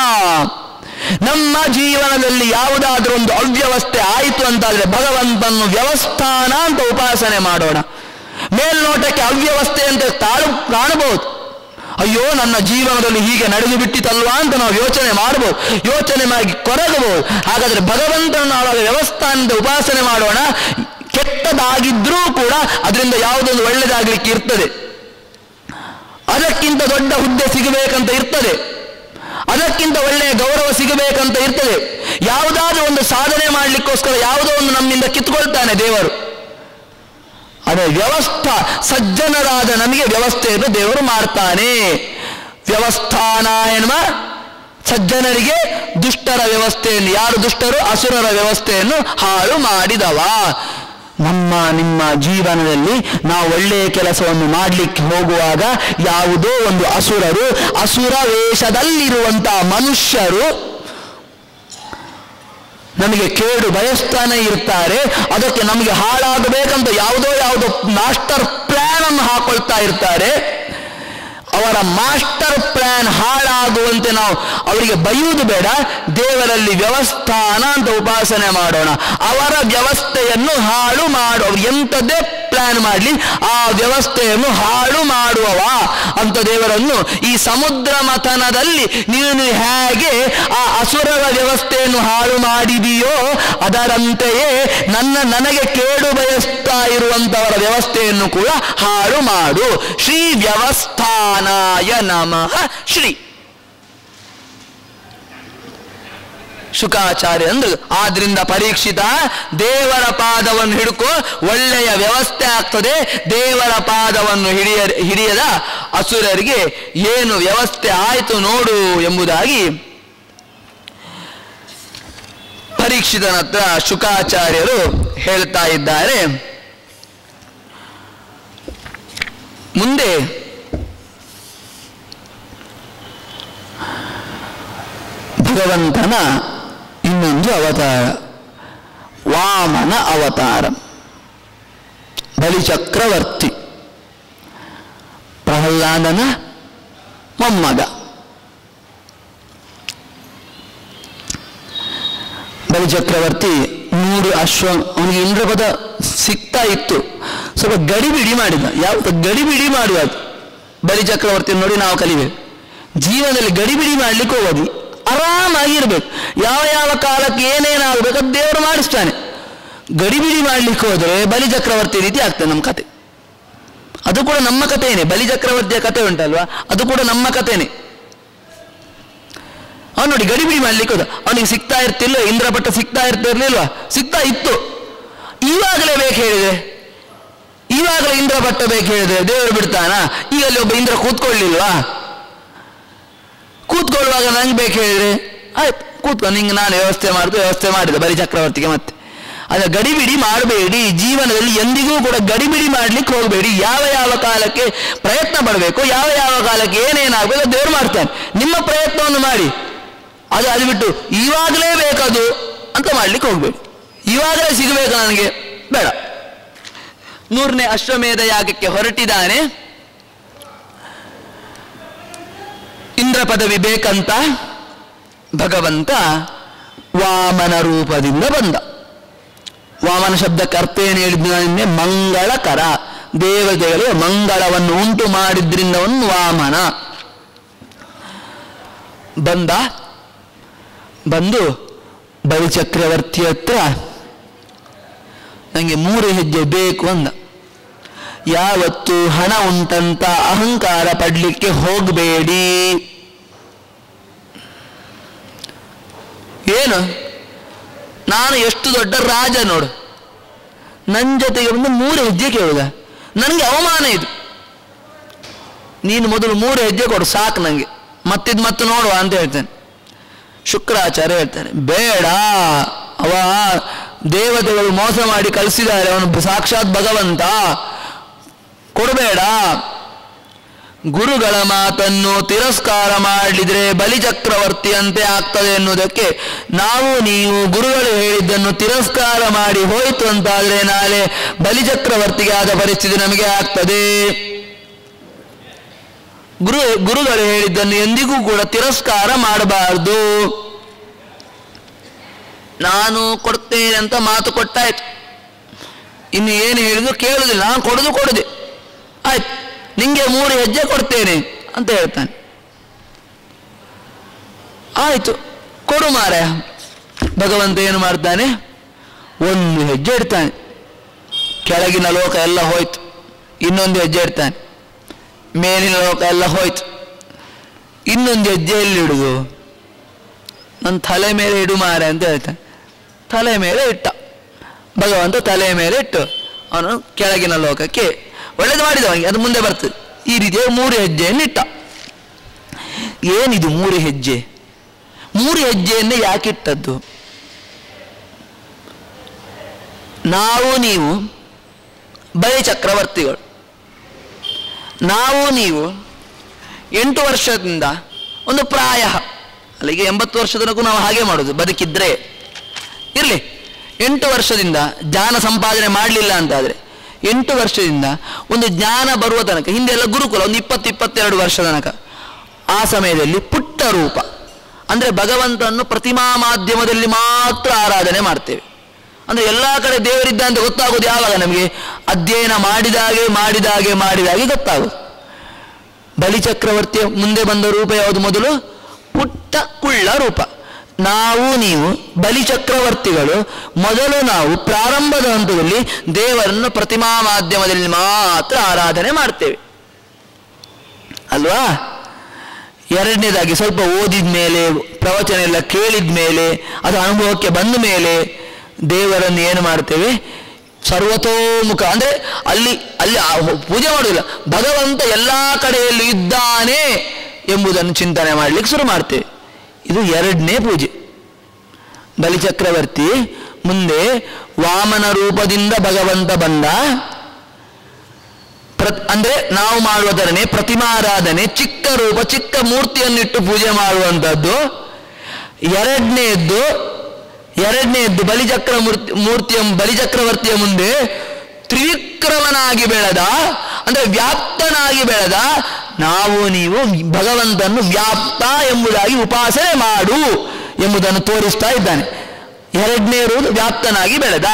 ನಮ್ಮ ಜೀವನದಲ್ಲಿ ಯಾವುದಾದ್ರೂ ಒಂದು ಅವ್ಯವಸ್ಥೆ ಆಯಿತು ಅಂತಾದ್ರೆ ಭಗವಂತನು ವ್ಯವಸ್ಥಾನ ಅಂತ ಉಪಾಸನೆ ಮಾಡೋಣ. ಮೇಲ್ನೋಟಕ್ಕೆ ಅವ್ಯವಸ್ಥೆ ಅಂತ ತಾಳು ಕಾಣಬಹುದು. ಅಯ್ಯೋ, ನನ್ನ ಜೀವನದಲ್ಲಿ ಹೀಗೆ ನಡೆದು ಬಿಟ್ಟಿತಲ್ವಾ ಅಂತ ನಾವು ಯೋಚನೆ ಮಾಡಬಹುದು ಯೋಚನೆ ಮಾಡಿ ಕೊರಗಬಹುದು. ಹಾಗಾದ್ರೆ ಭಗವಂತನ ಆವಾಗ ವ್ಯವಸ್ಥಾನದ ಉಪಾಸನೆ ಮಾಡೋಣ. ಕೆಟ್ಟದಾಗಿದ್ರೂ ಕೂಡ ಅದರಿಂದ ಯಾವುದೊಂದು ಒಳ್ಳೆಯದಾಗಲಿಕ್ಕೆ ಇರ್ತದೆ. ಅದಕ್ಕಿಂತ ದೊಡ್ಡ ಹುದ್ದೆ ಸಿಗಬೇಕಂತ ಇರ್ತದೆ. ಅದಕ್ಕಿಂತ ಒಳ್ಳೆಯ ಗೌರವ ಸಿಗಬೇಕಂತ ಇರ್ತದೆ. ಯಾವುದಾದ್ರೂ ಒಂದು ಸಾಧನೆ ಮಾಡಲಿಕ್ಕೋಸ್ಕರ ಯಾವುದೋ ಒಂದು ನಮ್ಮಿಂದ ಕಿತ್ಕೊಳ್ತಾನೆ ದೇವರು. ಅದೇ ವ್ಯವಸ್ಥಾ, ಸಜ್ಜನರಾದ ನಮಗೆ ವ್ಯವಸ್ಥೆಯನ್ನು ದೇವರು ಮಾಡ್ತಾನೆ. ವ್ಯವಸ್ಥಾನ ಎನ್ನುವ ಸಜ್ಜನರಿಗೆ ದುಷ್ಟರ ವ್ಯವಸ್ಥೆಯನ್ನು, ಯಾರು ದುಷ್ಟರು? ಅಸುರರ ವ್ಯವಸ್ಥೆಯನ್ನು ಹಾಳು ಮಾಡಿದವ. ನಮ್ಮ, ನಿಮ್ಮ ಜೀವನದಲ್ಲಿ ನಾವು ಒಳ್ಳೆಯ ಕೆಲಸವನ್ನು ಮಾಡಲಿಕ್ಕೆ ಹೋಗುವಾಗ ಯಾವುದೋ ಒಂದು ಅಸುರರು ಅಸುರ ವೇಷದಲ್ಲಿರುವಂತಹ ಮನುಷ್ಯರು ನಮಗೆ ಕೇಡು ಬಯಸ್ತಾನೆ ಇರ್ತಾರೆ. ಅದಕ್ಕೆ ನಮಗೆ ಹಾಳಾಗಬೇಕಂತ ಯಾವುದೋ ಯಾವುದೋ ಮಾಸ್ಟರ್ ಪ್ಲಾನ್ ಅನ್ನು ಹಾಕೊಳ್ತಾ ಇರ್ತಾರೆ. ಅವರ ಮಾಸ್ಟರ್ ಪ್ಲಾನ್ ಹಾಳಾಗುವಂತೆ ನಾವು ಅವರಿಗೆ ಬೈಯುವುದು ಬೇಡ. ದೇವರಲ್ಲಿ ವ್ಯವಸ್ಥಾನ ಅಂತ ಉಪಾಸನೆ ಮಾಡೋಣ. ಅವರ ವ್ಯವಸ್ಥೆಯನ್ನು ಹಾಳು ಮಾಡೋ. ಎಂಥದ್ದೇ ಪ್ಲಾನ್ ಮಾಡಲಿ, ಆ ವ್ಯವಸ್ಥೆಯನ್ನು ಹಾಳು ಮಾಡುವವ ಅಂತ ದೇವರನ್ನು ಈ ಸಮುದ್ರ ಮಥನದಲ್ಲಿ ನೀನು ಹೇಗೆ ಆ ಅಸುರರ ವ್ಯವಸ್ಥೆಯನ್ನು ಹಾಳು ಮಾಡಿದೆಯೋ ಅದರಂತೆಯೇ ನನ್ನ ನನಗೆ ಕೇಡು ಬಯಸ್ತಾ ಇರುವಂತವರ ವ್ಯವಸ್ಥೆಯನ್ನು ಕೂಡ ಹಾಳು ಮಾಡು. ಶ್ರೀ ವ್ಯವಸ್ಥಾನಾಯ ನಮಃ. ಶ್ರೀ ಶುಕಾಚಾರ್ಯ ಅಂದ್ರೆ ಆದ್ರಿಂದ ಪರೀಕ್ಷಿತ ದೇವರ ಪಾದವನ್ನು ಹಿಡ್ಕೊ ಒಳ್ಳೆಯ ವ್ಯವಸ್ಥೆ ಆಗ್ತದೆ. ದೇವರ ಪಾದವನ್ನು ಹಿಡಿಯ ಹಿಡಿಯದ ಅಸುರರಿಗೆ ಏನು ವ್ಯವಸ್ಥೆ ಆಯಿತು ನೋಡು ಎಂಬುದಾಗಿ ಪರೀಕ್ಷಿತನ ಹತ್ರ ಶುಕಾಚಾರ್ಯರು ಹೇಳ್ತಾ ಇದ್ದಾರೆ. ಮುಂದೆ ಭಗವಂತನ ಇನ್ನೊಂದು ಅವತಾರ. ವಾಮನ ಅವತಾರ. ಬಲಿಚಕ್ರವರ್ತಿ ಪ್ರಹ್ಲಾದನ ಮೊಮ್ಮಗ. ಬಲಿಚಕ್ರವರ್ತಿ ಮೂರು ಅಶ್ವ, ಅವನಿಗೆ ಇಂದ್ರಪದ ಸಿಗ್ತಾ ಇತ್ತು. ಸ್ವಲ್ಪ ಗಡಿಬಿಡಿ ಮಾಡಿದ. ಯಾವುದು ಗಡಿಬಿಡಿ ಮಾಡುವ? ಬಲಿಚಕ್ರವರ್ತಿ ನೋಡಿ ನಾವು ಕಲಿಬೇಕು ಜೀವನದಲ್ಲಿ ಗಡಿಬಿಡಿ ಮಾಡ್ಲಿಕ್ಕೆ ಹೋಗೋದು. ಆರಾಮಾಗಿರ್ಬೇಕು. ಯಾವ ಯಾವ ಕಾಲಕ್ಕೆ ಏನೇನಾಗಬೇಕು ಅದು ದೇವರು ಮಾಡಿಸ್ತಾನೆ. ಗಡಿಬಿಡಿ ಮಾಡ್ಲಿಕ್ಕೆ ಹೋದರೆ ಬಲಿ ಚಕ್ರವರ್ತಿ ರೀತಿ ಆಗ್ತದೆ ನಮ್ಮ ಕತೆ. ಅದು ಕೂಡ ನಮ್ಮ ಕಥೆಯೇ ಬಲಿ ಚಕ್ರವರ್ತಿಯ ಕತೆ ಉಂಟಲ್ವಾ? ಅದು ಕೂಡ ನಮ್ಮ ಕಥೆನೆ ಅವ್ನು ನೋಡಿ ಗಡಿಬಿಡಿ ಮಾಡ್ಲಿಕ್ಕೆ ಹೋದ. ಅವನಿಗೆ ಸಿಗ್ತಾ ಇರ್ತಿಲ್ಲ ಇಂದ್ರಪಟ್ಟ ಸಿಗ್ತಾ ಇರ್ತಿರ್ಲಿಲ್ವಾ? ಸಿಗ್ತಾ ಇತ್ತು. ಈವಾಗಲೇ ಬೇಕು ಹೇಳಿದೆ. ಈವಾಗಲೇ ಇಂದ್ರಪಟ್ಟ ಬೇಕು ಹೇಳಿದೆ ದೇವರು ಬಿಡ್ತಾನಾ? ಈಗ ಅಲ್ಲಿ ಒಬ್ಬ ಇಂದ್ರ ಕೂತ್ಕೊಳ್ಳಿಲ್ವಾ? ಕೂತ್ಕೊಳ್ಳುವಾಗ ನಂಗೆ ಬೇಕು ಹೇಳಿದ್ರೆ, ಆಯ್ತು, ಕೂತ್ಕೊ, ನಿಂಗೆ ನಾನು ವ್ಯವಸ್ಥೆ ಮಾಡಿದೆ ವ್ಯವಸ್ಥೆ ಮಾಡಿದೆ ಬರೀ ಚಕ್ರವರ್ತಿಗೆ ಮತ್ತೆ. ಅದ ಗಡಿಬಿಡಿ ಮಾಡಬೇಡಿ, ಜೀವನದಲ್ಲಿ ಎಂದಿಗೂ ಕೂಡ ಗಡಿಬಿಡಿ ಮಾಡ್ಲಿಕ್ಕೆ ಹೋಗಬೇಡಿ. ಯಾವ ಯಾವ ಕಾಲಕ್ಕೆ ಪ್ರಯತ್ನ ಪಡಬೇಕು, ಯಾವ ಯಾವ ಕಾಲಕ್ಕೆ ಏನೇನಾಗಬೇಕು ದೇವ್ರು ಮಾಡ್ತಾನೆ ನಿಮ್ಮ ಪ್ರಯತ್ನವನ್ನು ಮಾಡಿ. ಅದು ಅದು ಬಿಟ್ಟು, ಇವಾಗಲೇ ಬೇಕದು ಅಂತ ಮಾಡ್ಲಿಕ್ಕೆ ಹೋಗ್ಬೇಡಿ. ಇವಾಗಲೇ ಸಿಗಬೇಕು ನನಗೆ. ಬೇಡ. ನೂರನೇ ಅಶ್ವಮೇಧ ಯಾಗಕ್ಕೆ ಹೊರಟಿದ್ದಾನೆ. ಇಂದ್ರ ಪದವಿ ಬೇಕಂತ ಭಗವಂತ ವಾಮನ ರೂಪದಿಂದ ಬಂದ. ವಾಮನ ಶಬ್ದ ಅರ್ಥ ಏನು ಮಂಗಳಕರ. ದೇವತೆಗಳಿಗೆ ಮಂಗಳವನ್ನು ಉಂಟು ಮಾಡಿದ್ರಿಂದ ಒಂದು ವಾಮನ. ಬಂದ. ಬಂದು ಬಲಿಚಕ್ರವರ್ತಿ ಹತ್ರ ನನಗೆ ಮೂರು ಹೆಜ್ಜೆ ಬೇಕು ಅಂದ. ಯಾವತ್ತು ಹಣ ಉಂಟಂತ ಅಹಂಕಾರ ಪಡ್ಲಿಕ್ಕೆ ಹೋಗಬೇಡಿ. ಏನು? ನಾನು ಎಷ್ಟು ದೊಡ್ಡ ರಾಜ ನೋಡು. ನನ್ನ ಜೊತೆಗೆ ಬಂದು ಮೂರು ಹೆಜ್ಜೆ ಕೇಳುದ. ನನಗೆ ಅವಮಾನ ಇದು. ನೀನು ಮೊದಲು ಮೂರು ಹೆಜ್ಜೆ ಕೊಡು, ಸಾಕು ನನಗೆ ಮತ್ತಿದ್ ಮತ್ತೆ ನೋಡುವ ಅಂತ ಹೇಳ್ತೇನೆ. ಶುಕ್ರಾಚಾರ್ಯ ಹೇಳ್ತಾನೆ ಬೇಡ, ಅವ ದೇವತೆಗಳು ಮೋಸ ಮಾಡಿ ಕಳಿಸಿದ್ದಾರೆ, ಅವನು ಸಾಕ್ಷಾತ್ ಭಗವಂತ. ಕೊಡಬೇಡ ಗುರುಗಳ ಮಾತನ್ನು ತಿರಸ್ಕಾರ ಮಾಡಿದ್ರೆ ಬಲಿಚಕ್ರವರ್ತಿಯಂತೆ ಆಗ್ತದೆ ಎನ್ನುವುದಕ್ಕೆ ನಾವು ನೀವು ಗುರುಗಳು ಹೇಳಿದ್ದನ್ನು ತಿರಸ್ಕಾರ ಮಾಡಿ ಹೋಯಿತು ಅಂತಾದ್ರೆ ನಾಳೆ ಬಲಿಚಕ್ರವರ್ತಿಗೆ ಆದ ಪರಿಸ್ಥಿತಿ ನಮಗೆ ಆಗ್ತದೆ. ಗುರು, ಗುರುಗಳು ಹೇಳಿದ್ದನ್ನು ಎಂದಿಗೂ ಕೂಡ ತಿರಸ್ಕಾರ ಮಾಡಬಾರದು. ನಾನು ಕೊಡ್ತೇನೆ ಅಂತ ಮಾತು ಕೊಟ್ಟಾಯ್ತು. ಇನ್ನು ಏನು ಹೇಳಿದ್ರು ಕೇಳುದಿಲ್ಲ, ನಾನು ಕೊಡುದು ಕೊಡುದೆ. ಆಯ್ತು. ನಿಂಗೆ ಮೂರು ಹೆಜ್ಜೆ ಕೊಡ್ತೇನೆ ಅಂತ ಹೇಳ್ತಾನೆ. ಆಯಿತು, ಕೊಡು ಮಾರಾಯ. ಭಗವಂತ ಏನು ಮಾಡ್ತಾನೆ? ಒಂದು ಹೆಜ್ಜೆ ಇಡ್ತಾನೆ. ಕೆಳಗಿನ ಲೋಕ ಎಲ್ಲ ಹೋಯ್ತು. ಇನ್ನೊಂದು ಹೆಜ್ಜೆ ಇಡ್ತಾನೆ. ಮೇಲಿನ ಲೋಕ ಎಲ್ಲ ಹೋಯ್ತು. ಇನ್ನೊಂದು ಹೆಜ್ಜೆ ಎಲ್ಲಿ ಇಡುದು? ನನ್ನ ತಲೆ ಮೇಲೆ ಇಡು ಮಾರೆ ಅಂತ ಹೇಳ್ತಾನೆ. ತಲೆ ಮೇಲೆ ಇಟ್ಟ. ಭಗವಂತ ತಲೆ ಮೇಲೆ ಇಟ್ಟು ಅವನು ಕೆಳಗಿನ ಲೋಕಕ್ಕೆ ಒಳ್ಳೇದು ಅವನಿಗೆ ಅದು ಮುಂದೆ ಬರ್ತದೆ ಈ ರೀತಿಯ ಮೂರು ಹೆಜ್ಜೆಯನ್ನಿಟ್ಟ ಏನಿದು ಮೂರು ಹೆಜ್ಜೆ? ಮೂರು ಹೆಜ್ಜೆಯನ್ನೇ ಯಾಕಿಟ್ಟದ್ದು ನಾವು ನೀವು ಬಯ ಚಕ್ರವರ್ತಿಗಳು. ನಾವು ನೀವು ಎಂಟು ವರ್ಷದಿಂದ ಒಂದು ಪ್ರಾಯ, ಅಲ್ಲಿಗೆ ಎಂಬತ್ತು ವರ್ಷದ ನಾವು ಹಾಗೆ ಮಾಡೋದು, ಬದುಕಿದ್ರೆ. ಇರಲಿ, ಎಂಟು ವರ್ಷದಿಂದ ಜ್ಞಾನ ಸಂಪಾದನೆ ಮಾಡಲಿಲ್ಲ ಅಂತಾದರೆ ಎಂಟು ವರ್ಷದಿಂದ ಒಂದು ಜ್ಞಾನ ಬರುವ ತನಕ ಹಿಂದೆಲ್ಲ ಗುರುಕುಲ, ಒಂದು ಇಪ್ಪತ್ತು, ಇಪ್ಪತ್ತೆರಡು ವರ್ಷ ತನಕ, ಆ ಸಮಯದಲ್ಲಿ ಪುಟ್ಟ ರೂಪ. ಅಂದರೆ ಭಗವಂತನನ್ನು ಪ್ರತಿಮಾ ಮಾಧ್ಯಮದಲ್ಲಿ ಮಾತ್ರ ಆರಾಧನೆ ಮಾಡ್ತೇವೆ. ಅಂದರೆ ಎಲ್ಲ ಕಡೆ ದೇವರಿದ್ದ ಅಂತ ಗೊತ್ತಾಗೋದು ಯಾವಾಗ? ನಮಗೆ ಅಧ್ಯಯನ ಮಾಡಿದಾಗೆ ಮಾಡಿದಾಗೆ ಮಾಡಿದಾಗೆ ಗೊತ್ತಾಗೋದು. ಬಲಿಚಕ್ರವರ್ತಿಯ ಮುಂದೆ ಬಂದ ರೂಪ ಯಾವುದು ಮೊದಲು? ಪುಟ್ಟ ಕುಳ್ಳ ರೂಪ. ನಾವು ನೀವು ಬಲಿಚಕ್ರವರ್ತಿಗಳು ಮೊದಲು ನಾವು ಪ್ರಾರಂಭದ ಹಂತದಲ್ಲಿ ದೇವರನ್ನು ಪ್ರತಿಮಾ ಮಾಧ್ಯಮದಲ್ಲಿ ಮಾತ್ರ ಆರಾಧನೆ ಮಾಡ್ತೇವೆ. ಅಲ್ವಾ? ಎರಡನೇದಾಗಿ ಸ್ವಲ್ಪ ಓದಿದ ಮೇಲೆ, ಪ್ರವಚನ ಎಲ್ಲ ಕೇಳಿದ ಮೇಲೆ, ಅದು ಅನುಭವಕ್ಕೆ ಬಂದ ಮೇಲೆ ದೇವರನ್ನು ಏನು ಮಾಡ್ತೇವೆ? ಸರ್ವತೋಮುಖ, ಅಂದ್ರೆ ಅಲ್ಲಿ ಅಲ್ಲಿ ಪೂಜೆ ಮಾಡುವುದಿಲ್ಲ, ಭಗವಂತ ಎಲ್ಲಾ ಕಡೆಯಲ್ಲೂ ಇದ್ದಾನೆ ಎಂಬುದನ್ನು ಚಿಂತನೆ ಮಾಡಲಿಕ್ಕೆ ಶುರು ಮಾಡ್ತೇವೆ. ಇದು ಎರಡನೇ ಪೂಜೆ. ಬಲಿಚಕ್ರವರ್ತಿ ಮುಂದೆ ವಾಮನ ರೂಪದಿಂದ ಭಗವಂತ ಬಂದ. ಪ್ರ ಅಂದ್ರೆ ನಾವು ಮಾಡುವ ಧರಣೆ ಪ್ರತಿಮಾರಾಧನೆ ಚಿಕ್ಕ ರೂಪ, ಚಿಕ್ಕ ಮೂರ್ತಿಯನ್ನಿಟ್ಟು ಪೂಜೆ ಮಾಡುವಂಥದ್ದು. ಎರಡನೇದ್ದು ಎರಡನೇದ್ದು ಬಲಿಚಕ್ರ ಮೂರ್ತಿ, ಮೂರ್ತಿಯ, ಬಲಿಚಕ್ರವರ್ತಿಯ ಮುಂದೆ ತ್ರಿವಿಕ್ರಮನಾಗಿ ಬೆಳೆದ, ಅಂದ್ರೆ ವ್ಯಾಪ್ತನಾಗಿ ಬೆಳೆದ, ನಾವು ನೀವು ಭಗವಂತನು ವ್ಯಾಪ್ತ ಎಂಬುದಾಗಿ ಉಪಾಸನೆ ಮಾಡು ಎಂಬುದನ್ನು ತೋರಿಸ್ತಾ ಇದ್ದಾನೆ. ಎರಡನೇರುವುದು ವ್ಯಾಪ್ತನಾಗಿ ಬೆಳೆದ.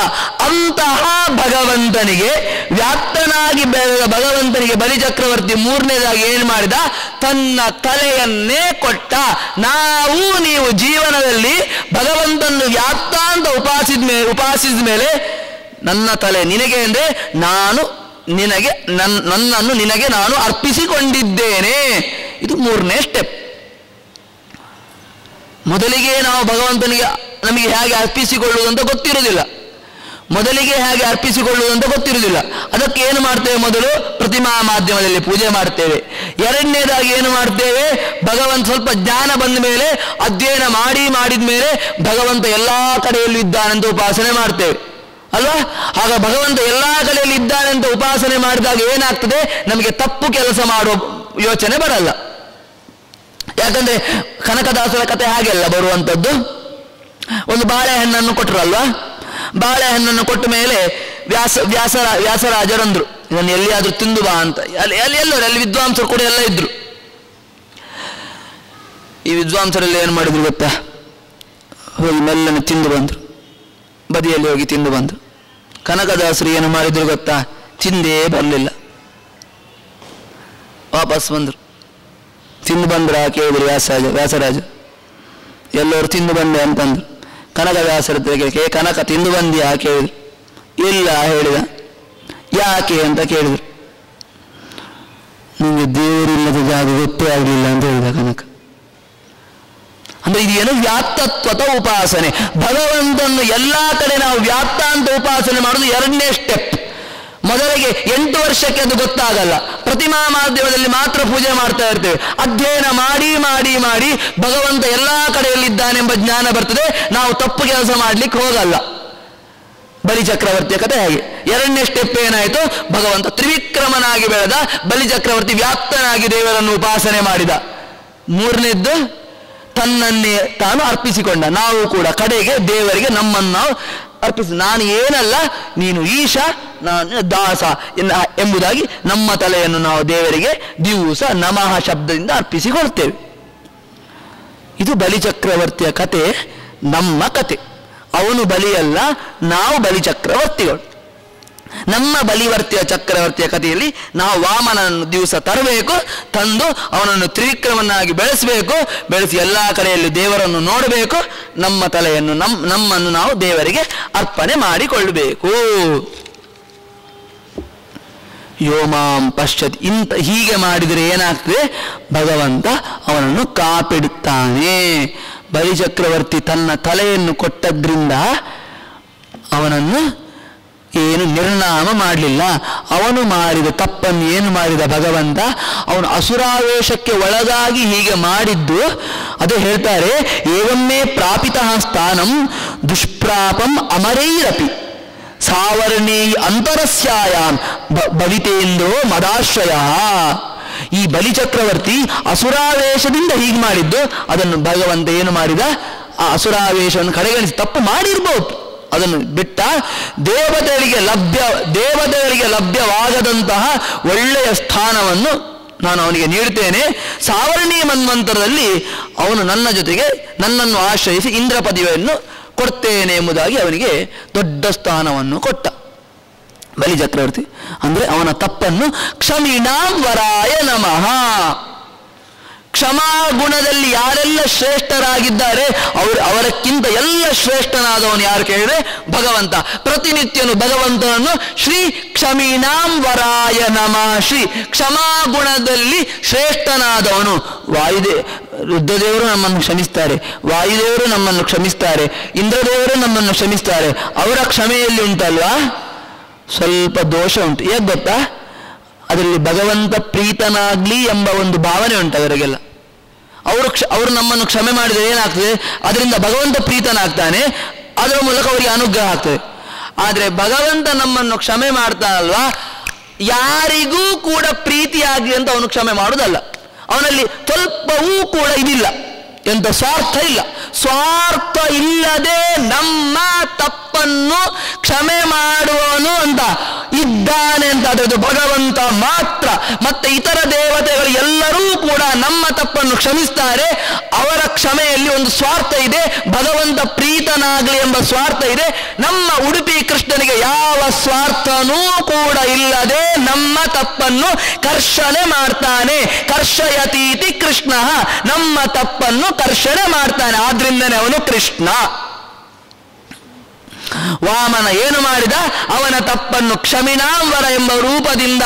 ಅಂತಹ ಭಗವಂತನಿಗೆ, ವ್ಯಾಪ್ತನಾಗಿ ಬೆಳೆದ ಭಗವಂತನಿಗೆ ಬಲಿಚಕ್ರವರ್ತಿ ಮೂರನೇದಾಗಿ ಏನು ಮಾಡಿದ? ತನ್ನ ತಲೆಯನ್ನೇ ಕೊಟ್ಟ. ನಾವು ನೀವು ಜೀವನದಲ್ಲಿ ಭಗವಂತನ್ನು ವ್ಯಾಪ್ತ ಅಂತ ಉಪಾಸಿದ ಮೇಲೆ ಉಪಾಸಿದ ಮೇಲೆ ನನ್ನ ತಲೆ ನಿನಗೆ ಅಂದರೆ ನಾನು ನಿನಗೆ ನನ್ನ ನನ್ನನ್ನು ನಿನಗೆ ನಾನು ಅರ್ಪಿಸಿಕೊಂಡಿದ್ದೇನೆ. ಇದು ಮೂರನೇ ಸ್ಟೆಪ್ ಮೊದಲಿಗೆ ನಾವು ಭಗವಂತನಿಗೆ ನಮಗೆ ಹೇಗೆ ಅರ್ಪಿಸಿಕೊಳ್ಳುವುದು ಅಂತ ಗೊತ್ತಿರುವುದಿಲ್ಲ. ಮೊದಲಿಗೆ ಹೇಗೆ ಅರ್ಪಿಸಿಕೊಳ್ಳುವುದು ಅಂತ ಗೊತ್ತಿರುವುದಿಲ್ಲ. ಅದಕ್ಕೆ ಏನು ಮಾಡ್ತೇವೆ ಮೊದಲು? ಪ್ರತಿಮಾ ಮಾಧ್ಯಮದಲ್ಲಿ ಪೂಜೆ ಮಾಡ್ತೇವೆ. ಎರಡನೇದಾಗಿ ಏನು ಮಾಡ್ತೇವೆ? ಭಗವಂತ ಸ್ವಲ್ಪ ಜ್ಞಾನ ಬಂದ ಮೇಲೆ, ಅಧ್ಯಯನ ಮಾಡಿ ಮಾಡಿದ ಮೇಲೆ ಭಗವಂತ ಎಲ್ಲ ಕಡೆಯಲ್ಲೂ ಇದ್ದಾನೆಂದು ಉಪಾಸನೆ ಮಾಡ್ತೇವೆ. ಅಲ್ವಾ? ಆಗ ಭಗವಂತ ಎಲ್ಲ ಕಡೆಯಲ್ಲಿ ಇದ್ದಾನೆ ಅಂತ ಉಪಾಸನೆ ಮಾಡಿದಾಗ ಏನಾಗ್ತದೆ? ನಮಗೆ ತಪ್ಪು ಕೆಲಸ ಮಾಡುವ ಯೋಚನೆ ಬರಲ್ಲ. ಯಾಕಂದ್ರೆ ಕನಕದಾಸರ ಕತೆ ಹಾಗೆಲ್ಲ ಬರುವಂಥದ್ದು ಒಂದು ಬಾಳೆಹಣ್ಣನ್ನು ಕೊಟ್ಟರಲ್ವಾ ಬಾಳೆಹಣ್ಣನ್ನು ಕೊಟ್ಟ ಮೇಲೆ ವ್ಯಾಸ ವ್ಯಾಸರ ವ್ಯಾಸರಾಜರಂದ್ರು. ಇದನ್ನು ಎಲ್ಲಿಯಾದ್ರೂ ತಿಂದು ಬಾ ಅಂತ. ಅಲ್ಲಿ ಅಲ್ಲಿ ಎಲ್ಲರೂ, ಅಲ್ಲಿ ವಿದ್ವಾಂಸರು ಕೂಡ ಎಲ್ಲ ಇದ್ರು. ಈ ವಿದ್ವಾಂಸರೆಲ್ಲ ಏನು ಮಾಡಿದ್ರು ಗೊತ್ತಾ? ಹೋಗಿ ಮೆಲ್ಲನೆ ತಿಂದು ಬಂದ್ರು. ಬದಿಯಲ್ಲಿ ಹೋಗಿ ತಿಂದು ಬಂದು. ಕನಕದಾಸರು ಏನು ಮಾಡಿದ್ರು ಗೊತ್ತಾ? ತಿಂದೇ ಬರಲಿಲ್ಲ. ವಾಪಸ್ ಬಂದರು. ತಿಂದು ಬಂದ್ರ ಕೇಳಿದ್ರು ವ್ಯಾಸರಾಜ ವ್ಯಾಸರಾಜ, ಎಲ್ಲರೂ ತಿಂದು ಬಂದೆ ಅಂತಂದ್ರು ಕನಕದಾಸರ ಹತ್ರ ಕನಕ, ತಿಂದು ಬಂದ್ಯಾ? ಕೇಳಿದ್ರು ಇಲ್ಲ, ಹೇಳಿದ. ಯಾಕೆ? ಅಂತ ಕೇಳಿದ್ರು. ನಿಮಗೆ ದೇವರಿಲ್ಲದ ಜಾಗ ಗೊತ್ತೇ ಆಗಲಿಲ್ಲ ಅಂತ ಹೇಳಿದ ಕನಕ. ಅಂದ್ರೆ ಇದೇನು ವ್ಯಾಪ್ತತ್ವದ ಉಪಾಸನೆ. ಭಗವಂತನ್ನು ಎಲ್ಲಾ ಕಡೆ ನಾವು ವ್ಯಾಪ್ತ ಅಂತ ಉಪಾಸನೆ ಮಾಡೋದು ಎರಡನೇ ಸ್ಟೆಪ್ ಮೊದಲಿಗೆ ಎಂಟು ವರ್ಷಕ್ಕೆ ಅದು ಗೊತ್ತಾಗಲ್ಲ. ಪ್ರತಿಮಾ ಮಾಧ್ಯಮದಲ್ಲಿ ಮಾತ್ರ ಪೂಜೆ ಮಾಡ್ತಾ ಇರ್ತೇವೆ. ಅಧ್ಯಯನ ಮಾಡಿ ಮಾಡಿ ಮಾಡಿ ಭಗವಂತ ಎಲ್ಲಾ ಕಡೆಯಲ್ಲಿದ್ದಾನೆಂಬ ಜ್ಞಾನ ಬರ್ತದೆ. ನಾವು ತಪ್ಪು ಕೆಲಸ ಮಾಡ್ಲಿಕ್ಕೆ ಹೋಗಲ್ಲ. ಬಲಿ ಚಕ್ರವರ್ತಿಯ ಕಥೆ ಹಾಗೆ. ಎರಡನೇ ಸ್ಟೆಪ್ ಏನಾಯಿತು? ಭಗವಂತ ತ್ರಿವಿಕ್ರಮನಾಗಿ ಬೆಳೆದ ಬಲಿ ಚಕ್ರವರ್ತಿ ವ್ಯಾಪ್ತನಾಗಿ ದೇವರನ್ನು ಉಪಾಸನೆ ಮಾಡಿದ. ಮೂರನೇದ್ದು ತನ್ನನ್ನೇ ತಾನು ಅರ್ಪಿಸಿಕೊಂಡ. ನಾವು ಕೂಡ ಕಡೆಗೆ ದೇವರಿಗೆ ನಮ್ಮನ್ನು ನಾವು ಅರ್ಪಿಸಿ. ನಾನು ಏನಲ್ಲ, ನೀನು ಈಶ, ನಾನು ದಾಸ ಎಂಬುದಾಗಿ ನಮ್ಮ ತಲೆಯನ್ನು ನಾವು ದೇವರಿಗೆ ದಿವಸ ನಮಃ ಶಬ್ದದಿಂದ ಅರ್ಪಿಸಿಕೊಳ್ತೇವೆ. ಇದು ಬಲಿಚಕ್ರವರ್ತಿಯ ಕತೆ, ನಮ್ಮ ಕತೆ. ಅವನು ಬಲಿಯಲ್ಲ, ನಾವು ಬಲಿಚಕ್ರವರ್ತಿಗಳು. ನಮ್ಮ ಬಲಿವರ್ತಿಯ ಚಕ್ರವರ್ತಿಯ ಕಥೆಯಲ್ಲಿ ನಾವು ವಾಮನನ್ನು ದಿವಸ ತರಬೇಕು, ತಂದು ಅವನನ್ನು ತ್ರಿವಿಕ್ರಮನಾಗಿ ಬೆಳೆಸಬೇಕು, ಬೆಳೆಸಿ ಎಲ್ಲ ಕಡೆಯಲ್ಲಿ ದೇವರನ್ನು ನೋಡಬೇಕು, ನಮ್ಮ ತಲೆಯನ್ನು ನಮ್, ನಮ್ಮನ್ನು ನಾವು ದೇವರಿಗೆ ಅರ್ಪಣೆ ಮಾಡಿಕೊಳ್ಳಬೇಕು. ಯೋಮಾಂ ಪಶ್ಚತ್ ಇಂತ ಹೀಗೆ ಮಾಡಿದರೆ ಏನಾಗ್ತದೆ? ಭಗವಂತ ಅವನನ್ನು ಕಾಪಿಡುತ್ತಾನೆ. ಬಲಿಚಕ್ರವರ್ತಿ ತನ್ನ ತಲೆಯನ್ನು ಕೊಟ್ಟದ್ರಿಂದ ಅವನನ್ನು ಏನು ನಿರ್ನಾಮ ಮಾಡಲಿಲ್ಲ. ಅವನು ಮಾಡಿದ ತಪ್ಪನ್ನು ಏನು ಮಾಡಿದ ಭಗವಂತ? ಅವನು ಅಸುರಾವೇಶಕ್ಕೆ ಒಳಗಾಗಿ ಹೀಗೆ ಮಾಡಿದ್ದು. ಅದು ಹೇಳ್ತಾರೆ, ಏವಮ್ಮೆ ಪ್ರಾಪಿತ ಸ್ಥಾನಂ ದುಷ್ಪ್ರಾಪಂ ಅಮರೈರಪಿ. ಸಾವರ್ಣೀ ಅಂತರಸ್ಯಾಯಾಂ ಬಲಿತೇಂದ್ರೋ ಮದಾಶ್ರಯ. ಈ ಬಲಿಚಕ್ರವರ್ತಿ ಅಸುರಾವೇಶದಿಂದ ಹೀಗೆ ಮಾಡಿದ್ದು. ಅದನ್ನು ಭಗವಂತ ಏನು ಮಾಡಿದ? ಆ ಅಸುರಾವೇಶವನ್ನು ಕಡೆಗಣಿಸಿ ತಪ್ಪು ಮಾಡಿರ್ಬೋದು. ಅದನ್ನು ಬಿಟ್ಟ ದೇವತೆಗಳಿಗೆ ಲಭ್ಯ, ದೇವತೆಗಳಿಗೆ ಲಭ್ಯವಾಗದಂತಹ ಒಳ್ಳೆಯ ಸ್ಥಾನವನ್ನು ನಾನು ಅವನಿಗೆ ನೀಡುತ್ತೇನೆ. ಸಾವರ್ಣಿ ಮನ್ವಂತರದಲ್ಲಿ ಅವನು ನನ್ನ ಜೊತೆಗೆ ನನ್ನನ್ನು ಆಶ್ರಯಿಸಿ ಇಂದ್ರ ಪದವಿಯನ್ನು ಕೊಡ್ತೇನೆ ಎಂಬುದಾಗಿ ಅವನಿಗೆ ದೊಡ್ಡ ಸ್ಥಾನವನ್ನು ಕೊಟ್ಟ. ಬಲಿ ಚಕ್ರವರ್ತಿ ಅಂದ್ರೆ ಅವನ ತಪ್ಪನ್ನು ಕ್ಷಮಿಣಾಂ ವರಾಯ ನಮಃ. ಕ್ಷಮಾಗುಣದಲ್ಲಿ ಯಾರೆಲ್ಲ ಶ್ರೇಷ್ಠರಾಗಿದ್ದಾರೆ, ಅವರು, ಅವರಕ್ಕಿಂತ ಎಲ್ಲ ಶ್ರೇಷ್ಠನಾದವನು ಯಾರು ಕೇಳಿದ್ರೆ? ಭಗವಂತ. ಪ್ರತಿನಿತ್ಯನು ಭಗವಂತನನ್ನು ಶ್ರೀ ಕ್ಷಮೀನಾಂ ವರಾಯ ನಮ. ಶ್ರೀ ಕ್ಷಮಾಗುಣದಲ್ಲಿ ಶ್ರೇಷ್ಠನಾದವನು. ವಾಯುದೇ, ರುದ್ರದೇವರು ನಮ್ಮನ್ನು ಕ್ಷಮಿಸ್ತಾರೆ. ವಾಯುದೇವರು ನಮ್ಮನ್ನು ಕ್ಷಮಿಸ್ತಾರೆ. ಇಂದ್ರದೇವರು ನಮ್ಮನ್ನು ಕ್ಷಮಿಸ್ತಾರೆ. ಅವರ ಕ್ಷಮೆಯಲ್ಲಿ ಉಂಟಲ್ವಾ? ಸ್ವಲ್ಪ ದೋಷ ಉಂಟು. ಏಕ್ ಗೊತ್ತಾ? ಅದರಲ್ಲಿ ಭಗವಂತ ಪ್ರೀತನಾಗ್ಲಿ ಎಂಬ ಒಂದು ಭಾವನೆ ಉಂಟು ಅವರಿಗೆಲ್ಲ. ಅವರು ಕ್ಷ ಅವರು ನಮ್ಮನ್ನು ಕ್ಷಮೆ ಮಾಡಿದರೆ ಏನಾಗ್ತದೆ? ಅದರಿಂದ ಭಗವಂತ ಪ್ರೀತನಾಗ್ತಾನೆ. ಅದರ ಮೂಲಕ ಅವರಿಗೆ ಅನುಗ್ರಹ ಆಗ್ತದೆ. ಆದರೆ ಭಗವಂತ ನಮ್ಮನ್ನು ಕ್ಷಮೆ ಮಾಡ್ತಾನಲ್ವಾ? ಯಾರಿಗೂ ಕೂಡ ಪ್ರೀತಿಯಾಗಿ ಅಂತ ಅವನು ಕ್ಷಮೆ ಮಾಡುವುದಲ್ಲ ಅವನಲ್ಲಿ ಸ್ವಲ್ಪವೂ ಕೂಡ ಇದಿಲ್ಲ. ಎಂತ ಸ್ವಾರ್ಥ ಇಲ್ಲ. ಸ್ವಾರ್ಥ ಇಲ್ಲದೆ ನಮ್ಮ ತಪ್ಪನ್ನು ಕ್ಷಮೆ ಮಾಡುವನು ಅಂತ ಇದ್ದಾನೆ ಅಂತ ಅದರದ್ದು ಭಗವಂತ ಮಾತ್ರ. ಮತ್ತೆ ಇತರ ದೇವತೆಗಳು ಎಲ್ಲರೂ ಕೂಡ ನಮ್ಮ ತಪ್ಪನ್ನು ಕ್ಷಮಿಸ್ತಾರೆ. ಅವರ ಕ್ಷಮೆಯಲ್ಲಿ ಒಂದು ಸ್ವಾರ್ಥ ಇದೆ. ಭಗವಂತ ಪ್ರೀತನಾಗಲಿ ಎಂಬ ಸ್ವಾರ್ಥ ಇದೆ. ನಮ್ಮ ಉಡುಪಿ ಕೃಷ್ಣನಿಗೆ ಯಾವ ಸ್ವಾರ್ಥನೂ ಕೂಡ ಇಲ್ಲದೆ ನಮ್ಮ ತಪ್ಪನ್ನು ಕರ್ಷಣೆ ಮಾಡ್ತಾನೆ. ಕರ್ಷಯತೀತಿ ಕೃಷ್ಣ. ನಮ್ಮ ತಪ್ಪನ್ನು ಕರ್ಷಣೆ ಮಾಡ್ತಾನೆ, ಆದ್ರಿಂದನೇ ಅವನು ಕೃಷ್ಣ. ವಾಮನ ಏನು ಮಾಡಿದ? ಅವನ ತಪ್ಪನ್ನು ಕ್ಷಮಿನಾಂಬರ ಎಂಬ ರೂಪದಿಂದ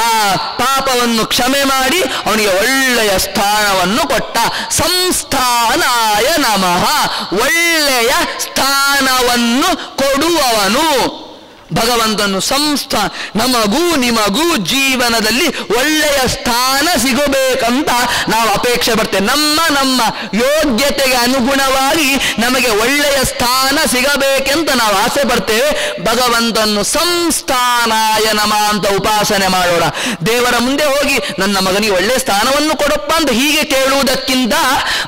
ಆ ಪಾಪವನ್ನು ಕ್ಷಮೆ ಮಾಡಿ ಅವನಿಗೆ ಒಳ್ಳೆಯ ಸ್ಥಾನವನ್ನು ಕೊಟ್ಟ. ಸಂಸ್ಥಾನಾಯ ನಮಃ, ಒಳ್ಳೆಯ ಸ್ಥಾನವನ್ನು ಕೊಡುವವನು. ಭಗವಂತನು ಸಂಸ್ಥ ನಮಗೂ ನಿಮಗೂ ಜೀವನದಲ್ಲಿ ಒಳ್ಳೆಯ ಸ್ಥಾನ ಸಿಗಬೇಕಂತ ನಾವು ಅಪೇಕ್ಷೆ ಪಡ್ತೇವೆ. ನಮ್ಮ ನಮ್ಮ ಯೋಗ್ಯತೆಗೆ ಅನುಗುಣವಾಗಿ ನಮಗೆ ಒಳ್ಳೆಯ ಸ್ಥಾನ ಸಿಗಬೇಕೆಂತ ನಾವು ಆಸೆ ಪಡ್ತೇವೆ. ಭಗವಂತನು ಸಂಸ್ಥಾನಾಯ ನಮ ಅಂತ ಉಪಾಸನೆ ಮಾಡೋಣ. ದೇವರ ಮುಂದೆ ಹೋಗಿ ನನ್ನ ಮಗನಿಗೆ ಒಳ್ಳೆಯ ಸ್ಥಾನವನ್ನು ಕೊಡಪ್ಪ ಅಂತ ಹೀಗೆ ಕೇಳುವುದಕ್ಕಿಂತ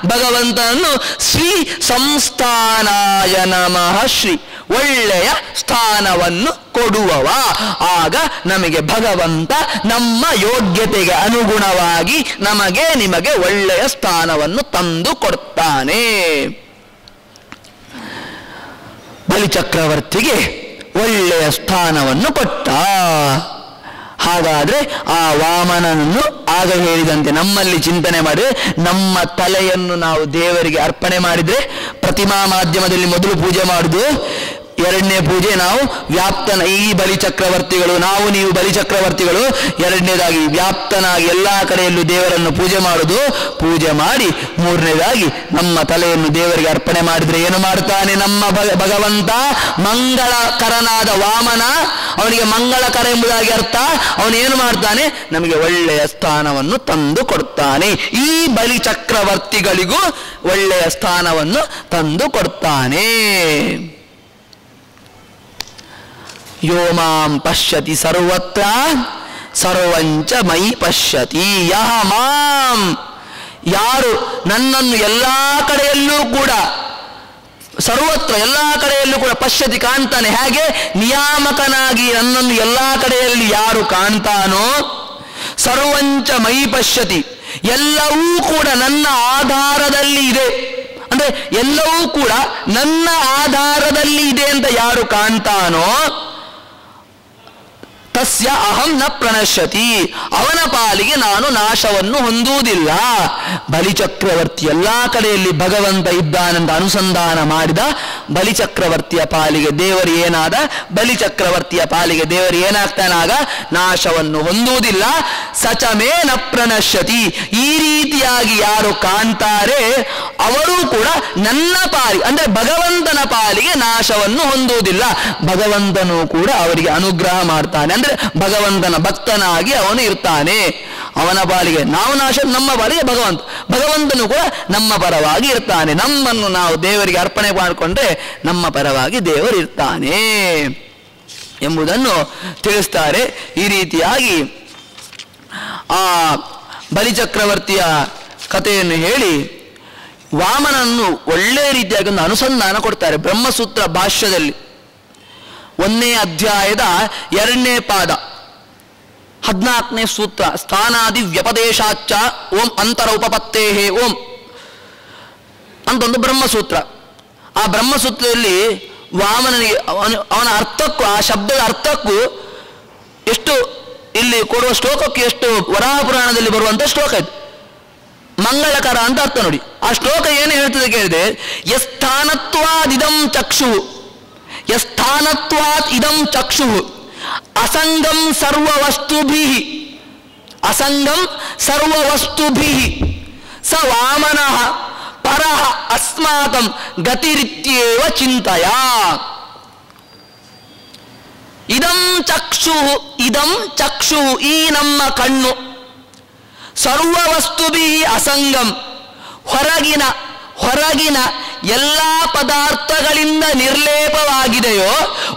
ಭಗವಂತನನ್ನು ಶ್ರೀ ಸಂಸ್ಥಾನಾಯ ನಮಃ ಶ್ರೀ ಒಳ್ಳೆಯ ಸ್ಥಾನವನ್ನು ಕೊಡುವವ. ಆಗ ನಮಗೆ ಭಗವಂತ ನಮ್ಮ ಯೋಗ್ಯತೆಗೆ ಅನುಗುಣವಾಗಿ ನಮಗೆ ನಿಮಗೆ ಒಳ್ಳೆಯ ಸ್ಥಾನವನ್ನು ತಂದು ಕೊಡ್ತಾನೆ. ಬಲಿಚಕ್ರವರ್ತಿಗೆ ಒಳ್ಳೆಯ ಸ್ಥಾನವನ್ನು ಕೊಟ್ಟ. ಹಾಗಾದ್ರೆ ಆ ವಾಮನನನ್ನು ಆಗ ಹೇಳಿದಂತೆ ನಮ್ಮಲ್ಲಿ ಚಿಂತನೆ ಮಾಡಿ ನಮ್ಮ ತಲೆಯನ್ನು ನಾವು ದೇವರಿಗೆ ಅರ್ಪಣೆ ಮಾಡಿದ್ರೆ, ಪ್ರತಿಮಾ ಮಾಧ್ಯಮದಲ್ಲಿ ಮೊದಲು ಪೂಜೆ ಮಾಡುದು ಎರಡನೇ ಪೂಜೆ ನಾವು ವ್ಯಾಪ್ತನ ಈ ಬಲಿ ಚಕ್ರವರ್ತಿಗಳು ನಾವು ನೀವು ಬಲಿ ಚಕ್ರವರ್ತಿಗಳು ಎರಡನೇದಾಗಿ ವ್ಯಾಪ್ತನಾಗಿ ಎಲ್ಲಾ ಕಡೆಯಲ್ಲೂ ದೇವರನ್ನು ಪೂಜೆ ಮಾಡುದು, ಪೂಜೆ ಮಾಡಿ ಮೂರನೇದಾಗಿ ನಮ್ಮ ತಲೆಯನ್ನು ದೇವರಿಗೆ ಅರ್ಪಣೆ ಮಾಡಿದ್ರೆ ಏನು ಮಾಡ್ತಾನೆ ನಮ್ಮ ಭಗ- ಭಗವಂತ? ಮಂಗಳಕರನಾದ ವಾಮನ, ಅವನಿಗೆ ಮಂಗಳಕರ ಎಂಬುದಾಗಿ ಅರ್ಥ, ಅವನು ಏನು ಮಾಡ್ತಾನೆ? ನಮಗೆ ಒಳ್ಳೆಯ ಸ್ಥಾನವನ್ನು ತಂದು ಕೊಡ್ತಾನೆ. ಈ ಬಲಿ ಚಕ್ರವರ್ತಿಗಳಿಗೂ ಒಳ್ಳೆಯ ಸ್ಥಾನವನ್ನು ತಂದು ಕೊಡ್ತಾನೆ. ಯೋ ಮಾಂ ಪಶ್ಯತಿ ಸರ್ವತ್ರ ಸರ್ವಂಚ ಮೈ ಪಶ್ಯತಿ ಯಹ ಮಾಂ ಯಾರು ನನ್ನನ್ನು ಎಲ್ಲಾ ಕಡೆಯಲ್ಲೂ ಕೂಡ, ಸರ್ವತ್ರ ಎಲ್ಲಾ ಕಡೆಯಲ್ಲೂ ಕೂಡ ಪಶ್ಯತಿ ಕಾಣ್ತಾನೆ. ಹಾಗೆ? ನಿಯಾಮಕನಾಗಿ ನನ್ನನ್ನು ಎಲ್ಲಾ ಕಡೆಯಲ್ಲಿ ಯಾರು ಕಾಣ್ತಾನೋ, ಸರ್ವಂಚ ಮೈ ಪಶ್ಯತಿ. ಎಲ್ಲವೂ ಕೂಡ ನನ್ನ ಆಧಾರದಲ್ಲಿ ಇದೆ. ಅಂದ್ರೆ ಎಲ್ಲವೂ ಕೂಡ ನನ್ನ ಆಧಾರದಲ್ಲಿ ಇದೆ ಅಂತ ಯಾರು ಕಾಣ್ತಾನೋ ತಸ್ಯ ಅಹಂ ನ ಪ್ರಣಶ್ಯತಿ. ಅವನ ಪಾಲಿಗೆ ನಾನು ನಾಶವನ್ನು ಹೊಂದುವುದಿಲ್ಲ. ಬಲಿಚಕ್ರವರ್ತಿ ಎಲ್ಲಾ ಕಡೆಯಲ್ಲಿ ಭಗವಂತ ಇದ್ದಾನೆಂದು ಅನುಸಂಧಾನ ಮಾಡಿದ ಬಲಿಚಕ್ರವರ್ತಿಯ ಪಾಲಿಗೆ ದೇವರು ಏನಾದ? ಬಲಿಚಕ್ರವರ್ತಿಯ ಪಾಲಿಗೆ ದೇವರು ಏನಾಗ್ತಾನಾಗ? ನಾಶವನ್ನು ಹೊಂದುವುದಿಲ್ಲ. ಸಚಮೇ ನ ಪ್ರಣಶ್ಯತಿ. ಈ ರೀತಿಯಾಗಿ ಯಾರು ಕಾಣ್ತಾರೆ? ಅವರು ಕೂಡ ನನ್ನ ಪಾಲಿ, ಅಂದ್ರೆ ಭಗವಂತನ ಪಾಲಿಗೆ ನಾಶವನ್ನು ಹೊಂದುವುದಿಲ್ಲ. ಭಗವಂತನು ಕೂಡ ಅವರಿಗೆ ಅನುಗ್ರಹ ಮಾಡ್ತಾನೆ. ಅಂದ್ರೆ ಭಗವಂತನ ಭಕ್ತನಾಗಿ ಅವನು ಇರ್ತಾನೆ. ಅವನ ಬಾಲಿಗೆ ನಾವು ನಾಶ, ನಮ್ಮ ಬಾಲಿಗೆ ಭಗವಂತ. ಭಗವಂತನು ಕೂಡ ನಮ್ಮ ಪರವಾಗಿ ಇರ್ತಾನೆ. ನಮ್ಮನ್ನು ನಾವು ದೇವರಿಗೆ ಅರ್ಪಣೆ ಮಾಡಿಕೊಂಡ್ರೆ ನಮ್ಮ ಪರವಾಗಿ ದೇವರು ಇರ್ತಾನೆ ಎಂಬುದನ್ನು ತಿಳಿಸ್ತಾರೆ. ಈ ರೀತಿಯಾಗಿ ಆ ಬಲಿಚಕ್ರವರ್ತಿಯ ಕಥೆಯನ್ನು ಹೇಳಿ ವಾಮನನ್ನು ಒಳ್ಳೆಯ ರೀತಿಯಾಗಿ ಒಂದು ಅನುಸಂಧಾನ ಕೊಡ್ತಾರೆ. ಬ್ರಹ್ಮಸೂತ್ರ ಭಾಷ್ಯದಲ್ಲಿ. ಒಂದನೇ ಅಧ್ಯಾಯದ ಎರಡನೇ ಪಾದ. ಹದಿನಾಲ್ಕನೇ ಸೂತ್ರ, ಸ್ಥಾನಾದಿ ವ್ಯಪದೇಶಾಚ್ಚ ಓಂ ಅಂತರ ಉಪಪತ್ತೇಹೇ ಓಂ ಅಂತೊಂದು ಬ್ರಹ್ಮಸೂತ್ರ. ಆ ಬ್ರಹ್ಮಸೂತ್ರದಲ್ಲಿ ವಾಮನನಿಗೆ, ಅವನ ಅವನ ಅರ್ಥಕ್ಕೂ, ಆ ಶಬ್ದದ ಅರ್ಥಕ್ಕೂ ಎಷ್ಟು ಇಲ್ಲಿ ಕೊಡುವ ಶ್ಲೋಕಕ್ಕೆ ಎಷ್ಟು ವರಾಹ ಪುರಾಣದಲ್ಲಿ ಬರುವಂತ ಶ್ಲೋಕ ಇದು. ಮಂಗಳಕರ ಅಂತ ಅರ್ಥ ನೋಡಿ. ಆ ಶ್ಲೋಕ ಏನು ಹೇಳ್ತದೆ ಕೇಳಿದೆ ಯಸ್ಥಾನತ್ವಾದಿದಂ ಚಕ್ಷು ಯಸ್ಥಾನತ್ವಾತ್ ಇದಂ ಚಕ್ಷು ಅಸಂಗಂ ಸರ್ವವಸ್ತುಭಿ ಅಸಂಗಂ ಸರ್ವವಸ್ತುಭಿ ಸ ವಾಮನ ಪರಃ ಅಸ್ಮಾಕಂ ಗತಿರಿತ್ಯೇವ ಚಿಂತಯ ಇದಂ ಚಕ್ಷು ಇದಂ ಚಕ್ಷು ಈ ನಮ್ಮ ಕಣ್ಣು ಸರ್ವವಸ್ತುಭಿ ಅಸಂಗಂ ಹೊರಗಿನ ಹೊರಗಿನ ಎಲ್ಲ ಪದಾರ್ಥಗಳಿಂದ ನಿರ್ಲೇಪವಾಗಿದೆಯೋ,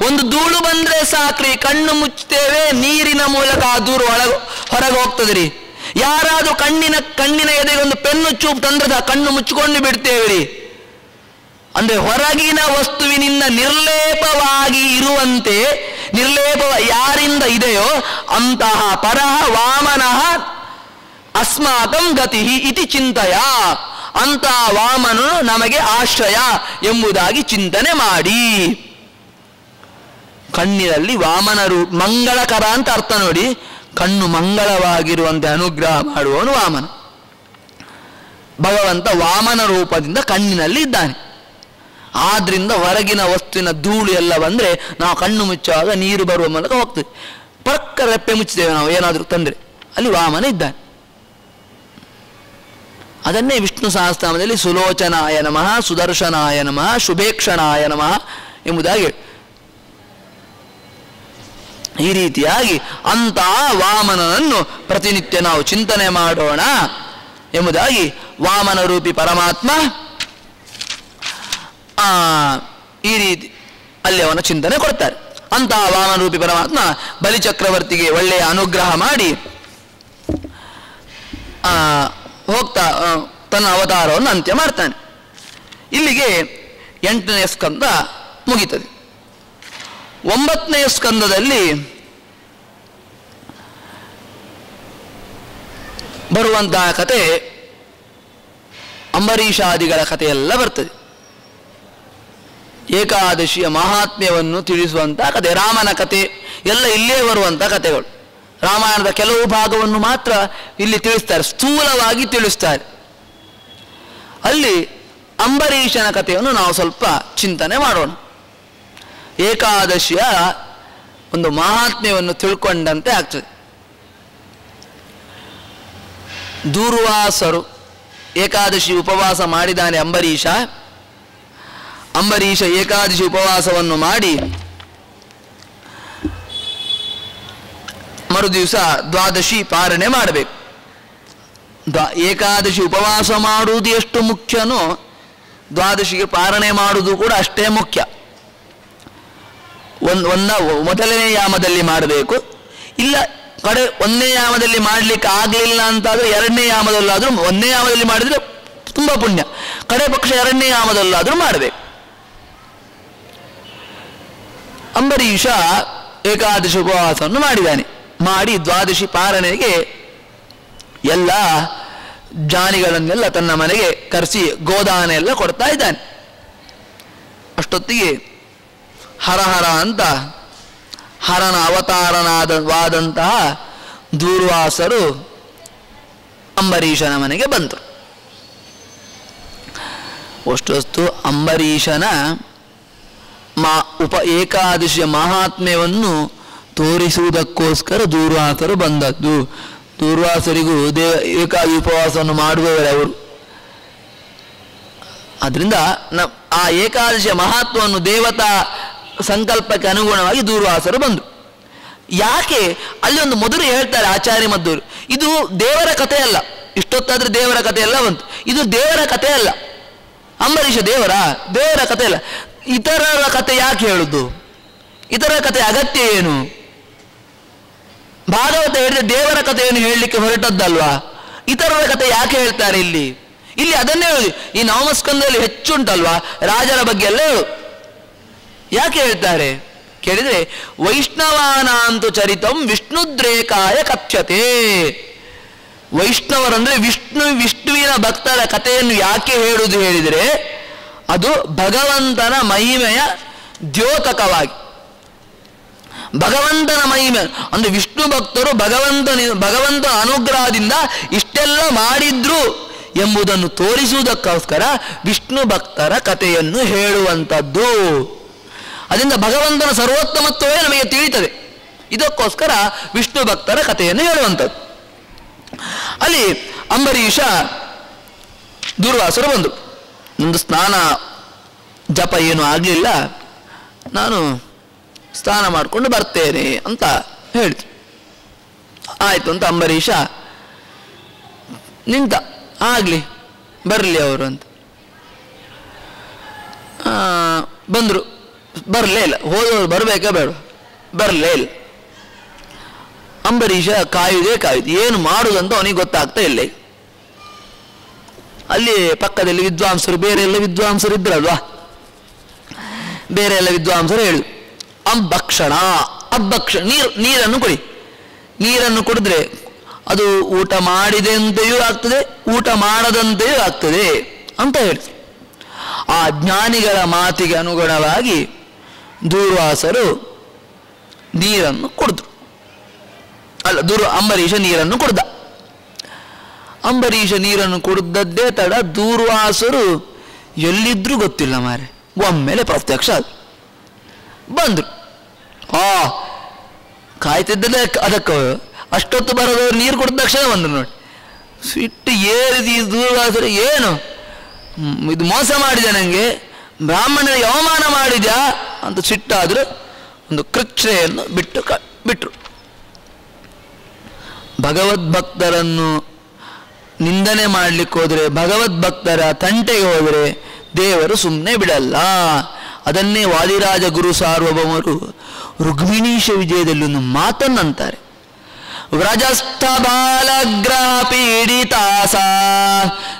ಒಂದು ಧೂಳು ಬಂದ್ರೆ ಸಾಕ್ರಿ, ಕಣ್ಣು ಮುಚ್ಚುತ್ತೇವೆ, ನೀರಿನ ಮೂಲಕ ಆ ದೂರು ಹೊರಗೆ ಹೋಗ್ತದೆ ರೀ ಯಾರಾದ್ರೂ ಕಣ್ಣಿನ ಕಣ್ಣಿನ ಎದೆಗೆ ಒಂದು ಪೆನ್ನು ಚೂಪ್ ತಂದ್ರೆ ಕಣ್ಣು ಮುಚ್ಚಿಕೊಂಡು ಬಿಡ್ತೇವೆ ರೀ ಅಂದ್ರೆ ಹೊರಗಿನ ವಸ್ತುವಿನಿಂದ ನಿರ್ಲೇಪವಾಗಿ ಇರುವಂತೆ, ನಿರ್ಲೇಪ ಯಾರಿಂದ ಇದೆಯೋ, ಅಂತಹ ಪರಹ ವಾಮನಃ ಅಸ್ಮಾಕಂ ಗತಿ ಇತಿ ಚಿಂತಯ. ಅಂತಹ ವಾಮನು ನಮಗೆ ಆಶ್ರಯ ಎಂಬುದಾಗಿ ಚಿಂತನೆ ಮಾಡಿ. ಕಣ್ಣಿನಲ್ಲಿ ವಾಮನ ರೂ ಮಂಗಳಕರ ಅಂತ ಅರ್ಥ ನೋಡಿ, ಕಣ್ಣು ಮಂಗಳವಾಗಿರುವಂತೆ ಅನುಗ್ರಹ ಮಾಡುವವನು ವಾಮನ. ಭಗವಂತ ವಾಮನ ರೂಪದಿಂದ ಕಣ್ಣಿನಲ್ಲಿ ಇದ್ದಾನೆ. ಆದ್ರಿಂದ ಹೊರಗಿನ ವಸ್ತುವಿನ ಧೂಳು ಎಲ್ಲ ಬಂದ್ರೆ ನಾವು ಕಣ್ಣು ಮುಚ್ಚುವಾಗ ನೀರು ಬರುವ ಮೂಲಕ ಹೋಗ್ತೇವೆ ಪಕ್ಕ ರೆಪ್ಪೆ ಮುಚ್ಚಿದ್ದೇವೆ ನಾವು, ಏನಾದರೂ ತಂದ್ರೆ. ಅಲ್ಲಿ ವಾಮನ ಇದ್ದಾನೆ. ಅದನ್ನೇ ವಿಷ್ಣು ಸಹಸ್ರನಾಮದಲ್ಲಿ ಸುಲೋಚನಾಯ ನಮಃ ಸುದರ್ಶನಾಯ ನಮಃ ಶುಭೇಕ್ಷಣಾಯ ನಮಃ ಎಂಬುದಾಗಿ ಈ ರೀತಿಯಾಗಿ ಅಂತ ವಾಮನನನ್ನು ಪ್ರತಿನಿತ್ಯ ನಾವು ಚಿಂತನೆ ಮಾಡೋಣ ಎಂಬುದಾಗಿ ವಾಮನ ರೂಪಿ ಪರಮಾತ್ಮ ಆ, ಈ ರೀತಿ ಅಲ್ಲಿ ಅವನ ಚಿಂತನೆ ಕೊಡ್ತಾರೆ. ಅಂತಹ ವಾಮನ ರೂಪಿ ಪರಮಾತ್ಮ ಬಲಿಚಕ್ರವರ್ತಿಗೆ ಒಳ್ಳೆಯ ಅನುಗ್ರಹ ಮಾಡಿ ಆ, ಹೋಗ್ತಾ ತನ್ನ ಅವತಾರವನ್ನು ಅಂತ್ಯ ಮಾಡ್ತಾನೆ. ಇಲ್ಲಿಗೆ ಎಂಟನೆಯ ಸ್ಕಂದ ಮುಗೀತದೆ. ಒಂಬತ್ತನೆಯ ಸ್ಕಂದದಲ್ಲಿ ಬರುವಂತಹ ಕತೆ ಅಂಬರೀಷಾದಿಗಳ ಕಥೆಯೆಲ್ಲ ಬರ್ತದೆ. ಏಕಾದಶಿಯ ಮಹಾತ್ಮ್ಯವನ್ನು ತಿಳಿಸುವಂತಹ ಕತೆ, ರಾಮನ ಕತೆ, ಎಲ್ಲ ಇಲ್ಲೇ ಬರುವಂತಹ ಕಥೆಗಳು ರಾಮಾಯಣದ ಕೆಲವು ಭಾಗವನ್ನು ಮಾತ್ರ ಇಲ್ಲಿ ತಿಳಿಸ್ತಾರೆ. ಸ್ಥೂಲವಾಗಿ ತಿಳಿಸ್ತಾರೆ. ಅಲ್ಲಿ ಅಂಬರೀಷನ ಕಥೆಯನ್ನು ನಾವು ಸ್ವಲ್ಪ ಚಿಂತನೆ ಮಾಡೋಣ. ಏಕಾದಶಿಯ ಒಂದು ಮಹಾತ್ಮ್ಯವನ್ನು ತಿಳ್ಕೊಂಡಂತೆ ಆಗ್ತದೆ. ದೂರ್ವಾಸರು ಏಕಾದಶಿ ಉಪವಾಸ ಮಾಡಿದಾನೆ ಅಂಬರೀಷ. ಅಂಬರೀಷ ಏಕಾದಶಿ ಉಪವಾಸವನ್ನು ಮಾಡಿ ಮರುದಿವಸ ದ್ವಾದಶಿ ಪಾರಣೆ ಮಾಡಬೇಕು. ಏಕಾದಶಿ ಉಪವಾಸ ಮಾಡುವುದು ಎಷ್ಟು ಮುಖ್ಯನೋ ದ್ವಾದಶಿಗೆ ಪಾರಣೆ ಮಾಡುವುದು ಕೂಡ ಅಷ್ಟೇ ಮುಖ್ಯ. ಒಂದು ಒಂದ ಮೊದಲನೇ ಯಾಮದಲ್ಲಿ ಮಾಡಬೇಕು. ಇಲ್ಲ, ಕಡೆ ಒಂದನೇ ಯಾಮದಲ್ಲಿ ಮಾಡಲಿಕ್ಕೆ ಆಗಲಿಲ್ಲ ಅಂತಾದರೆ ಎರಡನೇ ಯಾಮದಲ್ಲಾದರೂ, ಒಂದನೇ ಯಾಮದಲ್ಲಿ ಮಾಡಿದರೆ ತುಂಬ ಪುಣ್ಯ. ಕಡೆ ಪಕ್ಷ ಎರಡನೇ ಯಾಮದಲ್ಲಾದರೂ ಮಾಡಬೇಕು. ಅಂಬರೀಷ ಏಕಾದಶಿ ಉಪವಾಸವನ್ನು ಮಾಡಿದ್ದಾನೆ. ಮಾಡಿ ದ್ವಾದಶಿ ಪಾರಣೆಗೆ ಎಲ್ಲ ಜಾನಿಗಳನ್ನೆಲ್ಲ ತನ್ನ ಮನೆಗೆ ಕರೆಸಿ ಗೋದಾನ ಎಲ್ಲ ಕೊಡ್ತಾ ಇದ್ದಾನೆ. ಅಷ್ಟೊತ್ತಿಗೆ ಹರಹರ ಅಂತ ಹರನ ಅವತಾರನಾದವಾದಂತಹ ದೂರ್ವಾಸರು ಅಂಬರೀಷನ ಮನೆಗೆ ಬಂದರು. ಅಷ್ಟೊತ್ತು ಅಂಬರೀಷನ ಮಾ ಉಪ ಏಕಾದಶಿಯ ಮಹಾತ್ಮ್ಯವನ್ನು ತೋರಿಸುವುದಕ್ಕೋಸ್ಕರ ದೂರ್ವಾಸರು ಬಂದದ್ದು. ದೂರ್ವಾಸರಿಗೂ ದೇವ ಏಕಾದಿ ಉಪವಾಸವನ್ನು ಮಾಡುವವರೇ ಅವರು. ಅದರಿಂದ ನ ಆ ಏಕಾದಶಿಯ ಮಹತ್ವವನ್ನು ದೇವತಾ ಸಂಕಲ್ಪಕ್ಕೆ ಅನುಗುಣವಾಗಿ ದೂರ್ವಾಸರು ಬಂದರು. ಯಾಕೆ? ಅಲ್ಲಿ ಒಂದು ಮೊದಲು ಹೇಳ್ತಾರೆ ಆಚಾರ್ಯ ಮದ್ದೂರು. ಇದು ದೇವರ ಕಥೆ ಅಲ್ಲ. ಇಷ್ಟೊತ್ತಾದ್ರೆ ದೇವರ ಕಥೆಯಲ್ಲ ಬಂತು. ಇದು ದೇವರ ಕಥೆ ಅಲ್ಲ. ಅಂಬರೀಷ ದೇವರ? ದೇವರ ಕಥೆ ಅಲ್ಲ. ಇತರರ ಕಥೆ ಯಾಕೆ ಹೇಳುದು? ಇತರ ಕಥೆ ಅಗತ್ಯ ಏನು? ಭಾಗವತ ಹೇಳಿದ್ರೆ ದೇವರ ಕಥೆಯನ್ನು ಹೇಳಲಿಕ್ಕೆ ಹೊರಟದ್ದಲ್ವಾ? ಇತರರ ಕಥೆ ಯಾಕೆ ಹೇಳ್ತಾರೆ ಇಲ್ಲಿ? ಇಲ್ಲಿ ಅದನ್ನೇ ಹೇಳಿ, ಈ ನವಮಸ್ಕಂದದಲ್ಲಿ ಹೆಚ್ಚುಂಟಲ್ವಾ? ರಾಜರ ಬಗ್ಗೆ ಎಲ್ಲ ಯಾಕೆ ಹೇಳ್ತಾರೆ? ಕೇಳಿದ್ರೆ ವೈಷ್ಣವಾನಾಂತು ಚರಿತಂ ವಿಷ್ಣುದ್ರೇಕಾಯ ಕಥ್ಯತೆ. ವೈಷ್ಣವರಂದ್ರೆ ವಿಷ್ಣು, ವಿಷ್ಣುವಿನ ಭಕ್ತರ ಕಥೆಯನ್ನು ಯಾಕೆ ಹೇಳುವುದು ಹೇಳಿದರೆ, ಅದು ಭಗವಂತನ ಮಹಿಮೆಯ ದ್ಯೋತಕವಾಗಿ ಭಗವಂತನ ಮಹಿಮೆ ಅಂದ್ರೆ ವಿಷ್ಣು ಭಕ್ತರು ಭಗವಂತನ ಭಗವಂತ ಅನುಗ್ರಹದಿಂದ ಇಷ್ಟೆಲ್ಲ ಮಾಡಿದ್ರು ಎಂಬುದನ್ನು ತೋರಿಸುವುದಕ್ಕೋಸ್ಕರ ವಿಷ್ಣು ಭಕ್ತರ ಕಥೆಯನ್ನು ಹೇಳುವಂಥದ್ದು. ಅದರಿಂದ ಭಗವಂತನ ಸರ್ವೋತ್ತಮತ್ವವೇ ನಮಗೆ ತಿಳಿತದೆ ಇದಕ್ಕೋಸ್ಕರ ವಿಷ್ಣು ಭಕ್ತರ ಕಥೆಯನ್ನು ಹೇಳುವಂಥದ್ದು. ಅಲ್ಲಿ ಅಂಬರೀಷ ದುರ್ವಾಸರು ಬಂದರು. ನಂದು ಸ್ನಾನ, ಜಪ ಏನು ಆಗಲಿಲ್ಲ. ನಾನು ಸ್ನಾನ ಮಾಡಿಕೊಂಡು ಬರ್ತೇನೆ ಅಂತ ಹೇಳಿದ್ರು. ಆಯ್ತು ಅಂತ ಅಂಬರೀಷ ನಿಂತ, ಆಗಲಿ, ಬರಲಿ ಅವರು ಅಂತ. ಬಂದ್ರು. ಬರಲೇ ಇಲ್ಲ, ಹೋದವರು ಬರಬೇಕಾ ಬೇಡ. ಬರಲೇ ಇಲ್ಲ. ಅಂಬರೀಷ ಕಾಯುವುದೇ ಕಾಯುದು, ಏನು ಮಾಡುವುದಂತ ಅವನಿಗೆ ಗೊತ್ತಾಗ್ತಾ ಇಲ್ಲ. ಅಲ್ಲಿ ಪಕ್ಕದಲ್ಲಿ ವಿದ್ವಾಂಸರು, ಬೇರೆ ಎಲ್ಲ ವಿದ್ವಾಂಸರು ಇದ್ರಲ್ವಾ? ಬೇರೆ ಎಲ್ಲ ವಿದ್ವಾಂಸರು ಹೇಳಿದ್ರು. ಅಂಬಕ್ಷಣ ಅಬ್ಬಕ್ಷ ನೀರು, ನೀರನ್ನು ಕುಡಿ. ನೀರನ್ನು ಕುಡಿದ್ರೆ ಅದು ಊಟ ಮಾಡಿದಂತೆಯೂ ಆಗ್ತದೆ, ಊಟ ಮಾಡದಂತೆಯೂ ಆಗ್ತದೆ ಅಂತ ಹೇಳಿ ಆ ಜ್ಞಾನಿಗಳ ಮಾತಿಗೆ ಅನುಗುಣವಾಗಿ ದೂರ್ವಾಸರು ನೀರನ್ನು ಕುಡಿದ್ರು ಅಲ್ಲ, ದುರ್, ಅಂಬರೀಷ ನೀರನ್ನು ಕುಡ್ದ. ಅಂಬರೀಷ ನೀರನ್ನು ಕುಡ್ದದ್ದೇ ತಡ ದೂರ್ವಾಸರು ಎಲ್ಲಿದ್ರೂ ಗೊತ್ತಿಲ್ಲ ಮಾರೆ ಒಮ್ಮೆಲೆ ಪ್ರತ್ಯಕ್ಷ ಅದು ಬಂದ್ರು. ಆ ಕಾಯ್ತಿದ್ದಲ್ಲ ಅದಕ್ಕೆ. ಅಷ್ಟೊತ್ತು ಬರೋದವ್ರು ನೀರು ಕುಡಿದ ತಕ್ಷಣ ಬಂದ್ರು ನೋಡಿ. ಸಿಟ್ಟು ಏರಿದಿ ಆದರೆ ಏನು? ಇದು ಮೋಸ ಮಾಡಿದೆ ನನಗೆ ಬ್ರಾಹ್ಮಣರಿಗೆ ಅವಮಾನ ಮಾಡಿದ್ಯಾ? ಅಂತ ಸಿಟ್ಟಾದರೂ ಒಂದು ಕೃಚ್ಛೆಯನ್ನು ಬಿಟ್ಟು ಕ ಬಿಟ್ರು. ಭಗವದ್ಭಕ್ತರನ್ನು ನಿಂದನೆ ಮಾಡ್ಲಿಕ್ಕೆ ಹೋದರೆ, ಭಗವದ್ಭಕ್ತರ ತಂಟೆಗೆ ಹೋದರೆ ದೇವರು ಸುಮ್ಮನೆ ಬಿಡಲ್ಲ. ಅದನ್ನೇ ವಾದಿರಾಜ ಗುರು ಸಾರ್ವಭೌಮರು ರುಗ್ಮಿಣೀಶ ವಿಜಯದಲ್ಲಿ ಒಂದು ಮಾತನ್ನಂತಾರೆ. ವ್ರಜಸ್ಥ ಬಾಲಗ್ರಹ ಪೀಡಿತಾಸ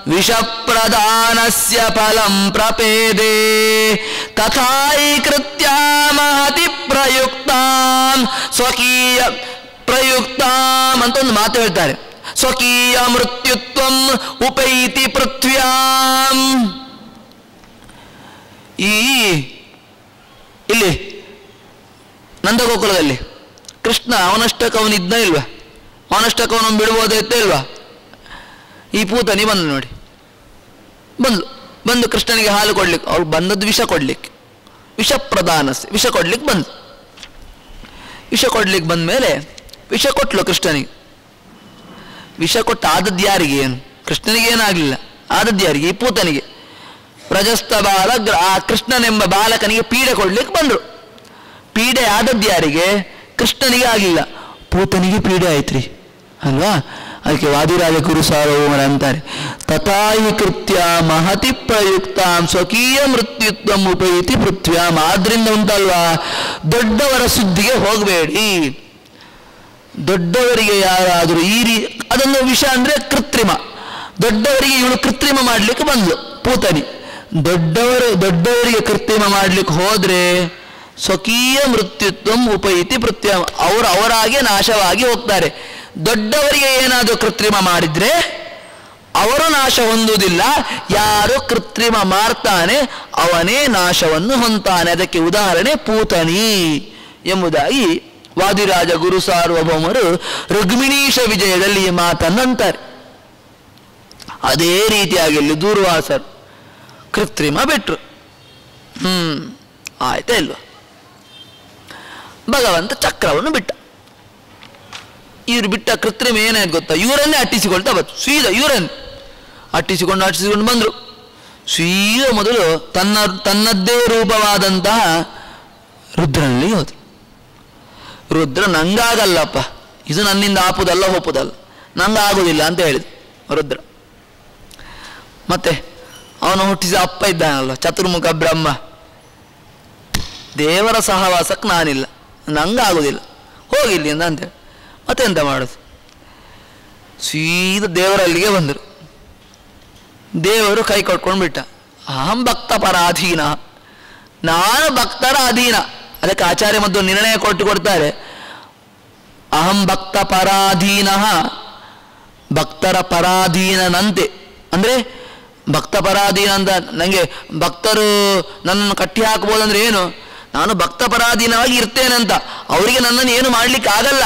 ವಿಷಪ್ರದಾನಸ್ಯ ಫಲಂ ಪ್ರಪೇದೆ ತಥಾಯಿ ಕೃತ್ಯ ಮಹತಿ ಪ್ರಯುಕ್ತಾಂ ಸ್ವಕೀಯ ಪ್ರಯುಕ್ತಾಂ ಅಂತ ಒಂದು ಮಾತು ಹೇಳ್ತಾರೆ. ಸ್ವಕೀಯ ಮೃತ್ಯುತ್ವಂ ಉಪೈತಿ ಪೃಥ್ವ್ಯಾಂ. ಈ ಇಲ್ಲಿ ನಂದಗೋಕುಲದಲ್ಲಿ. ಕೃಷ್ಣ ಅವನಷ್ಟಕ್ಕೆ ಇಲ್ವ? ಇಲ್ವಾ ಅವನಷ್ಟಕ್ಕವನು ಬಿಡ್ಬೋದೇ ಇತ್ತೇ ಇಲ್ವಾ? ಈ ಪೂತನಿ ಬಂದು ನೋಡಿ. ಬಂದು ಬಂದು ಕೃಷ್ಣನಿಗೆ ಹಾಲು ಕೊಡ್ಲಿಕ್ಕೆ ಅವ್ರು ಬಂದದ್ದು ವಿಷ ಕೊಡ್ಲಿಕ್ಕೆ. ವಿಷ ಪ್ರಧಾನ ವಿಷ ಕೊಡ್ಲಿಕ್ಕೆ ಬಂದು. ವಿಷ ಕೊಡ್ಲಿಕ್ಕೆ ಬಂದ ಮೇಲೆ ವಿಷ ಕೊಟ್ಲು ಕೃಷ್ಣನಿಗೆ. ವಿಷ ಕೊಟ್ಟ ಆದದ್ದು ಯಾರಿಗೆ? ಏನು? ಕೃಷ್ಣನಿಗೆ ಏನಾಗಲಿಲ್ಲ. ಆದದ್ದು ಯಾರಿಗೆ? ಈ ಪೂತನಿಗೆ. ಪ್ರಜಸ್ತ ಬಾಲ ಆ ಕೃಷ್ಣನೆಂಬ ಬಾಲಕನಿಗೆ ಪೀಡೆ ಕೊಡ್ಲಿಕ್ಕೆ ಬಂದರು. ಪೀಡೆ ಆದದ್ದು ಯಾರಿಗೆ? ಕೃಷ್ಣನಿಗೆ ಆಗಲಿಲ್ಲ ಪೂತನಿಗೆ ಪೀಡೆ ಆಯ್ತ್ರಿ. ಅಲ್ವಾ? ಅದಕ್ಕೆ ವಾದಿರಾಜ ಗುರು ಸಾರ್ವಭೌಮರ ಅಂತಾರೆ. ತಥಾಯಿ ಕೃತ್ಯ ಮಹತಿ ಪ್ರಯುಕ್ತಾಂ ಸ್ವಕೀಯ ಮೃತ್ಯುತ್ವ ಉಪಯುತಿ ಪೃಥ್ವ್ಯಾಂ. ಆದ್ರಿಂದ ಉಂಟಲ್ವಾ? ದೊಡ್ಡವರ ಸುದ್ದಿಗೆ ಹೋಗಬೇಡಿ. ದೊಡ್ಡವರಿಗೆ ಯಾರಾದರೂ ಈ ರೀ ಅದೊಂದು ವಿಷಯ ಅಂದ್ರೆ ಕೃತ್ರಿಮ. ದೊಡ್ಡವರಿಗೆ ಇವಳು ಕೃತ್ರಿಮ ಮಾಡ್ಲಿಕ್ಕೆ ಬಂದ್ಲು ಪೂತನಿ ದೊಡ್ಡವರು ದೊಡ್ಡವರಿಗೆ ಕೃತ್ರಿಮ ಮಾಡ್ಲಿಕ್ಕೆ ಹೋದ್ರೆ ಸ್ವಕೀಯ ಮೃತ್ಯುತ್ವಂ ಉಪಯಿತಿ ಪ್ರತ್ಯ ಅವರು ಅವರಾಗೆ ನಾಶವಾಗಿ ಹೋಗ್ತಾರೆ. ದೊಡ್ಡವರಿಗೆ ಏನಾದರೂ ಕೃತ್ರಿಮ ಮಾಡಿದ್ರೆ ಅವರು ನಾಶ ಹೊಂದುವುದಿಲ್ಲ. ಯಾರು ಕೃತ್ರಿಮ ಮಾಡ್ತಾನೆ ಅವನೇ ನಾಶವನ್ನು ಹೊಂತಾನೆ ಅದಕ್ಕೆ ಉದಾಹರಣೆ ಪೂತನಿ ಎಂಬುದಾಗಿ ವಾದಿರಾಜ ಗುರು ಸಾರ್ವಭೌಮರು ರುಗ್ಮಿಣೀಶ ವಿಜಯದಲ್ಲಿ ಈ ಮಾತನ್ನಂತಾರೆ ಅದೇ ರೀತಿಯಾಗಿ ಇಲ್ಲಿ ದೂರ್ವಾಸರು ಕೃತ್ರಿಮ ಬಿಟ್ರು. ಹ್ಮ್, ಆಯ್ತಾ ಇಲ್ವಾ? ಭಗವಂತ ಚಕ್ರವನ್ನು ಬಿಟ್ಟ. ಇವ್ರು ಬಿಟ್ಟ ಕೃತ್ರಿಮ ಏನಾಯ್ತು ಗೊತ್ತಾ? ಇವರನ್ನೇ ಅಟ್ಟಿಸಿಕೊಳ್ತಾ ಬಂತು ಸೀದಾ ಇವರನ್ನು ಅಟ್ಟಿಸಿಕೊಂಡು ಅಟ್ಟಿಸಿಕೊಂಡು ಬಂದರು. ಸೀದಾ ಮೊದಲು ತನ್ನ, ತನ್ನದ್ದೇ ರೂಪವಾದಂತಹ ರುದ್ರನಲ್ಲಿ ಹೋದರು. ರುದ್ರ ನಂಗಾಗಲ್ಲಪ್ಪ. ಇದು ನನ್ನಿಂದ ಆಪುದಲ್ಲ ಹೋಪುದಲ್ಲ ನಂಗಾಗೋದಿಲ್ಲ ಅಂತ ಹೇಳಿದ ರುದ್ರ. ಮತ್ತೆ ಅವನು ಹುಟ್ಟಿಸಿದ ಅಪ್ಪ ಇದ್ದಾನಲ್ಲ, ಚತುರ್ಮುಖ ಬ್ರಹ್ಮ. ದೇವರ ಸಹವಾಸಕ್ಕೆ ನಾನಿಲ್ಲ. ನಂಗಾಗುವುದಿಲ್ಲ ಹೋಗಿಲ್ಲ ಅಂತ ಅಂತೇಳಿ ಮತ್ತೆಂತ ಮಾಡೋದು? ಸೀದ ದೇವರಲ್ಲಿಗೆ ಬಂದರು. ದೇವರು ಕೈ ಕೊಟ್ಕೊಂಡು ಬಿಟ್ಟ. ಅಹಂ ಭಕ್ತ ಪರಾಧೀನ. ನಾನು ಭಕ್ತರ ಅಧೀನ ಅದಕ್ಕೆ ಆಚಾರ್ಯ ಮತ್ತು ನಿರ್ಣಯ ಕೊಟ್ಟು ಕೊಡ್ತಾರೆ. ಅಹಂ ಭಕ್ತ ಪರಾಧೀನ. ಭಕ್ತರ ಪರಾಧೀನನಂತೆ. ಅಂದರೆ ಭಕ್ತ ಪರಾಧೀನ ಅಂತ ನನಗೆ ಭಕ್ತರು ನನ್ನನ್ನು ಕಟ್ಟಿ ಹಾಕ್ಬೋದಂದ್ರೆ ಏನು? ನಾನು ಭಕ್ತಪರಾಧೀನವಾಗಿ ಇರ್ತೇನಂತ ಅವರಿಗೆ ನನ್ನನ್ನು ಏನು ಮಾಡ್ಲಿಕ್ಕೆ ಆಗಲ್ಲ.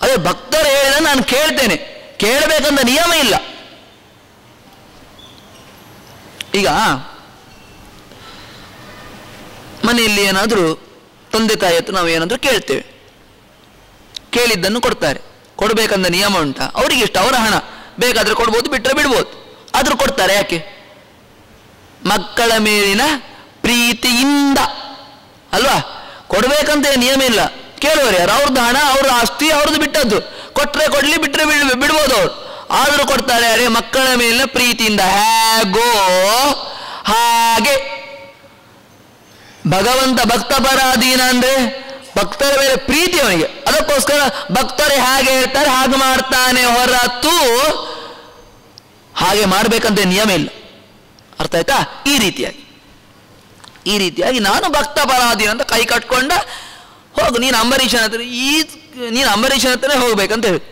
ಅದೇ ಭಕ್ತರು ಹೇಳಿದ ನಾನು ಕೇಳ್ತೇನೆ. ಕೇಳಬೇಕಂತ ನಿಯಮ ಇಲ್ಲ. ಈಗ ಮನೆಯಲ್ಲಿ ಏನಾದರೂ ತಂದೆ ತಾಯಿ ಹತ್ರ ನಾವು ಏನಾದರೂ ಕೇಳ್ತೇವೆ. ಕೇಳಿದ್ದನ್ನು ಕೊಡ್ತಾರೆ. ಕೊಡಬೇಕಂದ ನಿಯಮ ಉಂಟಾ? ಅವರಿಗೆ ಇಷ್ಟ. ಅವರ ಹಣ ಬೇಕಾದ್ರೆ ಕೊಡ್ಬೋದು ಬಿಟ್ಟರೆ ಬಿಡ್ಬೋದು. ಆದರೂ ಕೊಡ್ತಾರೆ ಯಾಕೆ? ಮಕ್ಕಳ ಮೇಲಿನ ಪ್ರೀತಿಯಿಂದ. ಅಲ್ವಾ? ಕೊಡ್ಬೇಕಂತ ನಿಯಮ ಇಲ್ಲ. ಕೇಳುವರು, ಯಾರು ಅವ್ರದ್ದು ಹಣ ಅವ್ರ ಆಸ್ತಿ ಅವ್ರದ್ದು ಬಿಟ್ಟದ್ದು. ಕೊಟ್ರೆ ಕೊಡ್ಲಿ, ಬಿಟ್ರೆ ಬಿಡ್, ಬಿಡ್ಬೋದು ಅವ್ರು. ಆದರೂ ಕೊಡ್ತಾರೆ ಯಾರೇ ಮಕ್ಕಳ ಮೇಲಿನ ಪ್ರೀತಿಯಿಂದ. ಹೇಗೋ? ಹಾಗೆ. ಭಗವಂತ ಭಕ್ತ ಪರಾಧೀನ ಅಂದ್ರೆ ಭಕ್ತರ ಮೇಲೆ ಪ್ರೀತಿ ಅವನಿಗೆ. ಅದಕ್ಕೋಸ್ಕರ ಭಕ್ತರು ಹೇಗೆ ಹೇಳ್ತಾರೆ, ಹಾಗೆ ಮಾಡ್ತಾನೆ ಹೊರತು ಹಾಗೆ ಮಾಡ್ಬೇಕಂತ ನಿಯಮ ಇಲ್ಲ. ಅರ್ಥ ಆಯ್ತಾ? ಈ ರೀತಿಯಾಗಿ. ಈ ರೀತಿಯಾಗಿ ನಾನು ಭಕ್ತ ಪರಾಧೀನ ಅಂತ ಕೈ ಕಟ್ಕೊಂಡ, ಹೋಗು, ನೀನು ಅಂಬರೀಷನ ಹತ್ರ ಈ ನೀನು ಅಂಬರೀಷನ ಹತ್ರನೇ ಹೋಗ್ಬೇಕಂತ ಹೇಳಿ.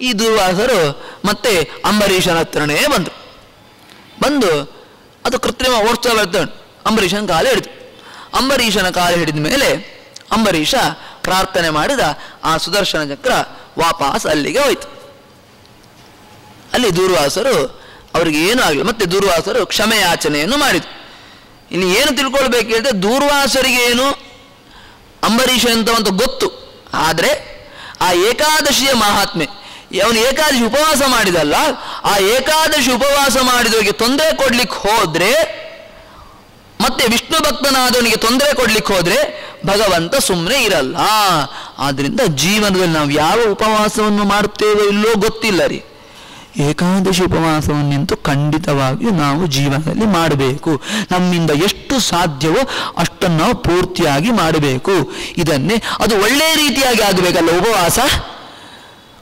ಈ ದುರ್ವಾಸರು ಮತ್ತೆ ಅಂಬರೀಷನ ಹತ್ರನೇ ಬಂದರು. ಬಂದು ಅದು ಕೃತ್ರಿಮ ಓಡಿಸ್ತಾ ಬರ್ತಾನೆ ಅಂಬರೀಷನ ಕಾಲು ಹಿಡಿದು. ಅಂಬರೀಷನ ಕಾಲು ಹಿಡಿದ ಮೇಲೆ ಅಂಬರೀಷ ಪ್ರಾರ್ಥನೆ ಮಾಡಿದ, ಆ ಸುದರ್ಶನ ಚಕ್ರ ವಾಪಸ್ ಅಲ್ಲಿಗೆ ಹೋಯ್ತು. ಅಲ್ಲಿ ದುರ್ವಾಸರು ಅವ್ರಿಗೆ ಏನೂ ಆಗಲಿಲ್ಲ. ಮತ್ತೆ ದುರ್ವಾಸರು ಕ್ಷಮೆಯಾಚನೆಯನ್ನು ಮಾಡಿದ್ರು. ಇಲ್ಲಿ ಏನು ತಿಳ್ಕೊಳ್ಬೇಕು ಹೇಳಿದ್ರೆ ದೂರ್ವಾಸರಿಗೆ ಏನು? ಅಂಬರೀಷ ಅಂತ ಗೊತ್ತು. ಆದರೆ ಆ ಏಕಾದಶಿಯ ಮಹಾತ್ಮೆ ಅವನು ಏಕಾದಶಿ ಉಪವಾಸ ಮಾಡಿದಲ್ಲ, ಆ ಏಕಾದಶಿ ಉಪವಾಸ ಮಾಡಿದವರಿಗೆ ತೊಂದರೆ ಕೊಡ್ಲಿಕ್ಕೆ ಹೋದ್ರೆ, ಮತ್ತೆ ವಿಷ್ಣು ಭಕ್ತನಾದವನಿಗೆ ತೊಂದರೆ ಕೊಡ್ಲಿಕ್ಕೆ ಹೋದ್ರೆ ಭಗವಂತ ಸುಮ್ಮನೆ ಇರಲ್ಲ. ಆದ್ರಿಂದ ಜೀವನದಲ್ಲಿ ನಾವು ಯಾವ ಉಪವಾಸವನ್ನು ಮಾಡುತ್ತೇವೋ ಇಲ್ಲೋ ಗೊತ್ತಿಲ್ಲ ರೀ. ಏಕಾದಶಿ ಉಪವಾಸವನ್ನು ನಿಂತು ಖಂಡಿತವಾಗಿಯೂ ನಾವು ಜೀವನದಲ್ಲಿ ಮಾಡಬೇಕು. ನಮ್ಮಿಂದ ಎಷ್ಟು ಸಾಧ್ಯವೋ ಅಷ್ಟನ್ನು ನಾವು ಪೂರ್ತಿಯಾಗಿ ಮಾಡಬೇಕು. ಇದನ್ನೇ ಅದು ಒಳ್ಳೆಯ ರೀತಿಯಾಗಿ ಆಗಬೇಕಲ್ಲ ಉಪವಾಸ?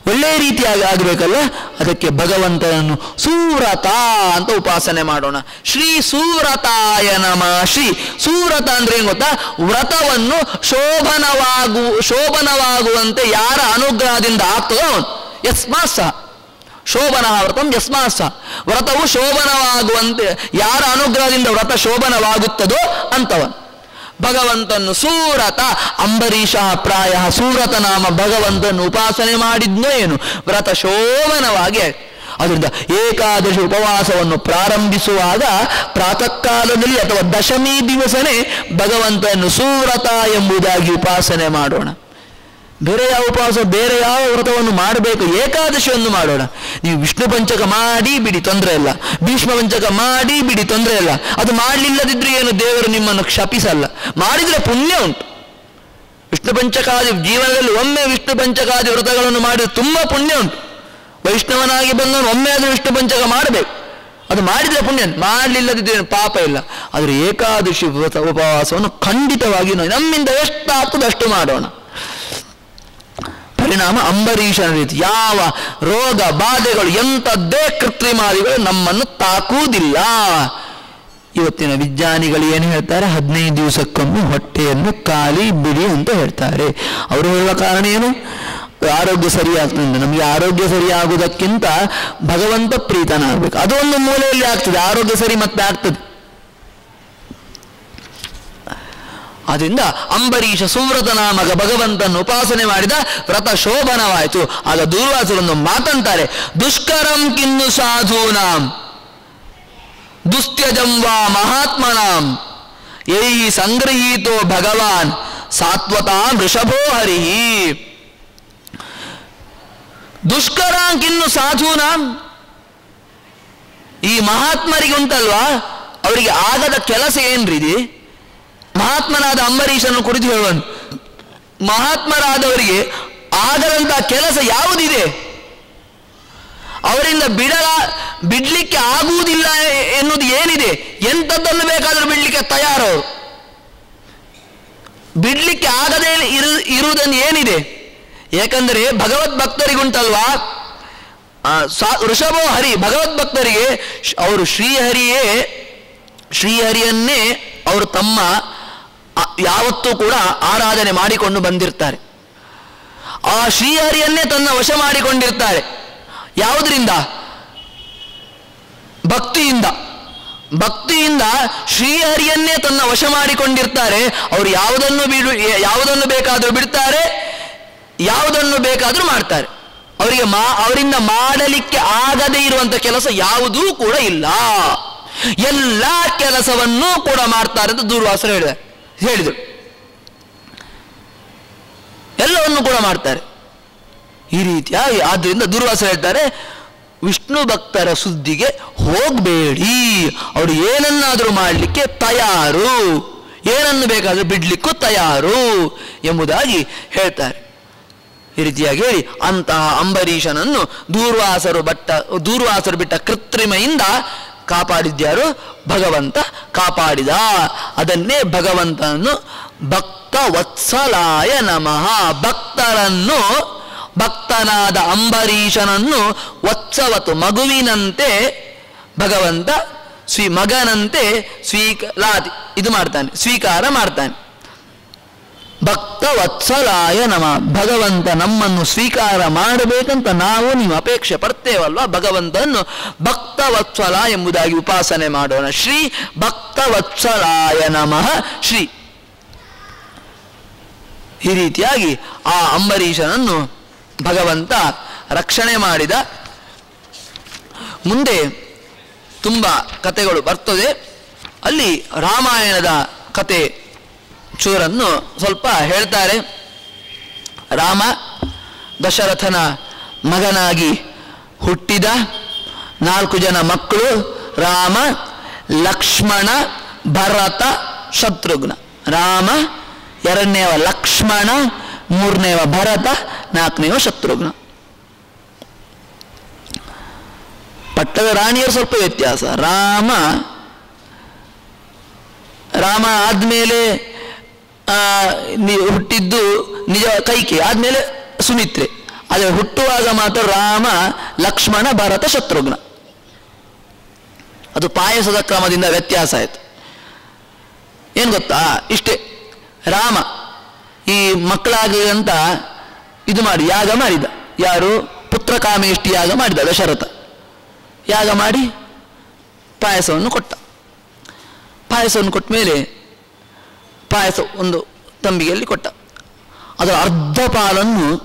ಒಳ್ಳೆಯ ರೀತಿಯಾಗಿ ಆಗಬೇಕಲ್ಲ? ಅದಕ್ಕೆ ಭಗವಂತನನ್ನು ಸೂರತ ಅಂತ ಉಪಾಸನೆ ಮಾಡೋಣ. ಶ್ರೀ ಸೂರತಾಯ ನಮಃ. ಶ್ರೀ ಸೂರತ ಅಂದ್ರೆ ಏನ್ ಗೊತ್ತಾ? ವ್ರತವನ್ನು ಶೋಭನವಾಗು, ಶೋಭನವಾಗುವಂತೆ ಯಾರ ಅನುಗ್ರಹದಿಂದ ಆಗ್ತದೋ ಯಸ್ಮಾಸ ಶೋಭನ ವ್ರತಂ ಯಸ್ಮಾಸ ವ್ರತವು ಶೋಭನವಾಗುವಂತೆ ಯಾರ ಅನುಗ್ರಹದಿಂದ ವ್ರತ ಶೋಭನವಾಗುತ್ತದೋ ಅಂತವ. ಭಗವಂತನು ಸೂರತ, ಅಂಬರೀಷ ಪ್ರಾಯ ಸೂರತ ನಾಮ ಭಗವಂತನು ಉಪಾಸನೆ ಮಾಡಿದ್ನೋ ಏನು? ವ್ರತ ಶೋಭನವಾಗಿ ಅದರಿಂದ ಏಕಾದಶಿ ಉಪವಾಸವನ್ನು ಪ್ರಾರಂಭಿಸುವಾಗ ಪ್ರಾತಃ ಕಾಲದಲ್ಲಿ ಅಥವಾ ದಶಮಿ ದಿವಸನೇ ಭಗವಂತನು ಸೂರತ ಎಂಬುದಾಗಿ ಉಪಾಸನೆ ಮಾಡೋಣ. ಬೇರೆ ಯಾವ ಉಪವಾಸ, ಬೇರೆ ಯಾವ ವ್ರತವನ್ನು ಮಾಡಬೇಕು ಏಕಾದಶಿಯನ್ನು ಮಾಡೋಣ. ನೀವು ವಿಷ್ಣು ಪಂಚಕ ಮಾಡಿ, ಬಿಡಿ, ತೊಂದರೆ ಇಲ್ಲ. ಭೀಷ್ಮ ಪಂಚಕ ಮಾಡಿ, ಬಿಡಿ, ತೊಂದರೆ ಇಲ್ಲ. ಅದು ಮಾಡಲಿಲ್ಲದಿದ್ರೆ ಏನು? ದೇವರು ನಿಮ್ಮನ್ನು ಕ್ಷಪಿಸಲ್ಲ. ಮಾಡಿದರೆ ಪುಣ್ಯ ಉಂಟು. ವಿಷ್ಣು ಪಂಚಕಾದಿ ಜೀವನದಲ್ಲಿ ಒಮ್ಮೆ ವಿಷ್ಣು ಪಂಚಕಾದಿ ವ್ರತಗಳನ್ನು ಮಾಡಿದ್ರೆ ತುಂಬ ಪುಣ್ಯ ಉಂಟು. ವೈಷ್ಣವನಾಗಿ ಬಂದವನು ಒಮ್ಮೆ ಅದು ವಿಷ್ಣು ಪಂಚಕ ಮಾಡಬೇಕು. ಅದು ಮಾಡಿದರೆ ಪುಣ್ಯ ಮಾಡಲಿಲ್ಲದಿದ್ರೆ ಏನು? ಪಾಪ ಇಲ್ಲ. ಆದರೆ ಏಕಾದಶಿ ವ್ರತ ಉಪವಾಸವನ್ನು ಖಂಡಿತವಾಗಿ ನಮ್ಮಿಂದ ಎಷ್ಟಾಗ್ತದೆ ಅಷ್ಟು ಮಾಡೋಣ. ಪರಿಣಾಮ ಅಂಬರೀಷನ ರೀತಿ ಯಾವ ರೋಗ ಬಾಧೆಗಳು ಎಂಥದ್ದೇ ಕೃತ್ರಿಮಾದಿಗಳು ನಮ್ಮನ್ನು ತಾಕುವುದಿಲ್ಲ ಇವತ್ತಿನ ವಿಜ್ಞಾನಿಗಳು ಏನು ಹೇಳ್ತಾರೆ? ಹದಿನೈದು ದಿವಸಕ್ಕೊಮ್ಮೆ ಹೊಟ್ಟೆಯನ್ನು ಖಾಲಿ ಬಿಡಿ ಅಂತ ಹೇಳ್ತಾರೆ. ಅವರು ಹೇಳುವ ಕಾರಣ ಏನು? ಆರೋಗ್ಯ ಸರಿಯಾಗ್ತದೆ. ನಮಗೆ ಆರೋಗ್ಯ ಸರಿಯಾಗುವುದಕ್ಕಿಂತ ಭಗವಂತ ಪ್ರೀತನಾಗಬೇಕು. ಅದು ಒಂದು ಮೂಲೆಯಲ್ಲಿ ಆಗ್ತದೆ. ಆರೋಗ್ಯ ಸರಿ ಮತ್ತೆ ಆಗ್ತದೆ. ಅದರಿಂದ ಅಂಬರೀಷ ಸುವ್ರತ ನಾಮಕ ಭಗವಂತನ ಉಪಾಸನೆ ಮಾಡಿದ ವ್ರತ ಶೋಭನವಾಯಿತು. ಆಗ ದೂರ್ವಾಸರನ್ನು ಮಾತಂತಾರೆ, ದುಷ್ಕರಂ ಕಿನ್ನು ಸಾಧೂನಾಂ ದುಸ್ತ್ಯಜಂವಾ ಮಹಾತ್ಮನಾಂ, ಯೈ ಸಂಗ್ರಹೀತೋ ಭಗವಾನ್, ಸಾತ್ವತಾ ವೃಷಭೋ ಹರಿ ದುಷ್ಕರಾಂಕಿನ್ನು ಸಾಧೂನಾಂ, ಈ ಮಹಾತ್ಮರಿಗೆ ಉಂಟಲ್ವಾ? ಅವರಿಗೆ ಆಗದ ಕೆಲಸ ಏನ್ರಿ ಇದು? ಮಹಾತ್ಮನಾದ ಅಂಬರೀಷನ್ನು ಕುರಿತು ಹೇಳುವನು. ಮಹಾತ್ಮರಾದವರಿಗೆ ಆಗದಂತಹ ಕೆಲಸ ಯಾವುದಿದೆ? ಅವರಿಂದ ಬಿಡಲ, ಬಿಡ್ಲಿಕ್ಕೆ ಆಗುವುದಿಲ್ಲ ಎನ್ನುವುದು ಏನಿದೆ? ಎಂಥದ್ದನ್ನು ಬೇಕಾದರೂ ಬಿಡ್ಲಿಕ್ಕೆ ತಯಾರವರು ಬಿಡ್ಲಿಕ್ಕೆ ಆಗದೇ ಇರು, ಇರುವುದನ್ನು ಏನಿದೆ? ಏಕೆಂದರೆ ಭಗವದ್ ಭಕ್ತರಿಗುಂಟಲ್ವಾ? ವೃಷಭೋ ಹರಿ, ಭಗವದ್ ಭಕ್ತರಿಗೆ ಅವರು ಶ್ರೀಹರಿಯೇ, ಶ್ರೀಹರಿಯನ್ನೇ ಅವರು ತಮ್ಮ ಯಾವತ್ತೂ ಕೂಡ ಆರಾಧನೆ ಮಾಡಿಕೊಂಡು ಬಂದಿರ್ತಾರೆ. ಆ ಶ್ರೀಹರಿಯನ್ನೇ ತನ್ನ ವಶ ಮಾಡಿಕೊಂಡಿರ್ತಾರೆ. ಯಾವುದರಿಂದ? ಭಕ್ತಿಯಿಂದ. ಭಕ್ತಿಯಿಂದ ಶ್ರೀಹರಿಯನ್ನೇ ತನ್ನ ವಶ ಮಾಡಿಕೊಂಡಿರ್ತಾರೆ. ಅವರು ಯಾವುದನ್ನು ಬಿಡು, ಯಾವುದನ್ನು ಬೇಕಾದರೂ ಬಿಡ್ತಾರೆ, ಯಾವುದನ್ನು ಬೇಕಾದರೂ ಮಾಡ್ತಾರೆ. ಅವರಿಗೆ ಮಾ, ಅವರಿಂದ ಮಾಡಲಿಕ್ಕೆ ಆಗದೇ ಇರುವಂತ ಕೆಲಸ ಯಾವುದೂ ಕೂಡ ಇಲ್ಲ. ಎಲ್ಲ ಕೆಲಸವನ್ನೂ ಕೂಡ ಮಾಡ್ತಾರೆ ಅಂತ ದೂರ್ವಾಸರು ಹೇಳಿದ ಹೇಳಿದರು. ಎಲ್ಲವನ್ನು ಕೂಡ ಮಾಡ್ತಾರೆ. ಈ ರೀತಿಯಾಗಿ ಆದ್ದರಿಂದ ದುರ್ವಾಸ ಹೇಳ್ತಾರೆ, ವಿಷ್ಣು ಭಕ್ತರ ಸುದ್ದಿಗೆ ಹೋಗಬೇಡಿ. ಅವರು ಏನನ್ನಾದರೂ ಮಾಡಲಿಕ್ಕೆ ತಯಾರು. ಏನನ್ನು ಬೇಕಾದರೂ ಬಿಡ್ಲಿಕ್ಕೂ ತಯಾರು ಎಂಬುದಾಗಿ ಹೇಳ್ತಾರೆ. ಈ ರೀತಿಯಾಗಿ ಹೇಳಿ, ಅಂತಹ ಅಂಬರೀಷನನ್ನು ದೂರ್ವಾಸರು ಬಟ್ಟ, ದೂರ್ವಾಸರು ಬಿಟ್ಟ ಕೃತ್ರಿಮೆಯಿಂದ ಕಾಪಾಡಿದ್ಯಾರು? ಭಗವಂತ ಕಾಪಾಡಿದ. ಅದನ್ನೇ ಭಗವಂತನನ್ನು ಭಕ್ತ ವತ್ಸಲಾಯ ನಮಃ. ಭಕ್ತರನ್ನು, ಭಕ್ತನಾದ ಅಂಬರೀಷನನ್ನು ವತ್ಸವತು ಮಗುವಿನಂತೆ ಭಗವಂತ ಸ್ವೀ ಮಗನಂತೆ ಸ್ವೀಕಲಾತಿ ಇದು ಮಾಡ್ತಾನೆ, ಸ್ವೀಕಾರ ಮಾಡ್ತಾನೆ. ಭಕ್ತ ವತ್ಸಲಾಯ ನಮ. ಭಗವಂತ ನಮ್ಮನ್ನು ಸ್ವೀಕಾರ ಮಾಡಬೇಕಂತ ನಾವು ನೀವು ಅಪೇಕ್ಷೆ ಪಡ್ತೇವಲ್ವಾ? ಭಗವಂತನ್ನು ಭಕ್ತ ವತ್ಸಲ ಎಂಬುದಾಗಿ ಉಪಾಸನೆ ಮಾಡೋಣ. ಶ್ರೀ ಭಕ್ತ ವತ್ಸಲಾಯ ನಮಃ. ಶ್ರೀ ಈ ರೀತಿಯಾಗಿ ಆ ಅಂಬರೀಷನನ್ನು ಭಗವಂತ ರಕ್ಷಣೆ ಮಾಡಿದ. ಮುಂದೆ ತುಂಬ ಕಥೆಗಳು ಬರ್ತದೆ. ಅಲ್ಲಿ ರಾಮಾಯಣದ ಕತೆ ಚೂರನ್ನು ಸ್ವಲ್ಪ ಹೇಳ್ತಾರೆ. ರಾಮ ದಶರಥನ ಮಗನಾಗಿ ಹುಟ್ಟಿದ ನಾಲ್ಕು ಜನ ಮಕ್ಕಳು ರಾಮ, ಲಕ್ಷ್ಮಣ, ಭರತ, ಶತ್ರುಘ್ನ. ರಾಮ ಎರಡನೇವ ಲಕ್ಷ್ಮಣ, ಮೂರನೇವ ಭರತ, ನಾಲ್ಕನೇವ ಶತ್ರುಘ್ನ. ಪಟ್ಟದ ರಾಣಿಯರು ಸ್ವಲ್ಪ ವ್ಯತ್ಯಾಸ. ರಾಮ ರಾಮ ಆದ್ಮೇಲೆ ಹುಟ್ಟಿದ್ದು ನಿಜ ಕೈಕೆ, ಆದ್ಮೇಲೆ ಸುಮಿತ್ರೆ. ಆದರೆ ಹುಟ್ಟುವಾಗ ಮಾತ್ರ ರಾಮ, ಲಕ್ಷ್ಮಣ, ಭರತ, ಶತ್ರುಘ್ನ. ಅದು ಪಾಯಸದ ಕ್ರಮದಿಂದ ವ್ಯತ್ಯಾಸ ಆಯಿತು. ಏನು ಗೊತ್ತಾ? ಇಷ್ಟೇ. ರಾಮ ಈ ಮಕ್ಕಳಾಗಲಿ ಅಂತ ಇದು ಮಾಡಿ, ಯಾಗ ಮಾಡಿದ. ಯಾರು? ಪುತ್ರ ಕಾಮೇಷ್ಟಿ ಯಾಗ ಮಾಡಿದ, ದಶರಥ. ಯಾಗ ಮಾಡಿ ಪಾಯಸವನ್ನು ಕೊಟ್ಟ. ಪಾಯಸವನ್ನು ಕೊಟ್ಟ ಮೇಲೆ ಪಾಯಸ ಒಂದು ತಂಬಿಗೆಯಲ್ಲಿ ಕೊಟ್ಟ. ಅದರ ಅರ್ಧ ಪಾಲನ್ನು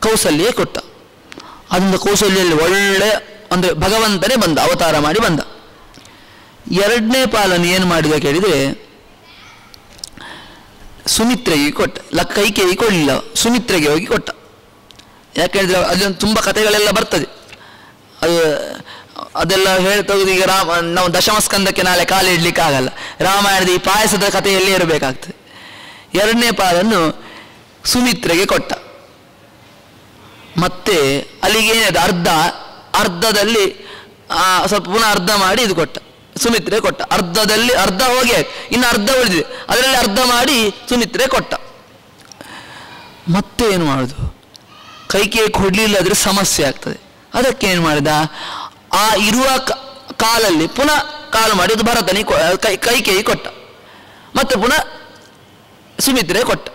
ಕೌಸಲ್ಯೇ ಕೊಟ್ಟ. ಅದರಿಂದ ಕೌಸಲ್ಯಲ್ಲಿ ಒಳ್ಳೆ ಅಂದರೆ ಭಗವಂತನೇ ಬಂದ, ಅವತಾರ ಮಾಡಿ ಬಂದ. ಎರಡನೇ ಪಾಲನ್ನು ಏನು ಮಾಡಿದ ಕೇಳಿದರೆ, ಸುಮಿತ್ರೆಗೆ ಕೊಟ್ಟ. ಲ ಕೈ ಕೊಡಲಿಲ್ಲ ಸುಮಿತ್ರೆಗೆ ಹೋಗಿ ಕೊಟ್ಟ. ಯಾಕೆ ಹೇಳಿದ್ರೆ ಅಲ್ಲಿ ತುಂಬ ಕಥೆಗಳೆಲ್ಲ ಬರ್ತದೆ. ಅದು ಅದೆಲ್ಲ ಹೇಳ್ತಾ ಈಗ ರಾಮ, ನಾವು ದಶಮಸ್ಕಂದಕ್ಕೆ ನಾಳೆ ಕಾಲಿಡ್ಲಿಕ್ಕೆ ಆಗಲ್ಲ ರಾಮಾಯಣದ ಈ ಪಾಯಸದ ಕಥೆಯಲ್ಲೇ ಇರಬೇಕಾಗ್ತದೆ? ಎರಡನೇ ಪಾಲನ್ನು ಸುಮಿತ್ರೆಗೆ ಕೊಟ್ಟ. ಮತ್ತೆ ಅಲ್ಲಿಗೆ ಏನಿದೆ? ಅರ್ಧ, ಅರ್ಧದಲ್ಲಿ ಸ್ವಲ್ಪ ಪುನಃ ಅರ್ಧ ಮಾಡಿ ಇದು ಕೊಟ್ಟ. ಸುಮಿತ್ರೆ ಕೊಟ್ಟ. ಅರ್ಧದಲ್ಲಿ ಅರ್ಧ ಹೋಗಿ ಆಯ್ತು. ಇನ್ನು ಅರ್ಧ ಉಳಿದಿದೆ. ಅದರಲ್ಲಿ ಅರ್ಧ ಮಾಡಿ ಸುಮಿತ್ರೆ ಕೊಟ್ಟ. ಮತ್ತೆ ಏನು ಮಾಡುದು ಕೈಗೆ ಕೊಡ್ಲಿಲ್ಲ ಅಂದ್ರೆ ಸಮಸ್ಯೆ ಆಗ್ತದೆ. ಅದಕ್ಕೆ ಏನು ಮಾಡಿದ? ಆ ಇರುವ ಕಾಲಲ್ಲಿ ಪುನಃ ಕಾಲು ಮಾಡಿ, ಅದು ಭರತನಿಗೆ ಕೈ ಕೈ ಕೈ ಕೊಟ್ಟ. ಮತ್ತೆ ಪುನಃ ಸುಮಿತ್ರೆ ಕೊಟ್ಟ.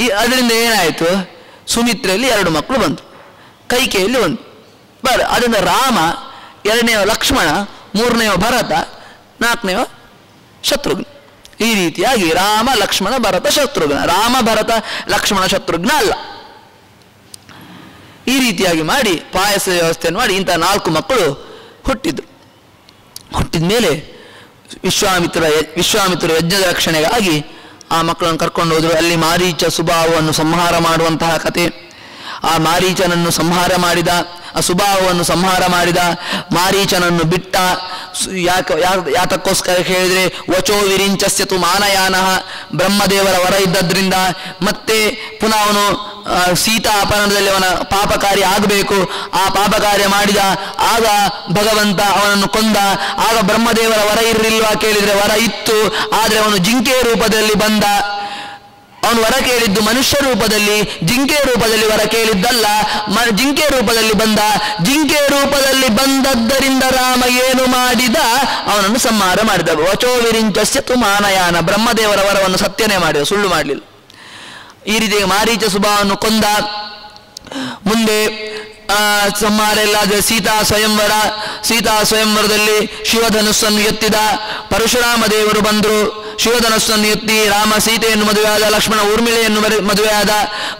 ಈ ಅದರಿಂದ ಏನಾಯಿತು? ಸುಮಿತ್ರೆಯಲ್ಲಿ ಎರಡು ಮಕ್ಕಳು ಬಂತು ಕೈಕೇಯಲ್ಲಿ ಒಂದು. ಬರ ಅದರಿಂದ ರಾಮ ಎರಡನೆಯ ಲಕ್ಷ್ಮಣ ಮೂರನೆಯ ಭರತ ನಾಲ್ಕನೆಯ ಶತ್ರುಘ್ನ. ಈ ರೀತಿಯಾಗಿ ರಾಮ, ಲಕ್ಷ್ಮಣ, ಭರತ, ಶತ್ರುಘ್ನ. ರಾಮ, ಭರತ, ಲಕ್ಷ್ಮಣ, ಶತ್ರುಘ್ನ ಅಲ್ಲ. ಈ ರೀತಿಯಾಗಿ ಮಾಡಿ ಪಾಯಸ ವ್ಯವಸ್ಥೆಯನ್ನು ಮಾಡಿ ಇಂಥ ನಾಲ್ಕು ಮಕ್ಕಳು ಹುಟ್ಟಿದ್ರು. ಹುಟ್ಟಿದ ಮೇಲೆ ವಿಶ್ವಾಮಿತ್ರ ವಿಶ್ವಾಮಿತ್ರ ಯಜ್ಞದ ರಕ್ಷಣೆಗಾಗಿ ಆ ಮಕ್ಕಳನ್ನು ಕರ್ಕೊಂಡು ಹೋದರು. ಅಲ್ಲಿ ಮಾರೀಚ ಸುಭಾವವನ್ನು ಸಂಹಾರ ಮಾಡುವಂತಹ ಕತೆ. ಆ ಮಾರೀಚನನ್ನು ಸಂಹಾರ ಮಾಡಿದ, ಆ ಸುಭಾವವನ್ನು ಸಂಹಾರ ಮಾಡಿದ, ಮಾರೀಚನನ್ನು ಬಿಟ್ಟ ಯಾಕ ಯಾತಕ್ಕೋಸ್ಕರ ಹೇಳಿದ್ರೆ, ವಚೋ ವಿರಿಂಚಸ್ಯತು ಮಾನಯಾನ, ಬ್ರಹ್ಮದೇವರ ವರ ಇದ್ದದ್ರಿಂದ ಮತ್ತೆ ಪುನಃ ಅವನು ಸೀತಾ ಅಪಹರಣದಲ್ಲಿ ಅವನ ಪಾಪ ಆಗಬೇಕು. ಆ ಪಾಪ ಕಾರ್ಯ ಮಾಡಿದ, ಆಗ ಭಗವಂತ ಅವನನ್ನು ಕೊಂದ, ಆಗ ಬ್ರಹ್ಮದೇವರ ವರ ಇರಲಿಲ್ವಾ ಕೇಳಿದ್ರೆ ವರ ಇತ್ತು, ಆದರೆ ಅವನು ಜಿಂಕೆಯ ರೂಪದಲ್ಲಿ ಬಂದ. ಅವನು ವರ ಕೇಳಿದ್ದು ಮನುಷ್ಯ ರೂಪದಲ್ಲಿ ಜಿಂಕೆ ರೂಪದಲ್ಲಿ ವರ ಕೇಳಿದ್ದಲ್ಲ ಜಿಂಕೆ ರೂಪದಲ್ಲಿ ಬಂದ ಜಿಂಕೆ ರೂಪದಲ್ಲಿ ಬಂದದ್ದರಿಂದ ರಾಮ ಏನು ಮಾಡಿದ? ಅವನನ್ನು ಸಂಹಾರ ಮಾಡಿದ. ವಚೋ ವಿರಿಂಚಸ್ಯ ತು ಮಾನಯಾನ ಬ್ರಹ್ಮದೇವರ ವರವನ್ನು ಸತ್ಯನೇ ಮಾಡಿದ ಸುಳ್ಳು ಮಾಡಲಿಲ್ಲ. ಈ ರೀತಿ ಮಾರೀಚ ಸುಭಾವನ್ನು ಕೊಂದ. ಮುಂದೆ ಆ, ಸಂಹಾರ ಎಲ್ಲ ಸೀತಾ ಸ್ವಯಂವರ ಸೀತಾ ಸ್ವಯಂವರದಲ್ಲಿ ಶಿವಧನುಸ್ಸನ್ನು ಎತ್ತಿದ. ಪರಶುರಾಮ ದೇವರು ಬಂದರು. ಶಿವಧನುಸ್ಸನ್ನು ಎತ್ತಿ ರಾಮ ಸೀತೆಯನ್ನು ಮದುವೆಯಾದ, ಲಕ್ಷ್ಮಣ ಊರ್ಮಿಳೆಯನ್ನು ಮದುವೆಯಾದ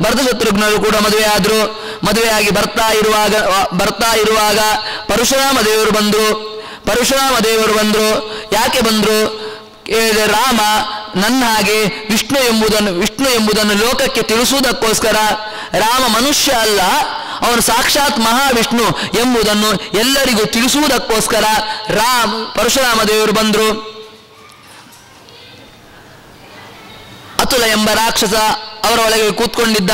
ಭರತ ಶತ್ರುಘ್ನರು ಕೂಡ ಮದುವೆಯಾದರು. ಮದುವೆಯಾಗಿ ಬರ್ತಾ ಇರುವಾಗ ಬರ್ತಾ ಇರುವಾಗ ಪರಶುರಾಮ ದೇವರು ಬಂದರು. ಪರಶುರಾಮ ದೇವರು ಬಂದರು. ಯಾಕೆ ಬಂದರು? ರಾಮ, ನನ್ನ ಹಾಗೆ ವಿಷ್ಣು ಎಂಬುದನ್ನು ವಿಷ್ಣು ಎಂಬುದನ್ನು ಲೋಕಕ್ಕೆ ತಿಳಿಸುವುದಕ್ಕೋಸ್ಕರ ರಾಮ ಮನುಷ್ಯ ಅಲ್ಲ, ಅವನು ಸಾಕ್ಷಾತ್ ಮಹಾವಿಷ್ಣು ಎಂಬುದನ್ನು ಎಲ್ಲರಿಗೂ ತಿಳಿಸುವುದಕ್ಕೋಸ್ಕರ ರಾಮ್, ಪರಶುರಾಮ ದೇವರು ಬಂದರು. ಅತುಲ ಎಂಬ ರಾಕ್ಷಸ ಅವರ ಒಳಗೆ ಕೂತ್ಕೊಂಡಿದ್ದ,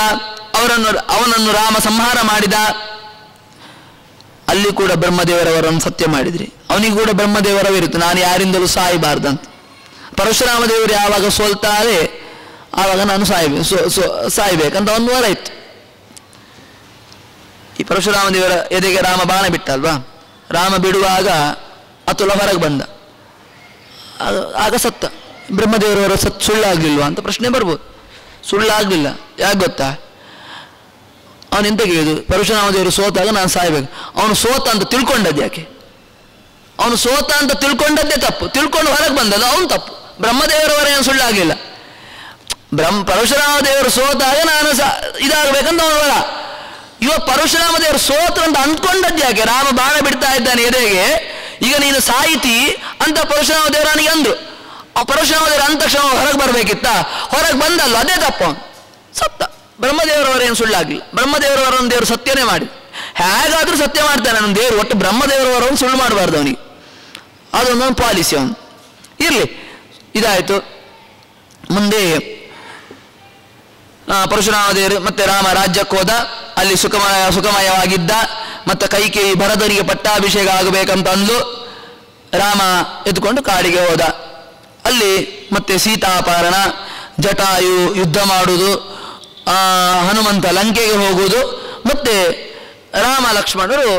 ಅವರನ್ನು, ಅವನನ್ನು ರಾಮ ಸಂಹಾರ ಮಾಡಿದ. ಅಲ್ಲಿ ಕೂಡ ಬ್ರಹ್ಮದೇವರವರನ್ನು ಸತ್ಯ ಮಾಡಿದ್ರಿ. ಅವನಿಗೆ ಕೂಡ ಬ್ರಹ್ಮದೇವರವಿರುತ್ತೆ ನಾನು ಯಾರಿಂದಲೂ ಸಾಯಬಾರ್ದಂತ. ಪರಶುರಾಮ ದೇವರು ಯಾವಾಗ ಸೋಲ್ತಾರೆ, ಆವಾಗ ನಾನು ಸಾಯ್ಬೇ ಸಾಯ್ಬೇಕಂತ ಒಂದು ವಾರ ಇತ್ತು. ಈ ಪರಶುರಾಮ ದೇವರ ಎದೆಗೆ ರಾಮ ಬಾಣ ಬಿಟ್ಟಲ್ವಾ? ರಾಮ ಬಿಡುವಾಗ ಅತುಲ ಹೊರಗೆ ಬಂದ. ಆಗ ಸತ್ತ. ಬ್ರಹ್ಮದೇವರವರ ಸತ್ ಸುಳ್ಳಾಗಲಿಲ್ವಾ ಅಂತ ಪ್ರಶ್ನೆ ಬರ್ಬೋದು. ಸುಳ್ಳಾಗಲಿಲ್ಲ ಯಾಕೆ ಗೊತ್ತಾ? ಅವನು ಎಂತ ಕೇಳಿದು ಪರಶುರಾಮ ದೇವರು ಸೋತಾಗ ನಾನು ಸಾಯ್ಬೇಕು. ಅವನು ಸೋತ ಅಂತ ತಿಳ್ಕೊಂಡದ್ದು ಯಾಕೆ? ಅವನು ಸೋತ ಅಂತ ತಿಳ್ಕೊಂಡದ್ದೇ ತಪ್ಪು. ತಿಳ್ಕೊಂಡು ಹೊರಗೆ ಬಂದದ್ದು ಅವನು ತಪ್ಪು. ಬ್ರಹ್ಮದೇವರವರ ಏನು ಸುಳ್ಳಾಗಲಿಲ್ಲ ಬ್ರಹ್ಮ ಪರಶುರಾಮ ದೇವರು ಸೋತಾಗ ನಾನು ಸಾ, ಇದಾಗಬೇಕಂತ ಅವನು ಇವ ಪರಶುರಾಮ ದೇವರು ಸೋತ್ರ ಅಂತ ಅಂದ್ಕೊಂಡದ್ದು ಯಾಕೆ? ರಾಮ ಬಾಣ ಬಿಡ್ತಾ ಇದ್ದಾನೆ ಎದೆಗೆ? ಈಗ ನೀನು ಸಾಯಿತಿ ಅಂತ ಪರಶುರಾಮ ದೇವರು ನನಗೆ ಅಂದ್ರು. ಆ ಪರಶುರಾಮ ದೇವರು ಅಂದ ತಕ್ಷಣ ಹೊರಗೆ ಬರಬೇಕಿತ್ತ? ಹೊರಗೆ ಬಂದಲ್ಲ, ಅದೇ ತಪ್ಪ ಸತ್ತ ಬ್ರಹ್ಮದೇವರವರೇನು ಬ್ರಹ್ಮದೇವರವರ ಬ್ರಹ್ಮದೇವರವರನ್ನು ದೇವರು ಸತ್ಯನೇ ಮಾಡಿ. ಹೇಗಾದರೂ ಸತ್ಯ ಮಾಡ್ತಾನೆ ನನ್ನ ದೇವರು, ಒಟ್ಟು ಬ್ರಹ್ಮದೇವರವರನ್ನು ಸುಳ್ಳು ಮಾಡಬಾರ್ದು ಅವನಿಗೆ. ಅದೊಂದೊಂದು ಪಾಲಿಸಿ ಅವನು. ಇರಲಿ, ಇದಾಯಿತು. ಮುಂದೆ ಪರಶುರಾಮ ದೇವರು ಮತ್ತೆ ರಾಮ ರಾಜ್ಯಕ್ಕೆ ಹೋದ. ಅಲ್ಲಿ ಸುಖಮಯ ಸುಖಮಯವಾಗಿದ್ದ. ಮತ್ತೆ ಕೈಕೇಯಿ ಭರತನಿಗೆ ಪಟ್ಟಾಭಿಷೇಕ ಆಗಬೇಕಂತ ಅಂದು ರಾಮ ಎತ್ಕೊಂಡು ಕಾಡಿಗೆ ಹೋದ. ಅಲ್ಲಿ ಮತ್ತೆ ಸೀತಾಪಾರಣ ಜಟಾಯು ಯುದ್ಧ ಮಾಡುವುದು ಹನುಮಂತ ಲಂಕೆಗೆ ಹೋಗುವುದು, ಮತ್ತೆ ರಾಮ ಲಕ್ಷ್ಮಣರು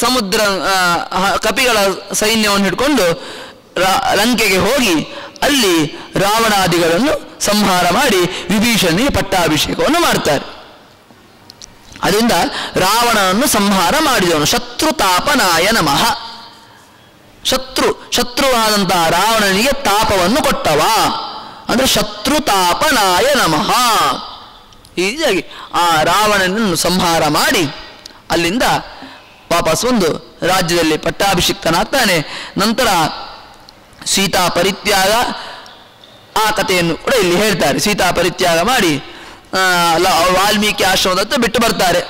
ಸಮುದ್ರ ಕಪಿಗಳ ಸೈನ್ಯವನ್ನು ಹಿಡ್ಕೊಂಡು ಲಂಕೆಗೆ ಹೋಗಿ ಅಲ್ಲಿ ರಾವಣಾದಿಗಳನ್ನು ಸಂಹಾರ ಮಾಡಿ ವಿಭೀಷಣನಿಗೆ ಪಟ್ಟಾಭಿಷೇಕವನ್ನು ಮಾಡ್ತಾರೆ. ಅದರಿಂದ ರಾವಣನನ್ನು ಸಂಹಾರ ಮಾಡಿದವನು ಶತ್ರುತಾಪನಾಯ ನಮಃ. ಶತ್ರು, ಶತ್ರುವಾದಂತಹ ರಾವಣನಿಗೆ ತಾಪವನ್ನು ಕೊಟ್ಟವ. ಅಂದ್ರೆ ಶತ್ರು ತಾಪನಾಯ ನಮಃ. ಈ ಆ ರಾವಣನನ್ನು ಸಂಹಾರ ಮಾಡಿ ಅಲ್ಲಿಂದ ವಾಪಸ್ ಒಂದು ರಾಜ್ಯದಲ್ಲಿ ಪಟ್ಟಾಭಿಷಿಕ್ತನಾಗ್ತಾನೆ. ನಂತರ ಸೀತಾ ಪರಿತ್ಯಾಗ ಆ ಕಥೆಯನ್ನು ಕೂಡ ಇಲ್ಲಿ ಹೇಳ್ತಾರೆ. ಸೀತಾ ಪರಿತ್ಯಾಗ ಮಾಡಿ ವಾಲ್ಮೀಕಿ ಆಶ್ರಮದತ್ತ ಬಿಟ್ಟು ಬರ್ತಾರೆ.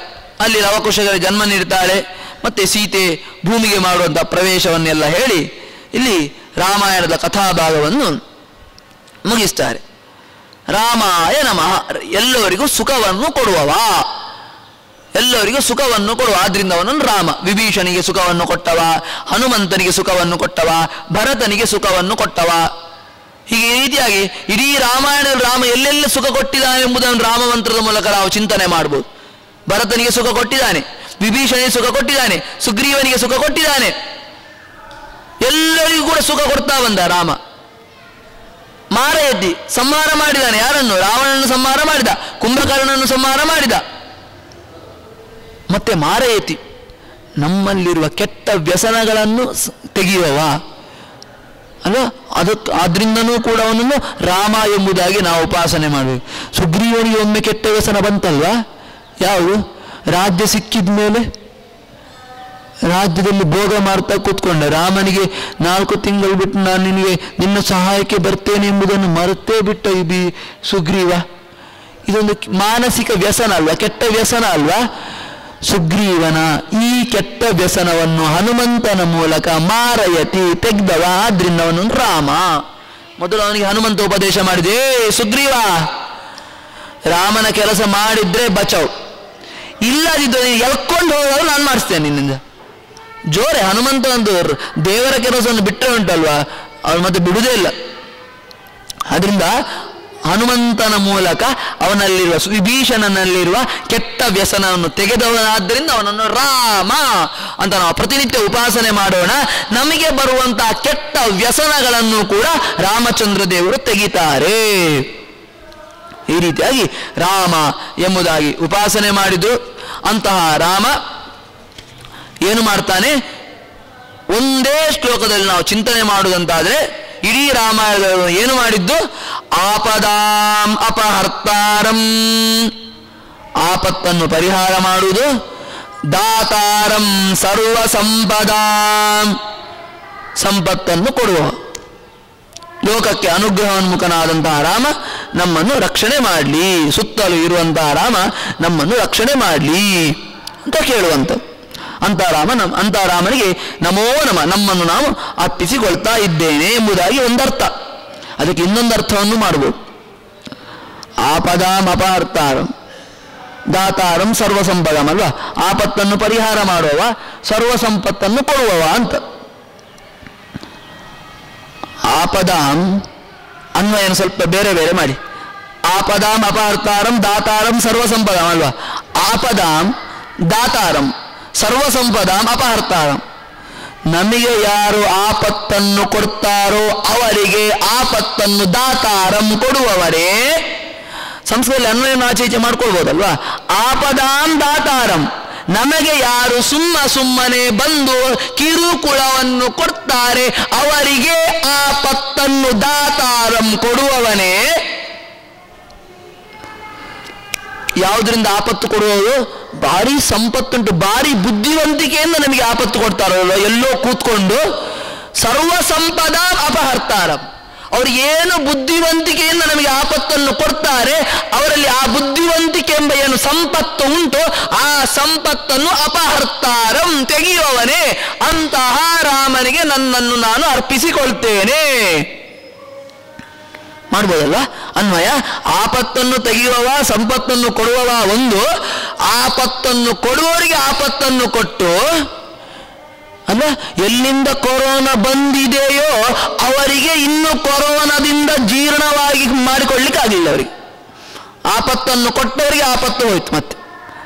ಅಲ್ಲಿ ಲವಕುಶಗಳಿಗೆ ಜನ್ಮ ನೀಡ್ತಾಳೆ. ಮತ್ತೆ ಸೀತೆ ಭೂಮಿಗೆ ಮಾಡುವಂಥ ಪ್ರವೇಶವನ್ನೆಲ್ಲ ಹೇಳಿ ಇಲ್ಲಿ ರಾಮಾಯಣದ ಕಥಾಭಾಗವನ್ನು ಮುಗಿಸ್ತಾರೆ. ರಾಮಾಯ ನಮಃ. ಎಲ್ಲರಿಗೂ ಸುಖವನ್ನು ಕೊಡುವವ. ಎಲ್ಲರಿಗೂ ಸುಖವನ್ನು ಕೊಡುವ. ಆದ್ರಿಂದ ಅವನನ್ನು ರಾಮ. ವಿಭೀಷಣಿಗೆ ಸುಖವನ್ನು ಕೊಟ್ಟವ. ಹನುಮಂತನಿಗೆ ಸುಖವನ್ನು ಕೊಟ್ಟವ. ಭರತನಿಗೆ ಸುಖವನ್ನು ಕೊಟ್ಟವ. ಹೀಗೆ ಈ ರೀತಿಯಾಗಿ ಇಡೀ ರಾಮಾಯಣ ರಾಮ ಎಲ್ಲೆಲ್ಲ ಸುಖ ಕೊಟ್ಟಿದ್ದಾನೆ ಎಂಬುದನ್ನು ರಾಮ ಮಂತ್ರದ ಮೂಲಕ ನಾವು ಚಿಂತನೆ ಮಾಡಬಹುದು ಭರತನಿಗೆ ಸುಖ ಕೊಟ್ಟಿದ್ದಾನೆ. ವಿಭೀಷಣಿಗೆ ಸುಖ ಕೊಟ್ಟಿದ್ದಾನೆ, ಸುಗ್ರೀವನಿಗೆ ಸುಖ ಕೊಟ್ಟಿದ್ದಾನೆ. ಎಲ್ಲರಿಗೂ ಕೂಡ ಸುಖ ಕೊಡ್ತಾ ಬಂದ ರಾಮ. ಮಾರ ಎದ್ದಿ, ಸಂಹಾರ ಮಾಡಿದಾನೆ. ಯಾರನ್ನು? ರಾವಣನನ್ನು ಸಂಹಾರ ಮಾಡಿದ, ಕುಂಭಕರ್ಣನನ್ನು ಸಂಹಾರ ಮಾಡಿದ. ಮತ್ತೆ ಮಾರ ಎತ್ತಿ, ನಮ್ಮಲ್ಲಿರುವ ಕೆಟ್ಟ ವ್ಯಸನಗಳನ್ನು ತೆಗೆಯುವ ಅಲ್ಲ ಅದಕ್ಕೆ ಆದ್ರಿಂದನೂ ಕೂಡ ಅವನನ್ನು ರಾಮ ಎಂಬುದಾಗಿ ನಾವು ಉಪಾಸನೆ ಮಾಡಬೇಕು ಸುಗ್ರೀವನಿಗೆ ಒಮ್ಮೆ ಕೆಟ್ಟ ವ್ಯಸನ ಬಂತಲ್ವಾ? ಯಾವುದು? ರಾಜ್ಯ ಸಿಕ್ಕಿದ ಮೇಲೆ ರಾಜ್ಯದಲ್ಲಿ ಭೋಗ ಮಾಡ್ತಾ ಕೂತ್ಕೊಂಡ. ರಾಮನಿಗೆ ನಾಲ್ಕು ತಿಂಗಳು ಬಿಟ್ಟು ನಾನು ನಿನಗೆ ನಿನ್ನ ಸಹಾಯಕ್ಕೆ ಬರ್ತೇನೆ ಎಂಬುದನ್ನು ಮರೆತೇ ಬಿಟ್ಟ ಈ ಬಿ ಸುಗ್ರೀವ. ಇದೊಂದು ಮಾನಸಿಕ ವ್ಯಸನ ಅಲ್ವಾ? ಕೆಟ್ಟ ವ್ಯಸನ ಅಲ್ವಾ? ಸುಗ್ರೀವನ ಈ ಕೆಟ್ಟ ವ್ಯಸನವನ್ನು ಹನುಮಂತನ ಮೂಲಕ ಮಾರಯತಿ, ತೆಗ್ದವ. ಆದ್ರಿಂದ ಅವನು ರಾಮ. ಮೊದಲು ಅವನಿಗೆ ಹನುಮಂತ ಉಪದೇಶ ಮಾಡಿದೆ, "ಏ ಸುಗ್ರೀವ, ರಾಮನ ಕೆಲಸ ಮಾಡಿದ್ರೆ ಬಚಾವ್ ಇಲ್ಲದಿದ್ದರೆ ನೀನು ಎಳ್ಕೊಂಡು ಹೋಗೋದು ನಾನು ಮಾಡಿಸ್ತೇನೆ ನಿನ್ನಿಂದ. ಜೋರೆ ಹನುಮಂತ ಒಂದು ದೇವರ ಕೆಲಸವನ್ನು ಬಿಟ್ಟರೆ ಉಂಟಲ್ವಾ? ಅವನು ಮತ್ತೆ ಬಿಡುವುದೇ ಇಲ್ಲ. ಅದರಿಂದ ಹನುಮಂತನ ಮೂಲಕ ಅವನಲ್ಲಿರುವ ವಿಭೀಷಣನಲ್ಲಿರುವ ಕೆಟ್ಟ ವ್ಯಸನವನ್ನು ತೆಗೆದವನಾದ್ದರಿಂದ ಅವನನ್ನು ರಾಮ ಅಂತ ನಾವು ಪ್ರತಿನಿತ್ಯ ಉಪಾಸನೆ ಮಾಡೋಣ. ನಮಗೆ ಬರುವಂತಹ ಕೆಟ್ಟ ವ್ಯಸನಗಳನ್ನು ಕೂಡ ರಾಮಚಂದ್ರ ದೇವರು ತೆಗಿತಾರೆ. ಈ ರೀತಿಯಾಗಿ ರಾಮ ಎಂಬುದಾಗಿ ಉಪಾಸನೆ ಮಾಡಿದ್ರು ಅಂತಹ ರಾಮ ಏನು ಮಾಡ್ತಾನೆ? ಒಂದೇ ಶ್ಲೋಕದಲ್ಲಿ ನಾವು ಚಿಂತನೆ ಮಾಡುವುದಂತಾದರೆ ಇಡೀ ರಾಮಾಯಣ ಏನು ಮಾಡಿದ್ದು? ಆಪದಾಂ ಅಪಹರ್ತಾರಂ. ಆಪತ್ತನ್ನು ಪರಿಹಾರ ಮಾಡುವುದು. ದಾತಾರಂ ಸರ್ವ ಸಂಪದಾಂ ಸಂಪತ್ತನ್ನು ಕೊಡುವ. ಲೋಕಕ್ಕೆ ಅನುಗ್ರಹೋನ್ಮುಖನಾದಂತಹ ರಾಮ ನಮ್ಮನ್ನು ರಕ್ಷಣೆ ಮಾಡಲಿ, ಸುತ್ತಲೂ ಇರುವಂತಹ ರಾಮ ನಮ್ಮನ್ನು ರಕ್ಷಣೆ ಮಾಡಲಿ ಅಂತ ಕೇಳುವಂತ. ಅಂತ ರಾಮ ನಮ್, ಅಂತ ರಾಮನಿಗೆ ನಮೋ ನಮ, ನಮ್ಮನ್ನು ನಾವು ಅರ್ಪಿಸಿಕೊಳ್ತಾ ಇದ್ದೇನೆ ಎಂಬುದಾಗಿ ಒಂದರ್ಥ. ಅದಕ್ಕೆ ಇನ್ನೊಂದು ಅರ್ಥವನ್ನು ಮಾಡಬಹುದು ಆಪದಾಂ ಅಪಾರ್ಥಾರಂ, ದಾತಾರಂ ಸರ್ವ ಸಂಪದಂ ಅಲ್ವಾ? ಆಪತ್ತನ್ನು ಪರಿಹಾರ ಮಾಡುವವ ಸರ್ವ ಸಂಪತ್ತನ್ನು ಕೊಡುವವ ಅಂತ. ಆಪದಾಂ. ಅನ್ವಯನ ಸ್ವಲ್ಪ ಬೇರೆ ಬೇರೆ ಮಾಡಿ. ಆಪದಾಂ ಅಪಾರ್ಥಾರಂ ದಾತಾರಂ ಸರ್ವ ಸಂಪದಂ ಅಲ್ವಾ? ಆಪದಾಂ ದಾತಾರಂ ಸರ್ವ ಸಂಪದಾಂ ಅಪಹರ್ತಾರಂ ನಮಗೆ ಯಾರು ಆಪತ್ತನ್ನು ಕೊಡ್ತಾರೋ ಅವರಿಗೆ ಆಪತ್ತನ್ನು ದಾತಾರಂ ಕೊಡುವವರೇ. ಸಂಸ್ಕೃತದಲ್ಲಿ ಅನ್ವಯನ ಆಚೆ ಈಚೆ ಮಾಡ್ಕೊಳ್ಬೋದಲ್ವಾ? ಆಪದಾಂ ದಾತಾರಂ. ನಮಗೆ ಯಾರು ಸುಮ್ಮ ಸುಮ್ಮನೆ ಬಂದು ಕಿರುಕುಳವನ್ನು ಕೊಡ್ತಾರೆ, ಅವರಿಗೆ ಆ ಪತ್ತನ್ನು ದಾತಾರಂ ಕೊಡುವವನೇ. ಯಾವುದರಿಂದ ಆಪತ್ತು ಕೊಡುವವರು ಭಾರಿ ಸಂಪತ್ತುಂಟು, ಭಾರಿ ಬುದ್ಧಿವಂತಿಕೆಯಿಂದ ನಮಗೆ ಆಪತ್ತು ಕೊಡ್ತಾರಲ್ಲ, ಎಲ್ಲೋ ಕೂತ್ಕೊಂಡು. ಸರ್ವ ಸಂಪದ ಅಪಹರ್ತಾರ. ಅವ್ರು ಏನು ಬುದ್ಧಿವಂತಿಕೆಯಿಂದ ನಮಗೆ ಆಪತ್ತನ್ನು ಕೊಡ್ತಾರೆ, ಅವರಲ್ಲಿ ಆ ಬುದ್ಧಿವಂತಿಕೆ ಎಂಬ ಏನು ಸಂಪತ್ತು ಉಂಟು, ಆ ಸಂಪತ್ತನ್ನು ಅಪಹರ್ತಾರಂ ತೆಗೆಯುವವನೇ. ಅಂತಹ ರಾಮನಿಗೆ ನನ್ನನ್ನು ನಾನು ಅರ್ಪಿಸಿಕೊಳ್ತೇನೆ. ಮಾಡ್ಬೋದಲ್ವ? ಅನ್ವಯ, ಆಪತ್ತನ್ನು ತೆಗೆಯುವವ, ಸಂಪತ್ತನ್ನು ಕೊಡುವವ ಒಂದು, ಆಪತ್ತನ್ನು ಕೊಡುವವರಿಗೆ ಆಪತ್ತನ್ನು ಕೊಟ್ಟು ಎಲ್ಲಿಂದ ಕೊರೋನಾ ಬಂದಿದೆಯೋ ಅವರಿಗೆ ಇನ್ನು ಕೊರೋನಾದಿಂದ ಜೀರ್ಣವಾಗಿ ಮಾಡಿಕೊಳ್ಳಿಕ್ಕೆ ಆಗಲಿಲ್ಲ ಅವರಿಗೆ. ಆಪತ್ತನ್ನು ಕೊಟ್ಟವರಿಗೆ ಆಪತ್ತು ಹೋಯ್ತು ಮತ್ತೆ.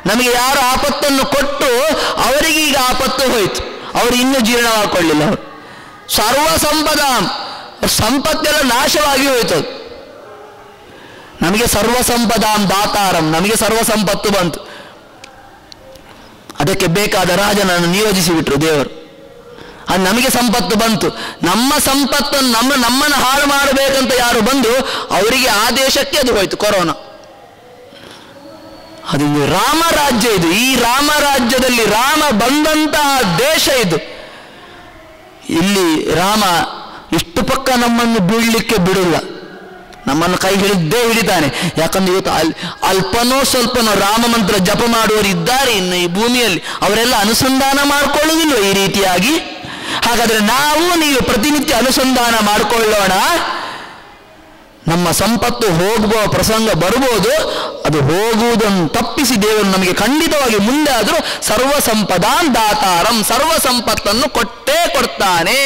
ನಮಗೆ ಯಾರು ಆಪತ್ತನ್ನು ಕೊಟ್ಟು ಅವರಿಗೆ ಈಗ ಆಪತ್ತು ಹೋಯ್ತು. ಅವರು ಇನ್ನೂ ಜೀರ್ಣ ಮಾಡಿಕೊಳ್ಳಿಲ್ಲ ಅವರು. ಸರ್ವ ಸಂಪದ, ಸಂಪತ್ತೆಲ್ಲ ನಾಶವಾಗಿ ಹೋಯ್ತು. ನಮಗೆ ಸರ್ವ ಸಂಪದಾಂ ದಾತಾರಂ, ನಮಗೆ ಸರ್ವ ಸಂಪತ್ತು ಬಂತು. ಅದಕ್ಕೆ ಬೇಕಾದ ರಾಜನನ್ನು ನಿಯೋಜಿಸಿಬಿಟ್ರು ದೇವರು. ಅದು ನಮಗೆ ಸಂಪತ್ತು ಬಂತು. ನಮ್ಮ ಸಂಪತ್ತನ್ನು ನಮ್ಮ ನಮ್ಮನ್ನು ಹಾಳು ಮಾಡಬೇಕಂತ ಯಾರು ಬಂದು ಅವರಿಗೆ ಆ ದೇಶಕ್ಕೆ ಅದು ಹೋಯ್ತು, ಕೊರೋನಾ. ಅದು ರಾಮರಾಜ್ಯ ರಾಮ ರಾಜ್ಯ ಇದು. ಈ ರಾಮರಾಜ್ಯದಲ್ಲಿ ರಾಮ ಬಂದಂತಹ ದೇಶ ಇದು. ಇಲ್ಲಿ ರಾಮ ಇಷ್ಟು ಪಕ್ಕ ನಮ್ಮನ್ನು ಬೀಳಲಿಕ್ಕೆ ಬಿಡಲ್ಲ. ನಮ್ಮನ್ನು ಕೈ ಹಿಡಿದೇ ಹಿಡಿತಾನೆ ಯಾಕಂದ್ರೆ ಇವತ್ತು ಅಲ್, ಅಲ್ಪನೋ ಸ್ವಲ್ಪನೋ ರಾಮ ಮಂತ್ರ ಜಪ ಮಾಡುವವರು ಇದ್ದಾರೆ ಇನ್ನು ಈ ಭೂಮಿಯಲ್ಲಿ. ಅವರೆಲ್ಲ ಅನುಸಂಧಾನ ಮಾಡಿಕೊಳ್ಳುವುದಿಲ್ಲ ಈ ರೀತಿಯಾಗಿ. ಹಾಗಾದ್ರೆ ನಾವು ನೀವು ಪ್ರತಿನಿತ್ಯ ಅನುಸಂಧಾನ ಮಾಡಿಕೊಳ್ಳೋಣ. ನಮ್ಮ ಸಂಪತ್ತು ಹೋಗುವ ಪ್ರಸಂಗ ಬರ್ಬೋದು, ಅದು ಹೋಗುವುದನ್ನು ತಪ್ಪಿಸಿ ದೇವರು ನಮಗೆ ಖಂಡಿತವಾಗಿ ಮುಂದೆ ಆದರೂ ಸರ್ವ ಸಂಪದಾನ್ ದಾತಾರಂ, ಸರ್ವ ಸಂಪತ್ತನ್ನು ಕೊಟ್ಟೇ ಕೊಡ್ತಾನೆ.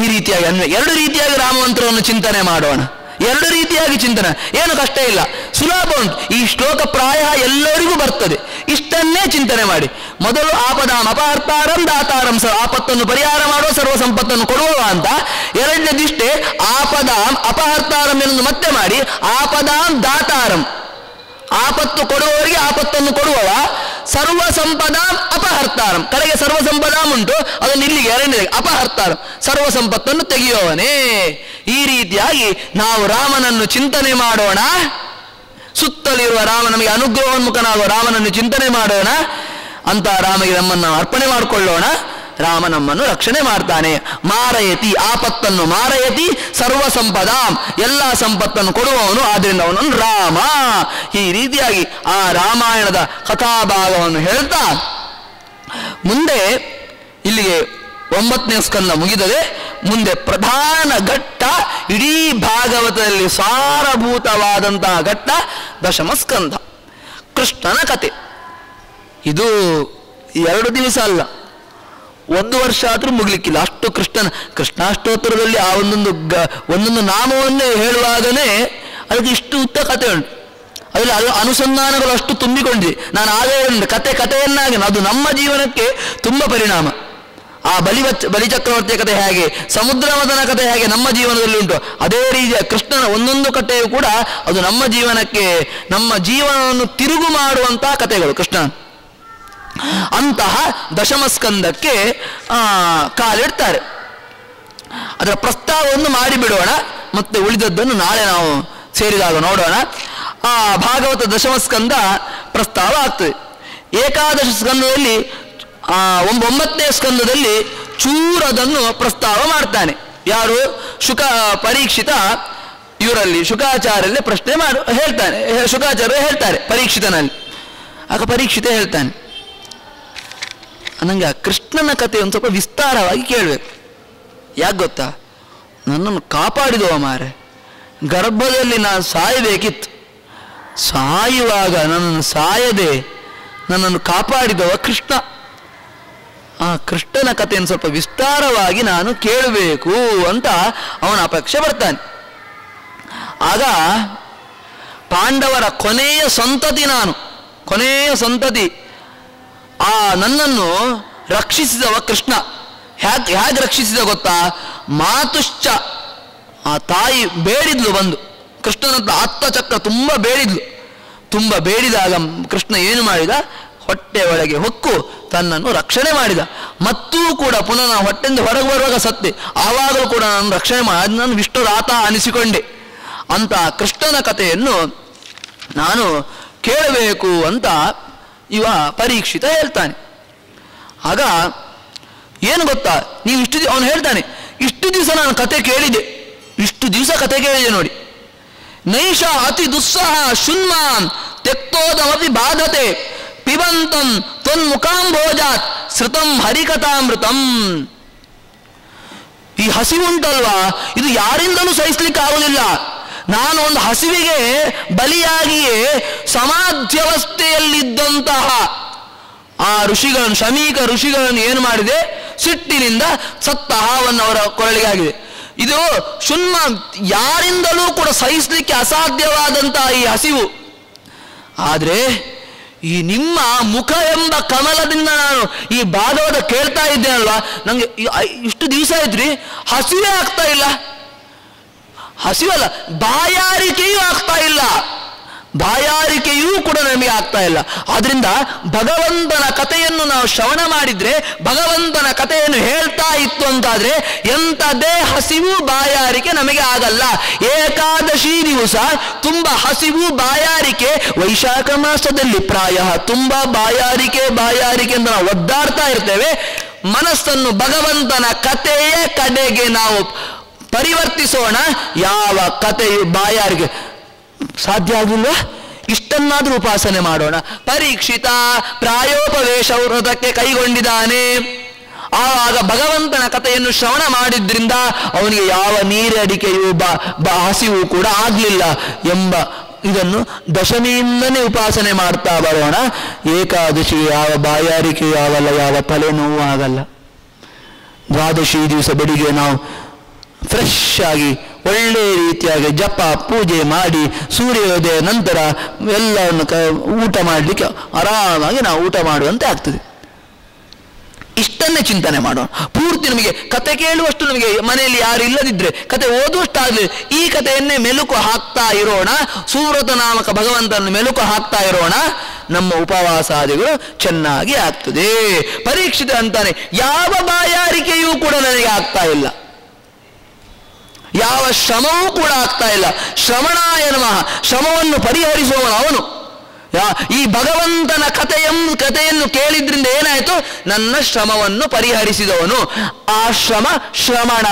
ಈ ರೀತಿಯಾಗಿ ಅನ್ವಯ ಎರಡು ರೀತಿಯಾಗಿ ರಾಮಮಂತ್ರವನ್ನು ಚಿಂತನೆ ಮಾಡೋಣ. ಎರಡು ರೀತಿಯಾಗಿ ಚಿಂತನೆ. ಏನು ಕಷ್ಟ ಇಲ್ಲ. ಸುಲಭ ಉಂಟು. ಈ ಶ್ಲೋಕ ಪ್ರಾಯ ಎಲ್ಲರಿಗೂ ಬರ್ತದೆ. ಇಷ್ಟನ್ನೇ ಚಿಂತನೆ ಮಾಡಿ. ಮೊದಲು ಆಪದಾಂ ಅಪಹರ್ತಾರಂ ದಾತಾರಂ ಸ ಆಪತ್ತನ್ನು ಪರಿಹಾರ ಮಾಡುವ ಸರ್ವ ಸಂಪತ್ತನ್ನು ಕೊಡುವ ಅಂತ ಎರಡನೇದಿಷ್ಟೇ ಆಪದಾಂ ಅಪಹರ್ತಾರಂ ಎಂದು ಮತ್ತೆ ಮಾಡಿ. ಆಪದಾಂ ದಾತಾರಂ. ಆಪತ್ತು ಕೊಡುವವರಿಗೆ ಆಪತ್ತನ್ನು ಕೊಡುವವ. ಸರ್ವ ಸಂಪದಾಂ ಅಪಹರ್ತಾರಂ. ಕಡೆಗೆ ಸರ್ವ ಸಂಪದಾಂ ಉಂಟು. ಅದನ್ನು ಇಲ್ಲಿಗೆ ಎರಡನೇ ಅಪಹರ್ತಾರಂ. ಸರ್ವ ಸಂಪತ್ತನ್ನು ತೆಗೆಯುವವನೇ. ಈ ರೀತಿಯಾಗಿ ನಾವು ರಾಮನನ್ನು ಚಿಂತನೆ ಮಾಡೋಣ. ಸುತ್ತಲಿರುವ ರಾಮ ನಮಗೆ ಅನುಗ್ರಹೋನ್ಮುಖನಾಗುವ ರಾಮನನ್ನು ಚಿಂತನೆ ಮಾಡೋಣ. ಅಂತ ರಾಮಗೆ ನಮ್ಮನ್ನು ಅರ್ಪಣೆ ಮಾಡಿಕೊಳ್ಳೋಣ. ರಾಮ ನಮ್ಮನ್ನು ರಕ್ಷಣೆ ಮಾಡ್ತಾನೆ. ಮಾರಯತಿ, ಆಪತ್ತನ್ನು ಮಾರಯತಿ, ಸರ್ವ ಸಂಪದಾಂ, ಎಲ್ಲ ಸಂಪತ್ತನ್ನು ಕೊಡುವವನು, ಆದ್ರಿಂದ ಅವನನ್ನು ರಾಮ. ಈ ರೀತಿಯಾಗಿ ಆ ರಾಮಾಯಣದ ಕಥಾಭಾಗವನ್ನು ಹೇಳ್ತಾ ಮುಂದೆ ಇಲ್ಲಿಗೆ ಒಂಬತ್ತನೇ ಸ್ಕಂದ ಮುಗಿದರೆ ಮುಂದೆ ಪ್ರಧಾನ ಘಟ್ಟ, ಇಡೀ ಭಾಗವತದಲ್ಲಿ ಸಾರಭೂತವಾದಂತಹ ಘಟ್ಟ ದಶಮ ಸ್ಕಂದ. ಕೃಷ್ಣನ ಕತೆ. ಇದು ಎರಡು ದಿವಸ ಅಲ್ಲ, ಒಂದು ವರ್ಷ ಆದರೂ ಮುಗಿಲಿಕ್ಕಿಲ್ಲ. ಅಷ್ಟು ಕೃಷ್ಣನ, ಕೃಷ್ಣಾಷ್ಟೋತ್ತರದಲ್ಲಿ ಆ ಒಂದೊಂದು ಗ, ಒಂದೊಂದು ನಾಮವನ್ನೇ ಹೇಳುವಾಗಲೇ ಅದಕ್ಕೆ ಇಷ್ಟು ಉತ್ತ ಕತೆ ಉಂಟು. ಅದರಲ್ಲಿ ಅದು ಅನುಸಂಧಾನಗಳು ಅಷ್ಟು ತುಂಬಿಕೊಂಡಿದೆ. ನಾನು ಆಗಲೇ ಕತೆ ಕಥೆಯನ್ನಾಗಿ ಅದು ನಮ್ಮ ಜೀವನಕ್ಕೆ ತುಂಬ ಪರಿಣಾಮ. ಆ ಬಲಿ ಬಲಿಚಕ್ರವರ್ತಿಯ ಕಥೆ ಹೇಗೆ ಸಮುದ್ರಮದನ ಕಥೆ ಹೇಗೆ ನಮ್ಮ ಜೀವನದಲ್ಲಿ ಉಂಟು ಅದೇ ರೀತಿಯ ಕೃಷ್ಣನ ಒಂದೊಂದು ಕಥೆಯು ಕೂಡ ಅದು ನಮ್ಮ ಜೀವನಕ್ಕೆ ನಮ್ಮ ಜೀವನವನ್ನು ತಿರುಗು ಮಾಡುವಂತಹ ಕಥೆಗಳು ಕೃಷ್ಣ. ಅಂತಹ ದಶಮಸ್ಕಂದಕ್ಕೆ ಆ, ಕಾಲಿಡ್ತಾರೆ. ಅದರ ಪ್ರಸ್ತಾವವನ್ನು ಮಾಡಿಬಿಡೋಣ ಮತ್ತೆ ಉಳಿದದ್ದನ್ನು ನಾಳೆ ನಾವು ಸೇರಿದಾಗ ನೋಡೋಣ. ಆ ಭಾಗವತ ದಶಮಸ್ಕಂದ ಪ್ರಸ್ತಾವ ಆಗ್ತದೆ. ಏಕಾದಶ ಸ್ಕಂದದಲ್ಲಿ ಆ, ಒಂಬ- ಒಂಬತ್ತನೇ ಸ್ಕಂದದಲ್ಲಿ ಚೂರದನ್ನು ಪ್ರಸ್ತಾವ ಮಾಡ್ತಾನೆ. ಯಾರು? ಶುಕ ಪರೀಕ್ಷಿತ ಇವರಲ್ಲಿ ಶುಕಾಚಾರ್ಯಲ್ಲಿ ಪ್ರಶ್ನೆ ಮಾಡು ಹೇಳ್ತಾನೆ. ಶುಕಾಚಾರ್ಯ ಹೇಳ್ತಾರೆ ಪರೀಕ್ಷಿತನಲ್ಲಿ. ಆಗ ಪರೀಕ್ಷಿತ ಹೇಳ್ತಾನೆ. ನನಗೆ ಆ ಕೃಷ್ಣನ ಕಥೆ ಒಂದು ಸ್ವಲ್ಪ ವಿಸ್ತಾರವಾಗಿ ಕೇಳಬೇಕು. ಯಾಕೆ ಗೊತ್ತಾ? ನನ್ನನ್ನು ಕಾಪಾಡಿದವ ಮಾರೆ. ಗರ್ಭದಲ್ಲಿ ನಾನು ಸಾಯಬೇಕಿತ್ತು. ಸಾಯುವಾಗ ನನ್ನನ್ನು ಸಾಯದೆ ನನ್ನನ್ನು ಕಾಪಾಡಿದವ ಕೃಷ್ಣ. ಆ ಕೃಷ್ಣನ ಕಥೆಯನ್ನು ಸ್ವಲ್ಪ ವಿಸ್ತಾರವಾಗಿ ನಾನು ಕೇಳಬೇಕು ಅಂತ ಅವನ ಅಪೇಕ್ಷೆ ಬರ್ತಾನೆ ಆಗ ಪಾಂಡವರ ಕೊನೆಯ ಸಂತತಿ ನಾನು, ಕೊನೆಯ ಸಂತತಿ. ಆ ನನ್ನನ್ನು ರಕ್ಷಿಸಿದವ ಕೃಷ್ಣ. ಹ್ಯಾಕ್ ಹೇಗೆ ರಕ್ಷಿಸಿದ ಗೊತ್ತಾ? ಮಾತುಶ್ಚ. ಆ ತಾಯಿ ಬೇಡಿದ್ಲು ಬಂದು. ಕೃಷ್ಣನಂತ ಅತ್ತ ಚಕ್ರ ತುಂಬ ಬೇಡಿದ್ಲು. ತುಂಬ ಬೇಡಿದಾಗ ಕೃಷ್ಣ ಏನು ಮಾಡಿದ? ಹೊಟ್ಟೆ ಒಳಗೆ ಹೊಕ್ಕು ತನ್ನನ್ನು ರಕ್ಷಣೆ ಮಾಡಿದ. ಮತ್ತೂ ಕೂಡ ಪುನಃ ನಾನು ಹೊಟ್ಟೆಯಿಂದ ಹೊರಗೆ ಬರುವಾಗ ಸತ್ತೆ. ಆವಾಗಲೂ ಕೂಡ ನಾನು ರಕ್ಷಣೆ ಮಾಡಿ ನಾನು ವಿಷ್ಣುರಾತ ಅನಿಸಿಕೊಂಡೆ. ಅಂತ ಕೃಷ್ಣನ ಕಥೆಯನ್ನು ನಾನು ಕೇಳಬೇಕು ಅಂತ ಇವ ಪರೀಕ್ಷಿತ ಹೇಳ್ತಾನೆ. ಆಗ ಏನು ಗೊತ್ತಾ? ನೀವು ಇಷ್ಟು ಅವನು ಹೇಳ್ತಾನೆ, ಇಷ್ಟು ದಿವಸ ನಾನು ಕತೆ ಕೇಳಿದೆ. ಇಷ್ಟು ದಿವಸ ಕತೆ ಕೇಳಿದೆ ನೋಡಿ. ನೈಷ ಅತಿ ದುಸ್ಸಹ ಶುನ್ಮಾನ್ ತೆಕ್ತೋದಿ ಬಾಧತೆ. ಪಿಬಂತಂ ತ್ವನ್ಮುಖಾಂಭೋಜಾತ್ ಶ್ರುತಂ ಹರಿಕಥಾಮೃತಂ. ಈ ಹಸಿವುಂಟಲ್ವಾ? ಇದು ಯಾರಿಂದಲೂ ಸಹಿಸ್ಲಿಕ್ಕೆ ಆಗಲಿಲ್ಲ ನಾನು ಒಂದು ಹಸಿವಿಗೆ ಬಲಿಯಾಗಿಯೇ ಸಮಾಧ್ಯವಸ್ಥೆಯಲ್ಲಿದ್ದಂತಹ ಆ ಋಷಿಗಳನ್ನು ಶಮೀಕ ಋಷಿಗಳನ್ನು ಏನು ಮಾಡಿದೆ? ಸಿಟ್ಟಿನಿಂದ ಸತ್ತ ಹಾವನ್ನು ಅವರ ಕೊರಳಿಗೆ ಆಗಿದೆ ಇದು ಶುನ್ಮ ಯಾರಿಂದಲೂ ಕೂಡ ಸಹಿಸಲಿಕ್ಕೆ ಅಸಾಧ್ಯವಾದಂತಹ ಈ ಹಸಿವು. ಆದರೆ ಈ ನಿಮ್ಮ ಮುಖ ಎಂಬ ಕಮಲದಿಂದ ನಾನು ಈ ಭಾಗವತ ಕೇಳ್ತಾ ಇದ್ದೇನಲ್ವಾ? ನನಗೆ ಇಷ್ಟು ದಿವಸ ಆಯ್ತ್ರಿ, ಹಸಿವೆ ಆಗ್ತಾ ಇಲ್ಲ. ಹಸಿವಲ್ಲ, ಬಾಯಾರಿಕೆಯೂ ಆಗ್ತಾ ಇಲ್ಲ. ಬಾಯಾರಿಕೆಯೂ ಕೂಡ ನಮಗೆ ಆಗ್ತಾ ಇಲ್ಲ. ಆದ್ರಿಂದ ಭಗವಂತನ ಕಥೆಯನ್ನು ನಾವು ಶ್ರವಣ ಮಾಡಿದ್ರೆ, ಭಗವಂತನ ಕಥೆಯನ್ನು ಹೇಳ್ತಾ ಇತ್ತು ಅಂತಾದ್ರೆ ಎಂಥದೇ ಹಸಿವು ಬಾಯಾರಿಕೆ ನಮಗೆ ಆಗಲ್ಲ. ಏಕಾದಶಿ ದಿವಸ ತುಂಬಾ ಹಸಿವು ಬಾಯಾರಿಕೆ ವೈಶಾಖ ಮಾಸದಲ್ಲಿ ಪ್ರಾಯ ತುಂಬಾ ಬಾಯಾರಿಕೆ ಬಾಯಾರಿಕೆ ಅಂತ ನಾವು ಒದ್ದಾಡ್ತಾ ಇರ್ತೇವೆ. ಮನಸ್ಸನ್ನು ಭಗವಂತನ ಕಥೆಯ ಕಡೆಗೆ ನಾವು ಪರಿವರ್ತಿಸೋಣ. ಯಾವ ಕಥೆಯು ಬಾಯಾರಿಗೆ ಸಾಧ್ಯ ಆಗಿಲ್ಲ ಇಷ್ಟನ್ನಾದ್ರೂ ಉಪಾಸನೆ ಮಾಡೋಣ. ಪರೀಕ್ಷಿತ ಪ್ರಾಯೋಪವೇಶ ವ್ರತಕ್ಕೆ ಕೈಗೊಂಡಿದ್ದಾನೆ. ಆವಾಗ ಭಗವಂತನ ಕಥೆಯನ್ನು ಶ್ರವಣ ಮಾಡಿದ್ರಿಂದ ಅವನಿಗೆ ಯಾವ ನೀರಡಿಕೆಯೂ ಬ ಹಸಿವು ಕೂಡ ಆಗಲಿಲ್ಲ ಎಂಬ ಇದನ್ನು ದಶಮಿಯಿಂದನೇ ಉಪಾಸನೆ ಮಾಡ್ತಾ ಬರೋಣ. ಏಕಾದಶಿ ಯಾವ ಬಾಯಾರಿಕೆ, ಯಾವಲ್ಲ, ಯಾವ ತಲೆನೋವು ಆಗಲ್ಲ. ದ್ವಾದಶಿ ದಿವಸ ಬೆಳಿಗ್ಗೆ ನಾವು ಫ್ರೆಶ್ ಆಗಿ ಒಳ್ಳೆ ರೀತಿಯಾಗಿ ಜಪ, ಪೂಜೆ ಮಾಡಿ ಸೂರ್ಯೋದಯ ನಂತರ ಎಲ್ಲವನ್ನು ಕ, ಊಟ ಮಾಡಲಿಕ್ಕೆ ಆರಾಮಾಗಿ ನಾವು ಊಟ ಮಾಡುವಂತೆ ಆಗ್ತದೆ. ಇಷ್ಟನ್ನೇ ಚಿಂತನೆ ಮಾಡೋಣ. ಪೂರ್ತಿ ನಮಗೆ ಕತೆ ಕೇಳುವಷ್ಟು ನಮಗೆ ಮನೆಯಲ್ಲಿ ಯಾರು ಇಲ್ಲದಿದ್ರೆ, ಕತೆ ಓದುವಷ್ಟಾಗಲಿ ಈ ಕಥೆಯನ್ನೇ ಮೆಲುಕು ಹಾಕ್ತಾ ಇರೋಣ. ಸೂವ್ರತ ನಾಮಕ ಭಗವಂತನ ಮೆಲುಕು ಹಾಕ್ತಾ ಇರೋಣ. ನಮ್ಮ ಉಪವಾಸಾದಿಗಳು ಚೆನ್ನಾಗಿ ಆಗ್ತದೆ. ಪರೀಕ್ಷಿತ ಅಂತಾನೆ, ಯಾವ ಬಾಯಾರಿಕೆಯೂ ಕೂಡ ನನಗೆ ಆಗ್ತಾ ಇಲ್ಲ. ಯಾವ ಶ್ರಮವೂ ಕೂಡ ಆಗ್ತಾ ಇಲ್ಲ. ಶ್ರವಣ ಎನ್ನುವ ಶ್ರಮವನ್ನು ಪರಿಹರಿಸುವವನು ಅವನು. ಈ ಭಗವಂತನ ಕಥೆಯಂ, ಕಥೆಯನ್ನು ಕೇಳಿದ್ರಿಂದ ಏನಾಯಿತು? ನನ್ನ ಶ್ರಮವನ್ನು ಪರಿಹರಿಸಿದವನು. ಆ ಶ್ರಮ ಶ್ರಮಣ,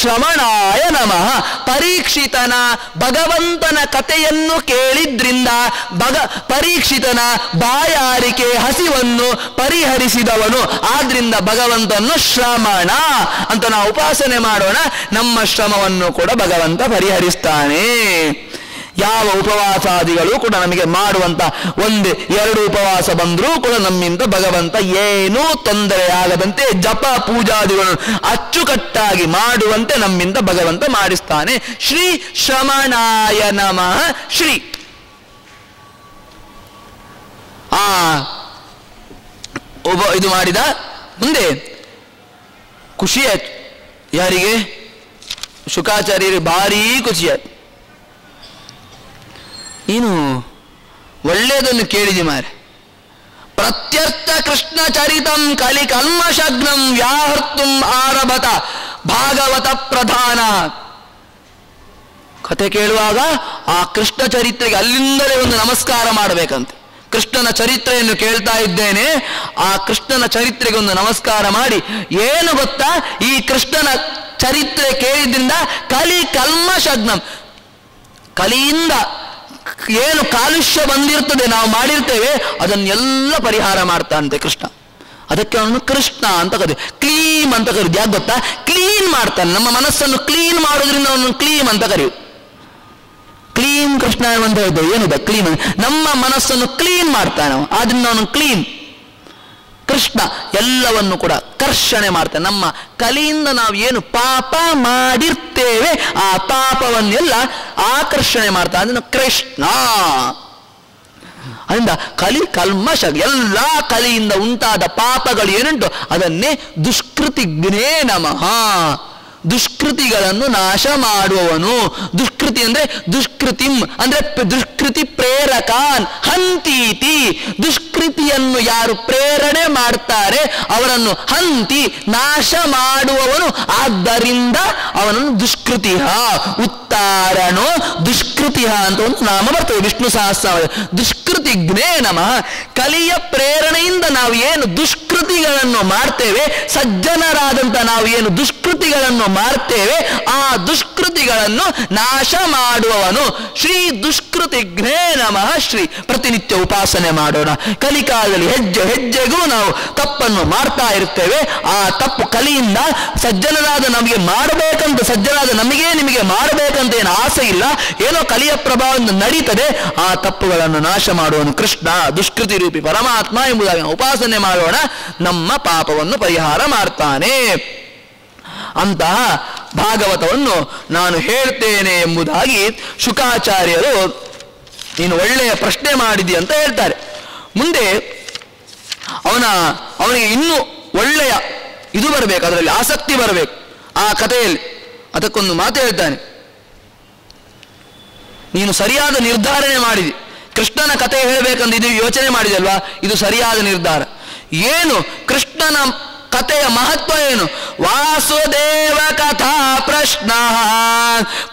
ಶ್ರಮಣಾಯ ನಮಃ. ಪರೀಕ್ಷಿತನ ಭಗವಂತನ ಕಥೆಯನ್ನು ಕೇಳಿದ್ರಿಂದ ಭಗ, ಪರೀಕ್ಷಿತನ ಬಾಯಾರಿಕೆ ಹಸಿವನ್ನು ಪರಿಹರಿಸಿದವನು. ಆದ್ರಿಂದ ಭಗವಂತನು ಶ್ರಮಣ ಅಂತ ನಾವು ಉಪಾಸನೆ ಮಾಡೋಣ. ನಮ್ಮ ಶ್ರಮವನ್ನು ಕೂಡ ಭಗವಂತ ಪರಿಹರಿಸ್ತಾನೆ. ಯಾವ ಉಪವಾಸಾದಿಗಳು ಕೂಡ ನಮಗೆ ಮಾಡುವಂತ ಒಂದು ಎರಡು ಉಪವಾಸ ಬಂದರೂ ಕೂಡ ನಮ್ಮಿಂದ ಭಗವಂತ ಏನೂ ತೊಂದರೆಯಾಗದಂತೆ ಜಪ ಪೂಜಾದಿಗಳನ್ನು ಅಚ್ಚುಕಟ್ಟಾಗಿ ಮಾಡುವಂತೆ ನಮ್ಮಿಂದ ಭಗವಂತ ಮಾಡಿಸ್ತಾನೆ. ಶ್ರೀ ಶ್ರಮಣಾಯ ನಮಃ. ಶ್ರೀ. ಆ, ಒಬ್ಬ ಇದು ಮಾಡಿದ, ಮುಂದೆ ಖುಷಿಯಾಯ್ತು ಯಾರಿಗೆ? ಶುಕಾಚಾರ್ಯರಿಗೆ ಭಾರೀ ಖುಷಿಯಾಯ್ತು ನೀನು ಒಳ್ಳೆಯದನ್ನು ಕೇಳಿದಿ ಮಾರೆ. ಪ್ರತ್ಯರ್ಥ ಕೃಷ್ಣ ಚರಿತಂ ಕಲಿ ಕಲ್ಮಶಗ್ನಂ ವ್ಯಾಹರ್ತುಂ ಆರಭತ ಭಾಗವತ ಪ್ರಧಾನ. ಕತೆ ಕೇಳುವಾಗ ಆ ಕೃಷ್ಣ ಚರಿತ್ರೆಗೆ ಅಲ್ಲಿಂದಲೇ ಒಂದು ನಮಸ್ಕಾರ ಮಾಡಬೇಕಂತೆ. ಕೃಷ್ಣನ ಚರಿತ್ರೆಯನ್ನು ಕೇಳ್ತಾ ಇದ್ದೇನೆ, ಆ ಕೃಷ್ಣನ ಚರಿತ್ರೆಗೆ ಒಂದು ನಮಸ್ಕಾರ ಮಾಡಿ, ಏನು ಗೊತ್ತಾ, ಈ ಕೃಷ್ಣನ ಚರಿತ್ರೆ ಕೇಳಿದ್ರಿಂದ ಕಲಿ ಕಲ್ಮಶಗ್ನಂ, ಕಲಿಯಿಂದ ಏನು ಕಾಲುಷ್ಯ ಬಂದಿರ್ತದೆ ನಾವು ಮಾಡಿರ್ತೇವೆ, ಅದನ್ನೆಲ್ಲ ಪರಿಹಾರ ಮಾಡ್ತಾನಂತೆ ಕೃಷ್ಣ. ಅದಕ್ಕೆ ಅವನು ಕೃಷ್ಣ ಅಂತ ಕರೀ ಕ್ಲೀಮ್ ಅಂತ ಕರೀದು, ಯಾಕೆ ಗೊತ್ತಾ? ಕ್ಲೀನ್ ಮಾಡ್ತಾನೆ. ನಮ್ಮ ಮನಸ್ಸನ್ನು ಕ್ಲೀನ್ ಮಾಡೋದ್ರಿಂದ ಅವನು ಕ್ಲೀಮ್ ಅಂತ ಕರೆಯು. ಕ್ಲೀನ್ ಕೃಷ್ಣ ಅಂತ ಹೇಳಿದ್ದು ಏನಿದೆ? ಕ್ಲೀನ್ ನಮ್ಮ ಮನಸ್ಸನ್ನು ಕ್ಲೀನ್ ಮಾಡ್ತಾನೆ ಆದ್ರಿಂದ ಅವನು ಕ್ಲೀನ್ ಕೃಷ್ಣ ಎಲ್ಲವನ್ನು ಕೂಡ ಕರ್ಷಣೆ ಮಾಡ್ತಾನೆ. ನಮ್ಮ ಕಲಿಯಿಂದ ನಾವು ಏನು ಪಾಪ ಮಾಡಿರ್ತೇವೆ, ಆ ಪಾಪವನ್ನೆಲ್ಲ ಆಕರ್ಷಣೆ ಮಾಡ್ತಾ ಅದನ್ನು ಕೃಷ್ಣ. ಅದರಿಂದ ಕಲಿ ಕಲ್ಮಶ ಎಲ್ಲ ಕಲಿಯಿಂದ ಉಂಟಾದ ಪಾಪಗಳು ಏನುಂಟು? ಅದನ್ನೇ ದುಷ್ಕೃತಿಗ್ನೇ ನಮಃ. ದುಷ್ಕೃತಿಗಳನ್ನು ನಾಶ ಮಾಡುವವನು. ದುಷ್ಕೃತಿ ಅಂದ್ರೆ ದುಷ್ಕೃತಿಂ, ಅಂದ್ರೆ ದುಷ್ಕೃತಿ ಪ್ರೇರಕಾನ್, ಹಂತೀತಿ. ದುಷ್ಕೃತಿಯನ್ನು ಯಾರು ಪ್ರೇರಣೆ ಮಾಡ್ತಾರೆ ಅವರನ್ನು ಹಂತಿ ನಾಶ ಮಾಡುವವನು. ಆದ್ದರಿಂದ ಅವನನ್ನು ದುಷ್ಕೃತಿ ಉತ್ತಾರಣೋ ದುಷ್ಕೃತಿ ಅಂತ ಒಂದು ನಾಮ ಬರ್ತದೆ, ವಿಷ್ಣು ಸಹಸ್ರ ದುಷ್ಕೃತಿಜ್ಞೇ ನಮಃ. ಕಲಿಯ ಪ್ರೇರಣೆಯಿಂದ ನಾವು ಏನು ದುಷ್ಕೃತಿಗಳನ್ನು ಮಾಡ್ತೇವೆ ಸಜ್ಜನರಾದಂತ ನಾವು ಏನು ದುಷ್ಕೃತಿಗಳನ್ನು ಮಾಡ್ತೇವೆ ಆ ದುಷ್ಕೃತಿಗಳನ್ನು ನಾಶ ಮಾಡುವವನು. ಶ್ರೀ ದುಷ್ಕೃತಿಜ್ಞೇ ನಮಃ. ಶ್ರೀ ಪ್ರತಿನಿತ್ಯ ಉಪಾಸನೆ ಮಾಡೋಣ. ಕಲಿಕಾಲದಲ್ಲಿ ಹೆಜ್ಜೆ, ಹೆಜ್ಜೆಗೂ ನಾವು ತಪ್ಪನ್ನು ಮಾಡ್ತಾ ಇರ್ತೇವೆ. ಆ ತಪ್ಪು ಕಲಿಯಿಂದ ಸಜ್ಜನರಾದ ನಮಗೆ ಮಾಡಬೇಕಂತ ಸಜ್ಜನಾದ ನಮಗೆ ನಿಮಗೆ ಮಾಡಬೇಕಂತ ಏನು ಆಸೆ ಇಲ್ಲ. ಏನೋ ಕಲಿಯ ಪ್ರಭಾವದಿಂದ ನಡೀತದೆ. ಆ ತಪ್ಪುಗಳನ್ನು ನಾಶ ಮಾಡುವನು ಕೃಷ್ಣ, ದುಷ್ಕೃತಿ ರೂಪಿ ಪರಮಾತ್ಮ ಎಂಬುದಾಗಿ ಉಪಾಸನೆ ಮಾಡೋಣ. ನಮ್ಮ ಪಾಪವನ್ನು ಪರಿಹಾರ ಮಾಡ್ತಾನೆ. ಅಂತಹ ಭಾಗವತವನ್ನು ನಾನು ಹೇಳ್ತೇನೆ ಎಂಬುದಾಗಿ ಶುಕಾಚಾರ್ಯರು ನೀನು ಒಳ್ಳೆಯ ಪ್ರಶ್ನೆ ಮಾಡಿದಿ ಅಂತ ಹೇಳ್ತಾರೆ. ಮುಂದೆ ಅವನ, ಅವನಿಗೆ ಇನ್ನೂ ಒಳ್ಳೆಯ ಇದು ಬರಬೇಕು, ಅದರಲ್ಲಿ ಆಸಕ್ತಿ ಬರಬೇಕು ಆ ಕಥೆಯಲ್ಲಿ. ಅದಕ್ಕೊಂದು ಮಾತು ಹೇಳ್ತಾನೆ. ನೀನು ಸರಿಯಾದ ನಿರ್ಧಾರಣೆ ಮಾಡಿದಿ. ಕೃಷ್ಣನ ಕಥೆ ಹೇಳಬೇಕಂತ ಇದು ಯೋಚನೆ ಮಾಡಿದಲ್ವಾ? ಇದು ಸರಿಯಾದ ನಿರ್ಧಾರ. ಏನು ಕೃಷ್ಣನ ಕಥೆಯ ಮಹತ್ವ ಏನು ವಾಸುದೇವ ಕಥಾ ಪ್ರಶ್ನ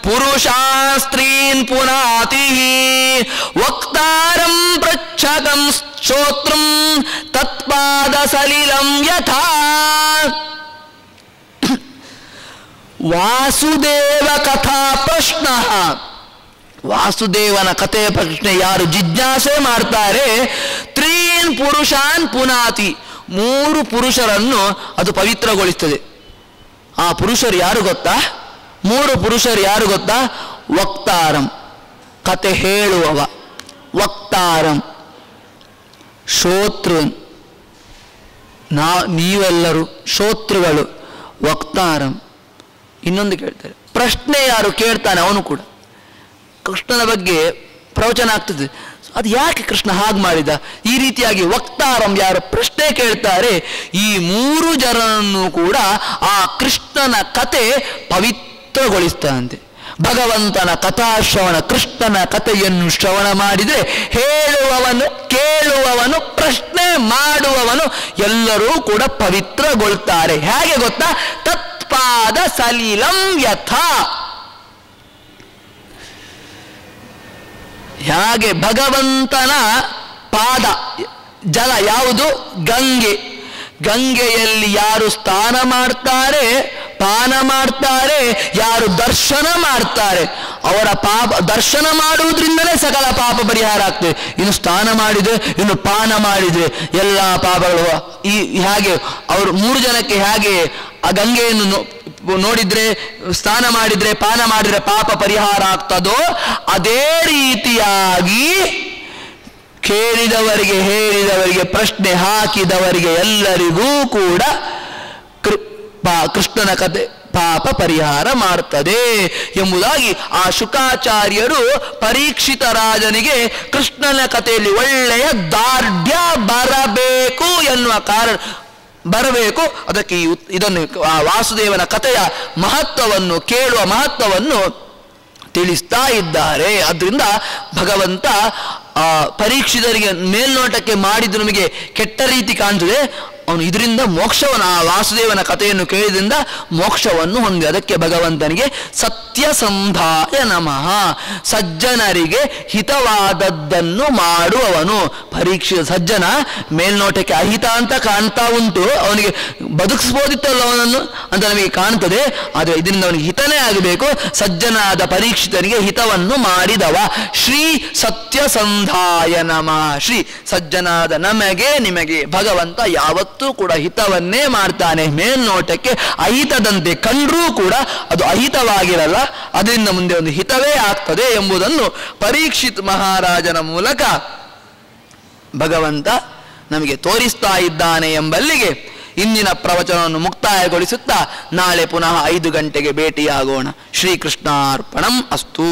ಪುರುಷಾ ಸ್ತ್ರೀನ್ ಪುನಾತಿ ವಕ್ತಾರಂ ಪೃಚ್ಛಕಂ ಶ್ರೋತ್ರಂ ತತ್ಪಾದ ಸಲಿಲಂ ಯಥಾ ವಾಸುದೇವ ಕಥಾ ಪ್ರಶ್ನ ವಾಸುದೇವನ ಕಥೆಯ ಪ್ರಶ್ನೆ ಯಾರು ಜಿಜ್ಞಾಸೆ ಮಾಡ್ತಾರೆ ತ್ರೀನ್ ಪುರುಷಾನ್ ಪುನಾತಿ ಮೂರು ಪುರುಷರನ್ನು ಅದು ಪವಿತ್ರಗೊಳಿಸ್ತದೆ. ಆ ಪುರುಷರು ಯಾರು ಗೊತ್ತಾ? ಮೂರು ಪುರುಷರು ಯಾರು ಗೊತ್ತಾ? ವಕ್ತಾರಂ. ಕತೆ ಹೇಳುವವ. ವಕ್ತಾರಂ. ಶೋತೃನ್. ನಾ, ನೀವೆಲ್ಲರೂ ಶೋತೃಗಳು. ವಕ್ತಾರಂ. ಇನ್ನೊಂದು ಕೇಳ್ತಾರೆ. ಪ್ರಶ್ನೆ ಯಾರು ಕೇಳ್ತಾನೆ ಅವನು ಕೂಡ. ಕೃಷ್ಣನ ಬಗ್ಗೆ ಪ್ರವಚನ ಆಗ್ತದೆ. ಅದು ಯಾಕೆ ಕೃಷ್ಣ ಹಾಗೆ ಮಾಡಿದ? ಈ ರೀತಿಯಾಗಿ ವಕ್ತಾರಂ ಯಾರು ಪ್ರಶ್ನೆ ಕೇಳ್ತಾರೆ. ಈ ಮೂರು ಜನರನ್ನು ಕೂಡ ಆ ಕೃಷ್ಣನ ಕತೆ ಪವಿತ್ರಗೊಳಿಸ್ತಾನಂತೆ ಭಗವಂತನ ಕಥಾಶ್ರವಣ ಕೃಷ್ಣನ ಕಥೆಯನ್ನು ಶ್ರವಣ ಮಾಡಿದರೆ ಹೇಳುವವನು, ಕೇಳುವವನು, ಪ್ರಶ್ನೆ ಮಾಡುವವನು ಎಲ್ಲರೂ ಕೂಡ ಪವಿತ್ರಗೊಳ್ತಾರೆ. ಹೇಗೆ ಗೊತ್ತಾ? ತತ್ಪಾದ ಸಲೀಲಂ ಯಥಾ ಹಾಗೆ ಭಗವಂತನ ಪಾದ, ಜಲ ಯಾವುದು? ಗಂಗೆ. ಗಂಗೆಯಲ್ಲಿ ಯಾರು ಸ್ನಾನ ಮಾಡ್ತಾರೆ, ಪಾನ ಮಾಡ್ತಾರೆ, ಯಾರು ದರ್ಶನ ಮಾಡ್ತಾರೆ, ಅವರ ಪಾಪ, ದರ್ಶನ ಮಾಡುವುದರಿಂದಲೇ ಸಕಲ ಪಾಪ ಪರಿಹಾರ ಆಗ್ತದೆ. ಇನ್ನು ಸ್ನಾನ ಮಾಡಿದ್ರೆ, ಇನ್ನು ಪಾನ ಮಾಡಿದ್ರೆ ಎಲ್ಲ ಪಾಪಗಳು, ಈ ಹೇಗೆ, ಅವರು ಮೂರು ಜನಕ್ಕೆ ಹೇಗೆ ಆ ಗಂಗೆಯನ್ನು ನೋಡಿದ್ರೆ, ಸ್ನಾನ ಮಾಡಿದ್ರೆ, ಪಾನ ಮಾಡಿದ್ರೆ ಪಾಪ ಪರಿಹಾರ ಆಗ್ತದೋ, ಅದೇ ರೀತಿಯಾಗಿ ಕೇಳಿದವರಿಗೆ, ಹೇಳಿದವರಿಗೆ, ಪ್ರಶ್ನೆ ಹಾಕಿದವರಿಗೆ ಎಲ್ಲರಿಗೂ ಕೂಡ ಕೃಷ್ಣನ ಕತೆ ಪಾಪ ಪರಿಹಾರ ಮಾಡ್ತದೆ ಎಂಬುದಾಗಿ ಆ ಶುಕಾಚಾರ್ಯರು ಪರೀಕ್ಷಿತ ರಾಜನಿಗೆ ಕೃಷ್ಣನ ಕಥೆಯಲ್ಲಿ ಒಳ್ಳೆಯ ದಾರ್ಢ್ಯ ಬರಬೇಕು ಎನ್ನುವ ಕಾರಣ ಬರಬೇಕು. ಅದಕ್ಕೆ ಈ ಇದನ್ನು ಆ ವಾಸುದೇವನ ಕಥೆಯ ಮಹತ್ವವನ್ನು, ಕೇಳುವ ಮಹತ್ವವನ್ನು ತಿಳಿಸ್ತಾ ಇದ್ದಾರೆ. ಅದರಿಂದ ಭಗವಂತ, ಆ, ಪರೀಕ್ಷಿತರಿಗೆ ಮೇಲ್ನೋಟಕ್ಕೆ ಮಾಡಿದ್ದು ನಮಗೆ ಕೆಟ್ಟ ರೀತಿ ಕಾಣ್ತದೆ. ಅವನು ಇದರಿಂದ ಮೋಕ್ಷವನ್ನು ಆ ವಾಸುದೇವನ ಕಥೆಯನ್ನು ಕೇಳಿದ್ರಿಂದ ಮೋಕ್ಷವನ್ನು ಹೊಂದಿ. ಅದಕ್ಕೆ ಭಗವಂತನಿಗೆ ಸತ್ಯಸಂಧಾಯ ನಮಃ. ಸಜ್ಜನರಿಗೆ ಹಿತವಾದದ್ದನ್ನು ಮಾಡುವವನು. ಪರೀಕ್ಷೆ, ಸಜ್ಜನ ಮೇಲ್ನೋಟಕ್ಕೆ ಅಹಿತ ಅಂತ ಕಾಣ್ತಾ ಉಂಟು. ಅವನಿಗೆ ಬದುಕಿಸ್ಬೋದಿತ್ತಲ್ಲ ಅವನನ್ನು ಅಂತ ನಮಗೆ ಕಾಣ್ತದೆ. ಆದರೆ ಇದರಿಂದ ಅವನಿಗೆ ಹಿತನೇ ಆಗಬೇಕು. ಸಜ್ಜನಾದ ಪರೀಕ್ಷಿತನಿಗೆ ಹಿತವನ್ನು ಮಾಡಿದವ. ಶ್ರೀ ಸತ್ಯಸಂಧಾಯ ನಮಃ. ಶ್ರೀ ಸಜ್ಜನಾದ ನಮಗೆ, ನಿಮಗೆ ಭಗವಂತ ಯಾವತ್ತೂ ಕೂಡ ಹಿತವನ್ನೇ ಮಾಡ್ತಾನೆ ಮೇಲ್ನೋಟಕ್ಕೆ ಅಹಿತದಂತೆ ಕಂಡ್ರೂ ಕೂಡ ಅದು ಅಹಿತವಾಗಿರಲ್ಲ. ಅದರಿಂದ ಮುಂದೆ ಒಂದು ಹಿತವೇ ಆಗ್ತದೆ ಎಂಬುದನ್ನು ಪರೀಕ್ಷಿತ್ ಮಹಾರಾಜನ ಮೂಲಕ ಭಗವಂತ ನಮಗೆ ತೋರಿಸ್ತಾ ಇದ್ದಾನೆ ಎಂಬಲ್ಲಿಗೆ ಇಂದಿನ ಪ್ರವಚನವನ್ನು ಮುಕ್ತಾಯಗೊಳಿಸುತ್ತಾ ನಾಳೆ ಪುನಃ ಐದು ಗಂಟೆಗೆ ಭೇಟಿಯಾಗೋಣ. ಶ್ರೀಕೃಷ್ಣಾರ್ಪಣಂ ಅಸ್ತು.